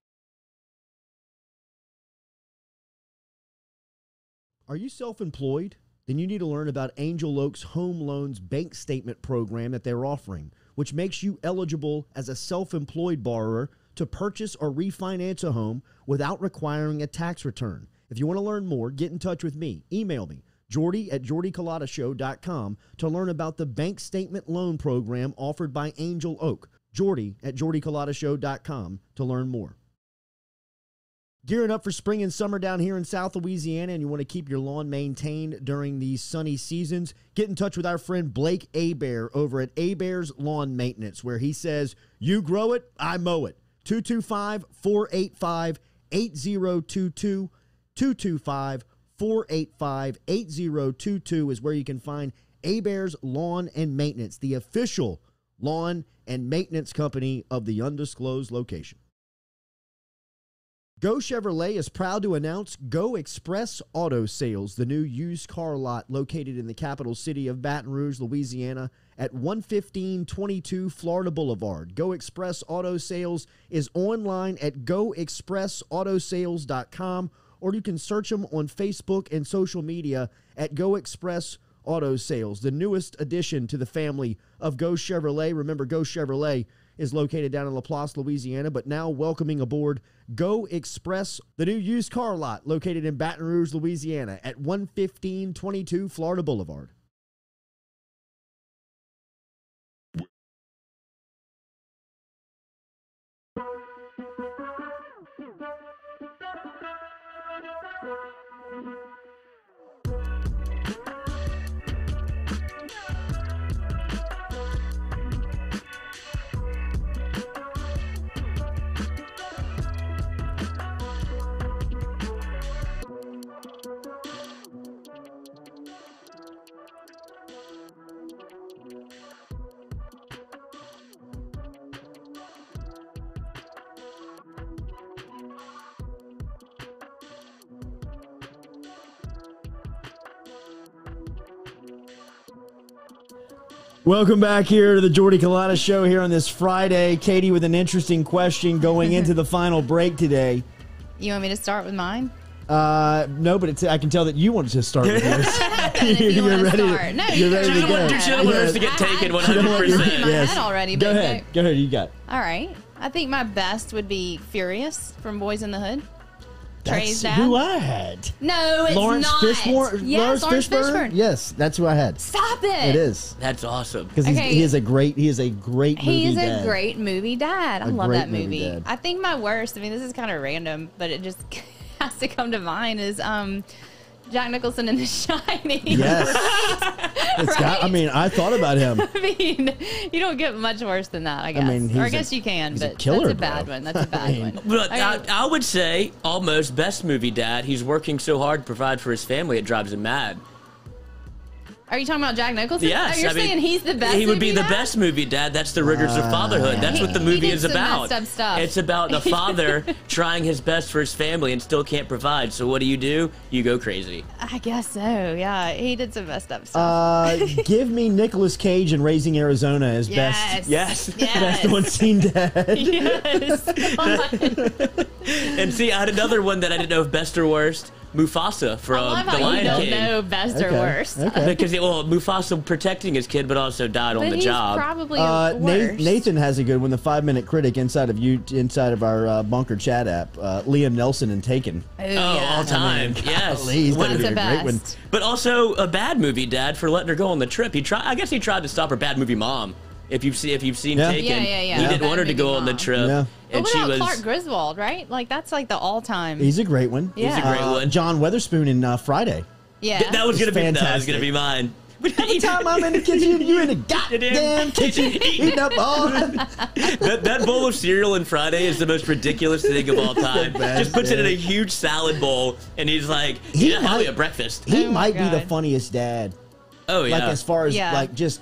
Are you self employed? Then you need to learn about Angel Oak's Home Loans Bank Statement program that they're offering, which makes you eligible as a self employed borrower to purchase or refinance a home without requiring a tax return. If you want to learn more, get in touch with me. Email me, Jordy at JordyCulottaShow.com to learn about the bank statement loan program offered by Angel Oak. Jordy at JordyCulottaShow.com to learn more. Gearing up for spring and summer down here in South Louisiana, and you want to keep your lawn maintained during these sunny seasons, get in touch with our friend Blake Abear over at Abear's Lawn Maintenance, where he says, You grow it, I mow it. 225 485 8022. 225 485 8022 is where you can find Abears Lawn and Maintenance, the official lawn and maintenance company of the undisclosed location. Go Chevrolet is proud to announce Go Express Auto Sales, the new used car lot located in the capital city of Baton Rouge, Louisiana at 11522 Florida Boulevard. Go Express Auto Sales is online at goexpressautosales.com or you can search them on Facebook and social media at Go Express Auto Sales, the newest addition to the family of Go Chevrolet. Remember, Go Chevrolet is located down in Laplace, Louisiana, but now welcoming aboard Go Express, the new used car lot located in Baton Rouge, Louisiana at 11522 Florida Boulevard. Welcome back here to the Jordy Culotta Show here on this Friday. Katie with an interesting question going into the final break today. You want me to start with mine? Uh, no, but it's, I can tell that you wanted to start with yours. if you wanna start. No, you're you ready to go. doesn't want, she doesn't want hers to get taken I- She don't want your- 100%. my head already, Go ahead. Go ahead. You got. All right. I think my best would be Furious from Boys in the Hood. That's Trey's dad. who I had. No, it's Laurence not. Fishburne. Yes, Laurence Fishburne. Yes, that's who I had. Stop it. It is That's awesome. because Okay. he is a great. He is a great. He is movie a dad. great movie dad. I A love great that movie movie. dad. I think my worst, I mean, this is kind of random, but it just has to come to mind is um, Jack Nicholson in The Shining. Yes. It's got, I mean, I thought about him. I mean, you don't get much worse than that, I guess. mean, or I he's a- guess you can, he's a but killer, that's a bad bro. one. That's a bad I mean- one. But I I, mean, I would say almost best movie dad. He's working so hard to provide for his family, it drives him mad. Are you talking about Jack Nicholson? Yes, oh, you're I mean, he's the best. He would be movie the dad? best movie dad. That's the rigors of fatherhood. That's what the movie he did is some about. up stuff. It's about the father trying his best for his family and still can't provide. So what do you do? You go crazy. I guess so. Yeah, he did some messed up stuff. Uh, give me Nicolas Cage in Raising Arizona as yes. Yes. Yes. best best on scene dad. yes. And see, I had another one that I didn't know if best or worst. Mufasa I from love The how you Lion don't King. know best or Okay, worst. okay. Because well, Mufasa protecting his kid, but also died on But the he's job. probably Uh, worse. Nathan, Nathan has a good one. The five minute critic inside of you, inside of our uh, bunker chat app. Uh, Liam Neeson and Taken. Oh, oh, yeah. all time. mean, yes. golly, he's What- gotta be That's a the great one. best. But also a bad movie dad for letting her go on the trip. He tried. I guess he tried to stop her bad movie mom. If you've seen, if you've seen Yeah. Taken, Yeah, yeah, yeah. he Yeah. didn't Bad want her to movie go on the mom. trip, Yeah. And what she about was. Clark Griswold, right? Like that's like the all-time. He's a great one. He's a great Uh, one. John Witherspoon in uh, Friday. yeah. Th- that was gonna It's be that was fantastic. gonna be mine. Every time I'm in the kitchen, you're in the goddamn kitchen eating up all. that, that bowl of cereal on Friday is the most ridiculous thing of all time. best, Just puts it in a huge salad bowl, and he's like, He "Yeah, have might- me a breakfast." He Oh my might be the God. funniest dad. Oh yeah. Like as far as Yeah. like just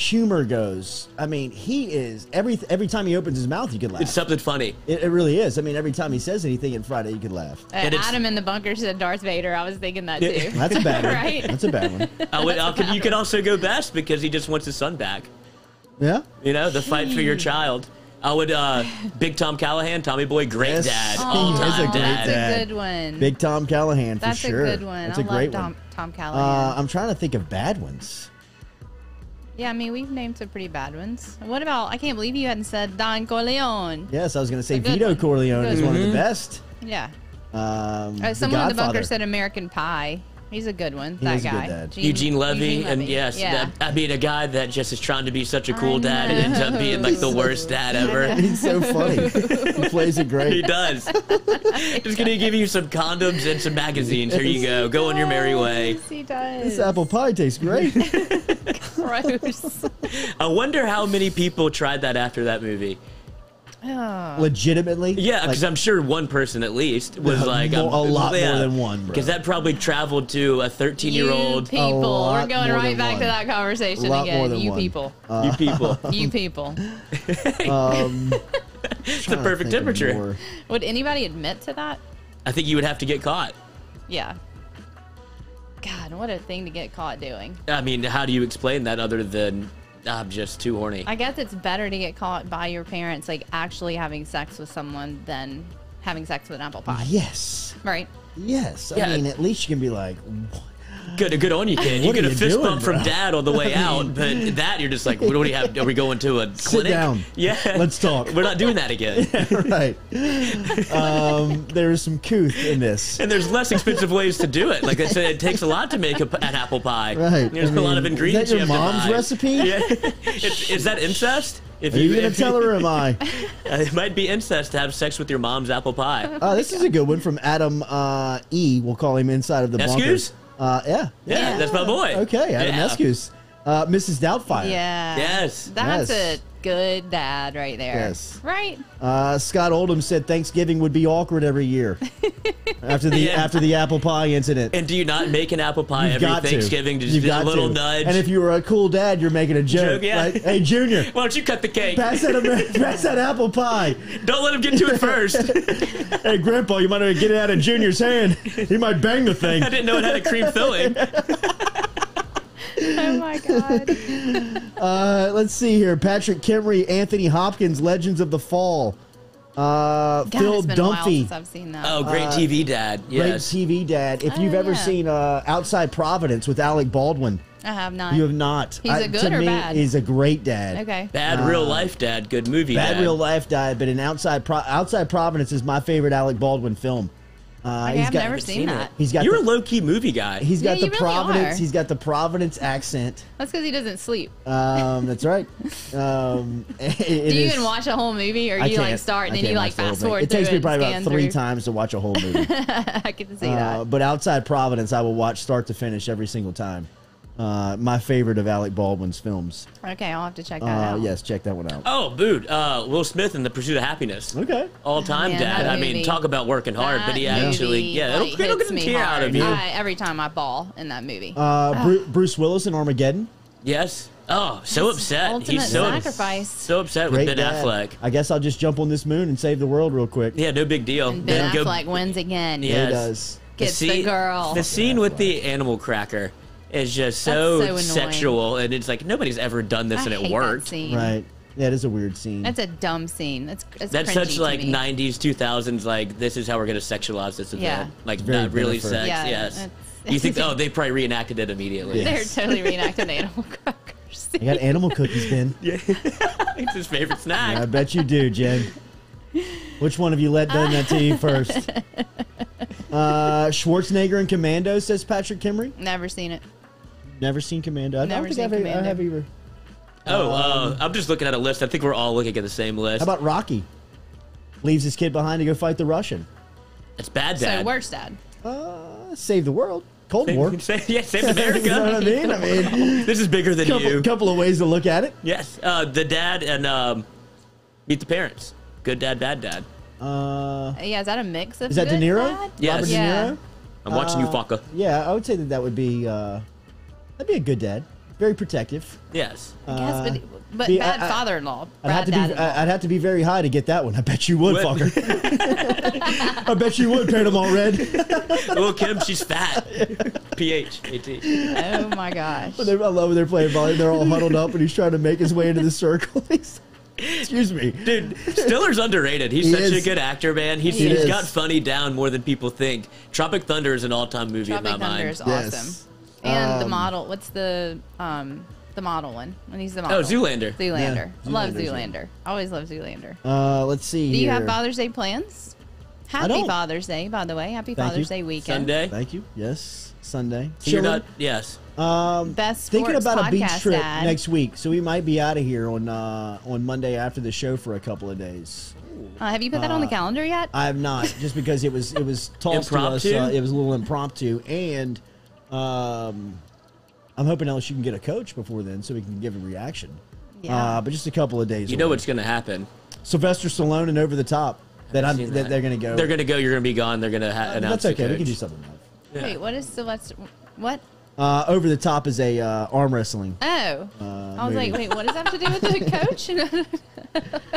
humor goes. I mean, he is every every time he opens his mouth, you can laugh. it's something funny. It, it really is. I mean, every time he says anything in Friday, you can laugh. Uh, and Adam in the bunker said Darth Vader. I was thinking that too. That's a bad one. Right? That's a bad one. I would, I could, you could also go best because he just wants his son back. Yeah. You know, the fight for your child. I would, uh, Big Tom Callahan, Tommy Boy, great Yes. dad, He is a time great dad. That's a good one. Big Tom Callahan for That's sure. a good one. That's I a great love one. Tom, Tom Uh, Callahan. I'm trying to think of bad ones. Yeah, I mean we've named some pretty bad ones. What about? I can't believe you hadn't said Don Corleone. Yes, I was going to say Vito one. Corleone Good is one of the best. Yeah. Um, Uh, the someone in the bunker said American Pie. He's a good one. He that is a good guy. Gene- Eugene Levy, Eugene and yes, yeah. that, I mean, a guy that just is trying to be such a cool dad and ends up being like the worst dad ever. He's so funny. he plays it great. He does. Just gonna give you some condoms and some magazines. Here you go. Go on your merry way. Yes, he does. This apple pie tastes great. Gross. I wonder how many people tried that after that movie. Oh. Legitimately? Yeah, Like, because I'm sure one person at least was Uh, like more- a lot more than one. Because that probably traveled to a 13 year You old. people. We're going right back one. to that conversation A lot more again. than You one. people. you people. you people. um, It's the perfect temperature. Would anybody admit to that? I think you would have to get caught. Yeah. God, what a thing to get caught doing. I mean, how do you explain that other than I'm just too horny? I guess it's better to get caught by your parents, like actually having sex with someone, than having sex with an apple pie. Yes. Right? Yes. I Yeah. mean, at least you can be like, Good, a good on you, kid. You What get a fist doing, bump from dad on the way out, but that you're just like, what do we have? Are we going to a Sit clinic? down. Yeah, Let's talk. We're not doing that again. right. Um, there is some couth in this. And there's less expensive ways to do it. Like I said, it takes a lot to make a, an apple pie. Right. There's I a lot mean, of is ingredients. that your you have mom's recipe? Yeah. It's- is that incest? If Are you going if to tell her am I? it might be incest to have sex with your mom's apple pie. Uh, this is a good one from Adam uh, E. We'll call him inside of the bunker. Escuse? Uh, yeah. Yeah, Yeah. that's my boy. Okay, Adam Yeah. Escuse. Uh, Mrs. Doubtfire. Yeah. Yes. That's Yes. a good dad right there. Yes. Right? Uh, Scott Oldham said Thanksgiving would be awkward every year after the Yeah. after the apple pie incident. And do you not make an apple pie You've every got Thanksgiving? to. Just You've do a got little to. nudge. And if you were a cool dad, you're making a joke. Joke, yeah. right? Hey, Junior, Why don't you cut the cake? pass that pass that apple pie. Don't let him get to it first. Hey, Grandpa, you might want to get it out of Junior's hand. He might bang the thing. I didn't know it had a cream filling. Oh my God. Uh, let's see here. Patrick Kimry, Anthony Hopkins, Legends of the Fall. Uh, God, Phil it's been a while Dunphy, since I've seen that. Oh, great TV dad. great TV dad. If Oh, you've ever yeah. seen uh, Outside Providence with Alec Baldwin, I have not. you have not. He's a good to or me, bad? He's a great dad. okay. Bad real life dad, good movie Bad dad. real life dad, but in Outside Pro- Outside Providence is my favorite Alec Baldwin film. Uh, Okay, he's I've got, never seen, seen that. He's got You're the, a low key movie guy. he's got Yeah, the you really Providence. are. He's got the Providence accent. That's because he doesn't sleep. Um, that's right. Um, it- Do you is- even watch a whole movie, or I you like start and I then you like watch the whole fast thing. forward It takes me probably about three through? times to watch a whole movie. I can see Uh, that. but outside Providence, I will watch start to finish every single time. Uh, my favorite of Alec Baldwin's films. Okay, I'll have to check that Uh, out. yes, check that one out. Oh, dude. Uh, Will Smith in The Pursuit of Happiness. Okay. All time Man, dad. that I mean, talk about working hard, but he That actually, movie, yeah, it'll, it'll get hits a me tear out of you. I, every time I bawl in that movie. Uh, Bru- Bruce Willis in Armageddon. Yes. Oh, so upset. Ultimate He's so sacrifice. so upset with Great Ben dad. Affleck. I guess I'll just jump on this moon and save the world real quick. Yeah, no big deal. and Ben Then go- Affleck wins again. Yeah. He does. Gets the scene- girl. The scene with the animal cracker is just so, so sexual, and it's like nobody's ever done this I and hate it that worked. scene. Right. Yeah, it is a weird scene. That's a dumb scene. That's it's That's cringy such to like me. '90s, 2000s. Like this is how we're gonna sexualize this event. Yeah. Like not really Jennifer. sex. Yeah, yes. You think? Oh, they probably reenacted it immediately. Yeah. They're totally reenacting the animal crackers. I got animal cookies, Ben. Yeah, it's his favorite snack. I bet you do, Jen. Which one of you let done that to you first? Uh, Schwarzenegger and Commando says Patrick Kimry. Never seen it. Never seen Commando. I Never don't think seen I've, I Commando. have either. Oh, uh, I'm just looking at a list. I think we're all looking at the same list. How about Rocky? Leaves his kid behind to go fight the Russian. it's bad dad. So worst dad. Uh, save the world. Cold War. Say- yeah, save America. you know what I mean? I mean, this is bigger than couple, you. couple of ways to look at it. Yes, uh, the dad and um, meet the parents. Good dad, bad dad. Uh, Yeah, is that a mix of is that De good Niro? dad? Yes. Robert Yeah. De Niro? I'm watching you, Uh, fucker. Yeah, I would say that that would be uh, that'd be a good dad. Very protective. Yes. I guess, but, uh, but be- bad I- I- father-in-law. I'd Bad have to be dad-in-law. I'd have to be very high to get that one. I bet you would, Would. fucker. I bet you would paint them all red. Little Kim, she's fat. PH, AT. oh my gosh. They're- I love when they're playing volley. They're all huddled up, and he's trying to make his way into the circle. Excuse me. Dude, Stiller's underrated. He's He such a good actor, man. He's, He he's is. got funny down more than people think. Tropic Thunder is an all-time movie Tropic in my Thunder mind. is Yes. Awesome. And the Um, model. What's the um the model one? When he's the model. Oh, Zoolander. Zoolander. Yeah, love Zoolander's Zoolander. Always love Zoolander. Uh, let's see. Do you here. have Father's Day plans? Happy don't. Father's Day, by the way. Happy Thank Father's you. Day weekend. Sunday. Thank you. Yes, Sunday. So you're not. Yes. Um, Best thinking about a beach trip Dad. next week, so we might be out of here on uh, on Monday after the show for a couple of days. Uh, have you put that on the calendar yet? I have not, just because it was it was tossed to us. Uh, it was a little impromptu, and um, I'm hoping LSU can get a coach before then, so we can give a reaction. Yeah. Uh, but just a couple of days. You know what's going to happen. Sylvester Stallone and Over the Top. That I'm Seen that, they're gonna go. They're going to go. You're going to be gone. They're going to ha- Uh, announce. That's the okay. We can do something else. Yeah. Wait, what is Sylvester? What? Uh, Over the Top is a uh, arm wrestling. Oh, I was maybe. like, wait, what does that have to do with the coach?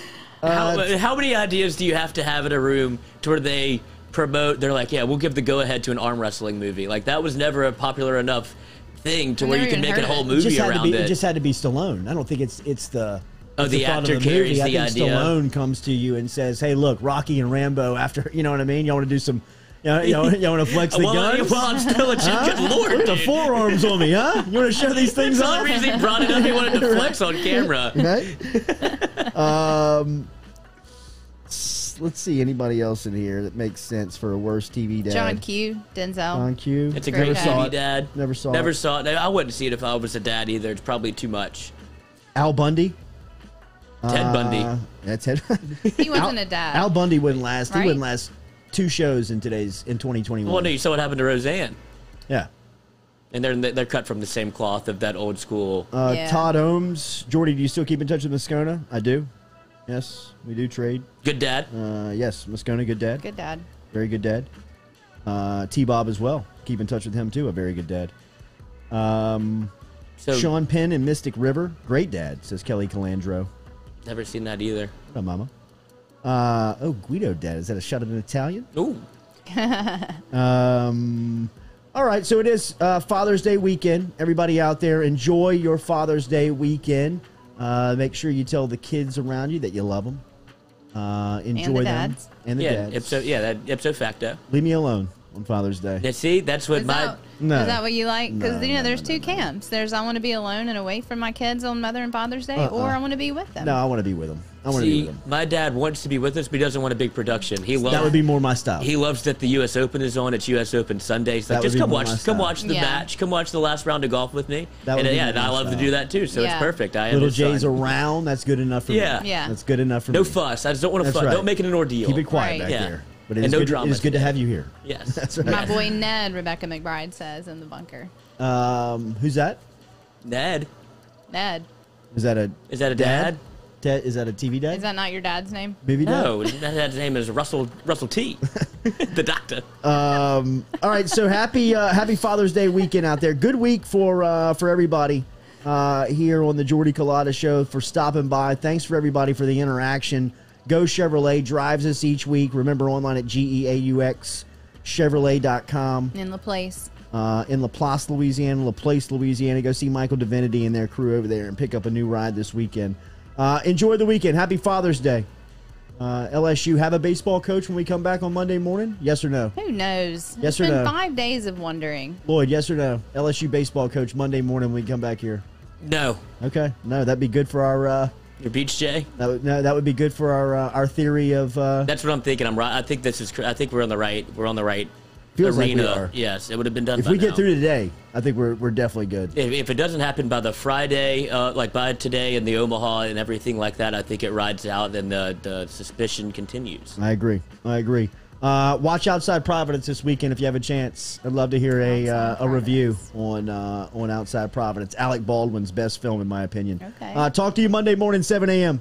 How, how many ideas do you have to have in a room to where they promote? They're like, yeah, we'll give the go ahead to an arm wrestling movie. Like that was never a popular enough thing to I've where you can make a whole of it. It movie just had to around be. it. It just had to be Stallone. I don't think it's it's the. Oh, it's the thought of actor carries movie. I the think idea. Stallone comes to you and says, "Hey, look, Rocky and Rambo. After you know what I mean. Y'all want to do some. You know, you, know, you want to flex the well, I- guns? well, I'm still a Huh? good lord. Look at the forearms on me, huh? You want to show these things That's the off? reason he brought it up. He wanted to flex on camera. Right? um, s- let's see anybody else in here that makes sense for a worst TV dad. John Q, Denzel. John Q. It's a Great great dad. saw TV it. dad. Never saw Never it. saw it. I wouldn't see it if I was a dad either. It's probably too much. Al Bundy. Ted Bundy. Uh, that's Ted. He wasn't Al, a dad. Al Bundy wouldn't last. He wouldn't last two shows in today's in 2021. Well, no, you saw what happened to Roseanne, Yeah. and they're they're cut from the same cloth of that old school. Uh, Yeah. Todd Ohms. Jordy, do you still keep in touch with Moscona? I do. Yes, we do trade. Good dad. Uh, yes, Moscona, good dad. Good dad. Very good dad. Uh, T Bob as well. Keep in touch with him too. A very good dad. Um, So Sean Penn and Mystic River. Great dad, says Kelly Calandro. never seen that either. What up, mama? Uh, oh, Guido dad. Is that a shot at an Italian? Ooh, Um, all right, so it is uh, Father's Day weekend. Everybody out there, enjoy your Father's Day weekend. Uh, make sure you tell the kids around you that you love them. Uh, enjoy them dads. and the yeah, dads. ipso yeah, that ipso facto. Leave me alone on Father's Day. Yeah, see, that's what Is my that, No. is that what you like? Because No, you know, no, there's no, two no, no. camps. There's I want to be alone and away from my kids on Mother and Father's Day, Uh-uh. or I want to be with them. No, I want to be with them. I want to be see. with them. My dad wants to be with us, but he doesn't want a big production. He loves That would be more my style. He loves that the U.S. Open is on. It's U.S. Open Sunday. He's That like, would just be come more watch, my come style. watch the Yeah. match. Come watch the last round of golf with me. That would and be yeah, more and I my love to style. do that too. So it's perfect. I am Little his J's son. around. That's good enough for Yeah. me. Yeah. That's good enough for me. No fuss. I just don't want to That's fuss. right. Don't make it an ordeal. Keep it quiet Right. back Yeah. there. But it And is no good, it drama is good to today. have you here. Yes. That's right. My boy Ned, Rebecca McBride says in the bunker. Um, who's that? Ned. Ned, Is that a Is that a dad? Dad? Ted, is that a TV dad? is that not your dad's name? Maybe dad? No, that dad's name is Russell Russell T. the doctor. Um, all right, so happy uh, happy Father's Day weekend out there. Good week for uh, for everybody uh, here on the Jordy Culotta Show for stopping by. Thanks for everybody for the interaction. Geaux Chevrolet drives us each week. Remember online at geaux Chevrolet.com In the place. uh, in Laplace, Louisiana, Laplace, Louisiana. Go see Michael Divinity and their crew over there and pick up a new ride this weekend. Uh, enjoy the weekend. Happy Father's Day. Uh, LSU have a baseball coach when we come back on Monday morning? Yes or no? Who knows? Yes it's or been no? five days of wondering. Lloyd, yes or no? LSU baseball coach Monday morning when we come back here. No, Okay, no, that'd be good for our. Uh, your beach Jay. that would no, that would be good for our uh, our theory of. Uh, That's what I'm thinking. I'm right. I think this is. I think we're on the right. We're on the right Feels like we arena. are. Yes, it would have been done. if by we get through today, I think we're we're definitely good. If, if it doesn't happen by the Friday, uh, like by today and the Omaha and everything like that, I think it rides out and the, the suspicion continues. I agree. I agree. Uh, watch Outside Providence this weekend if you have a chance. I'd love to hear a uh, a review on uh, on Outside Providence. Alec Baldwin's best film, in my opinion. Okay. Uh, talk to you Monday morning, 7 a.m.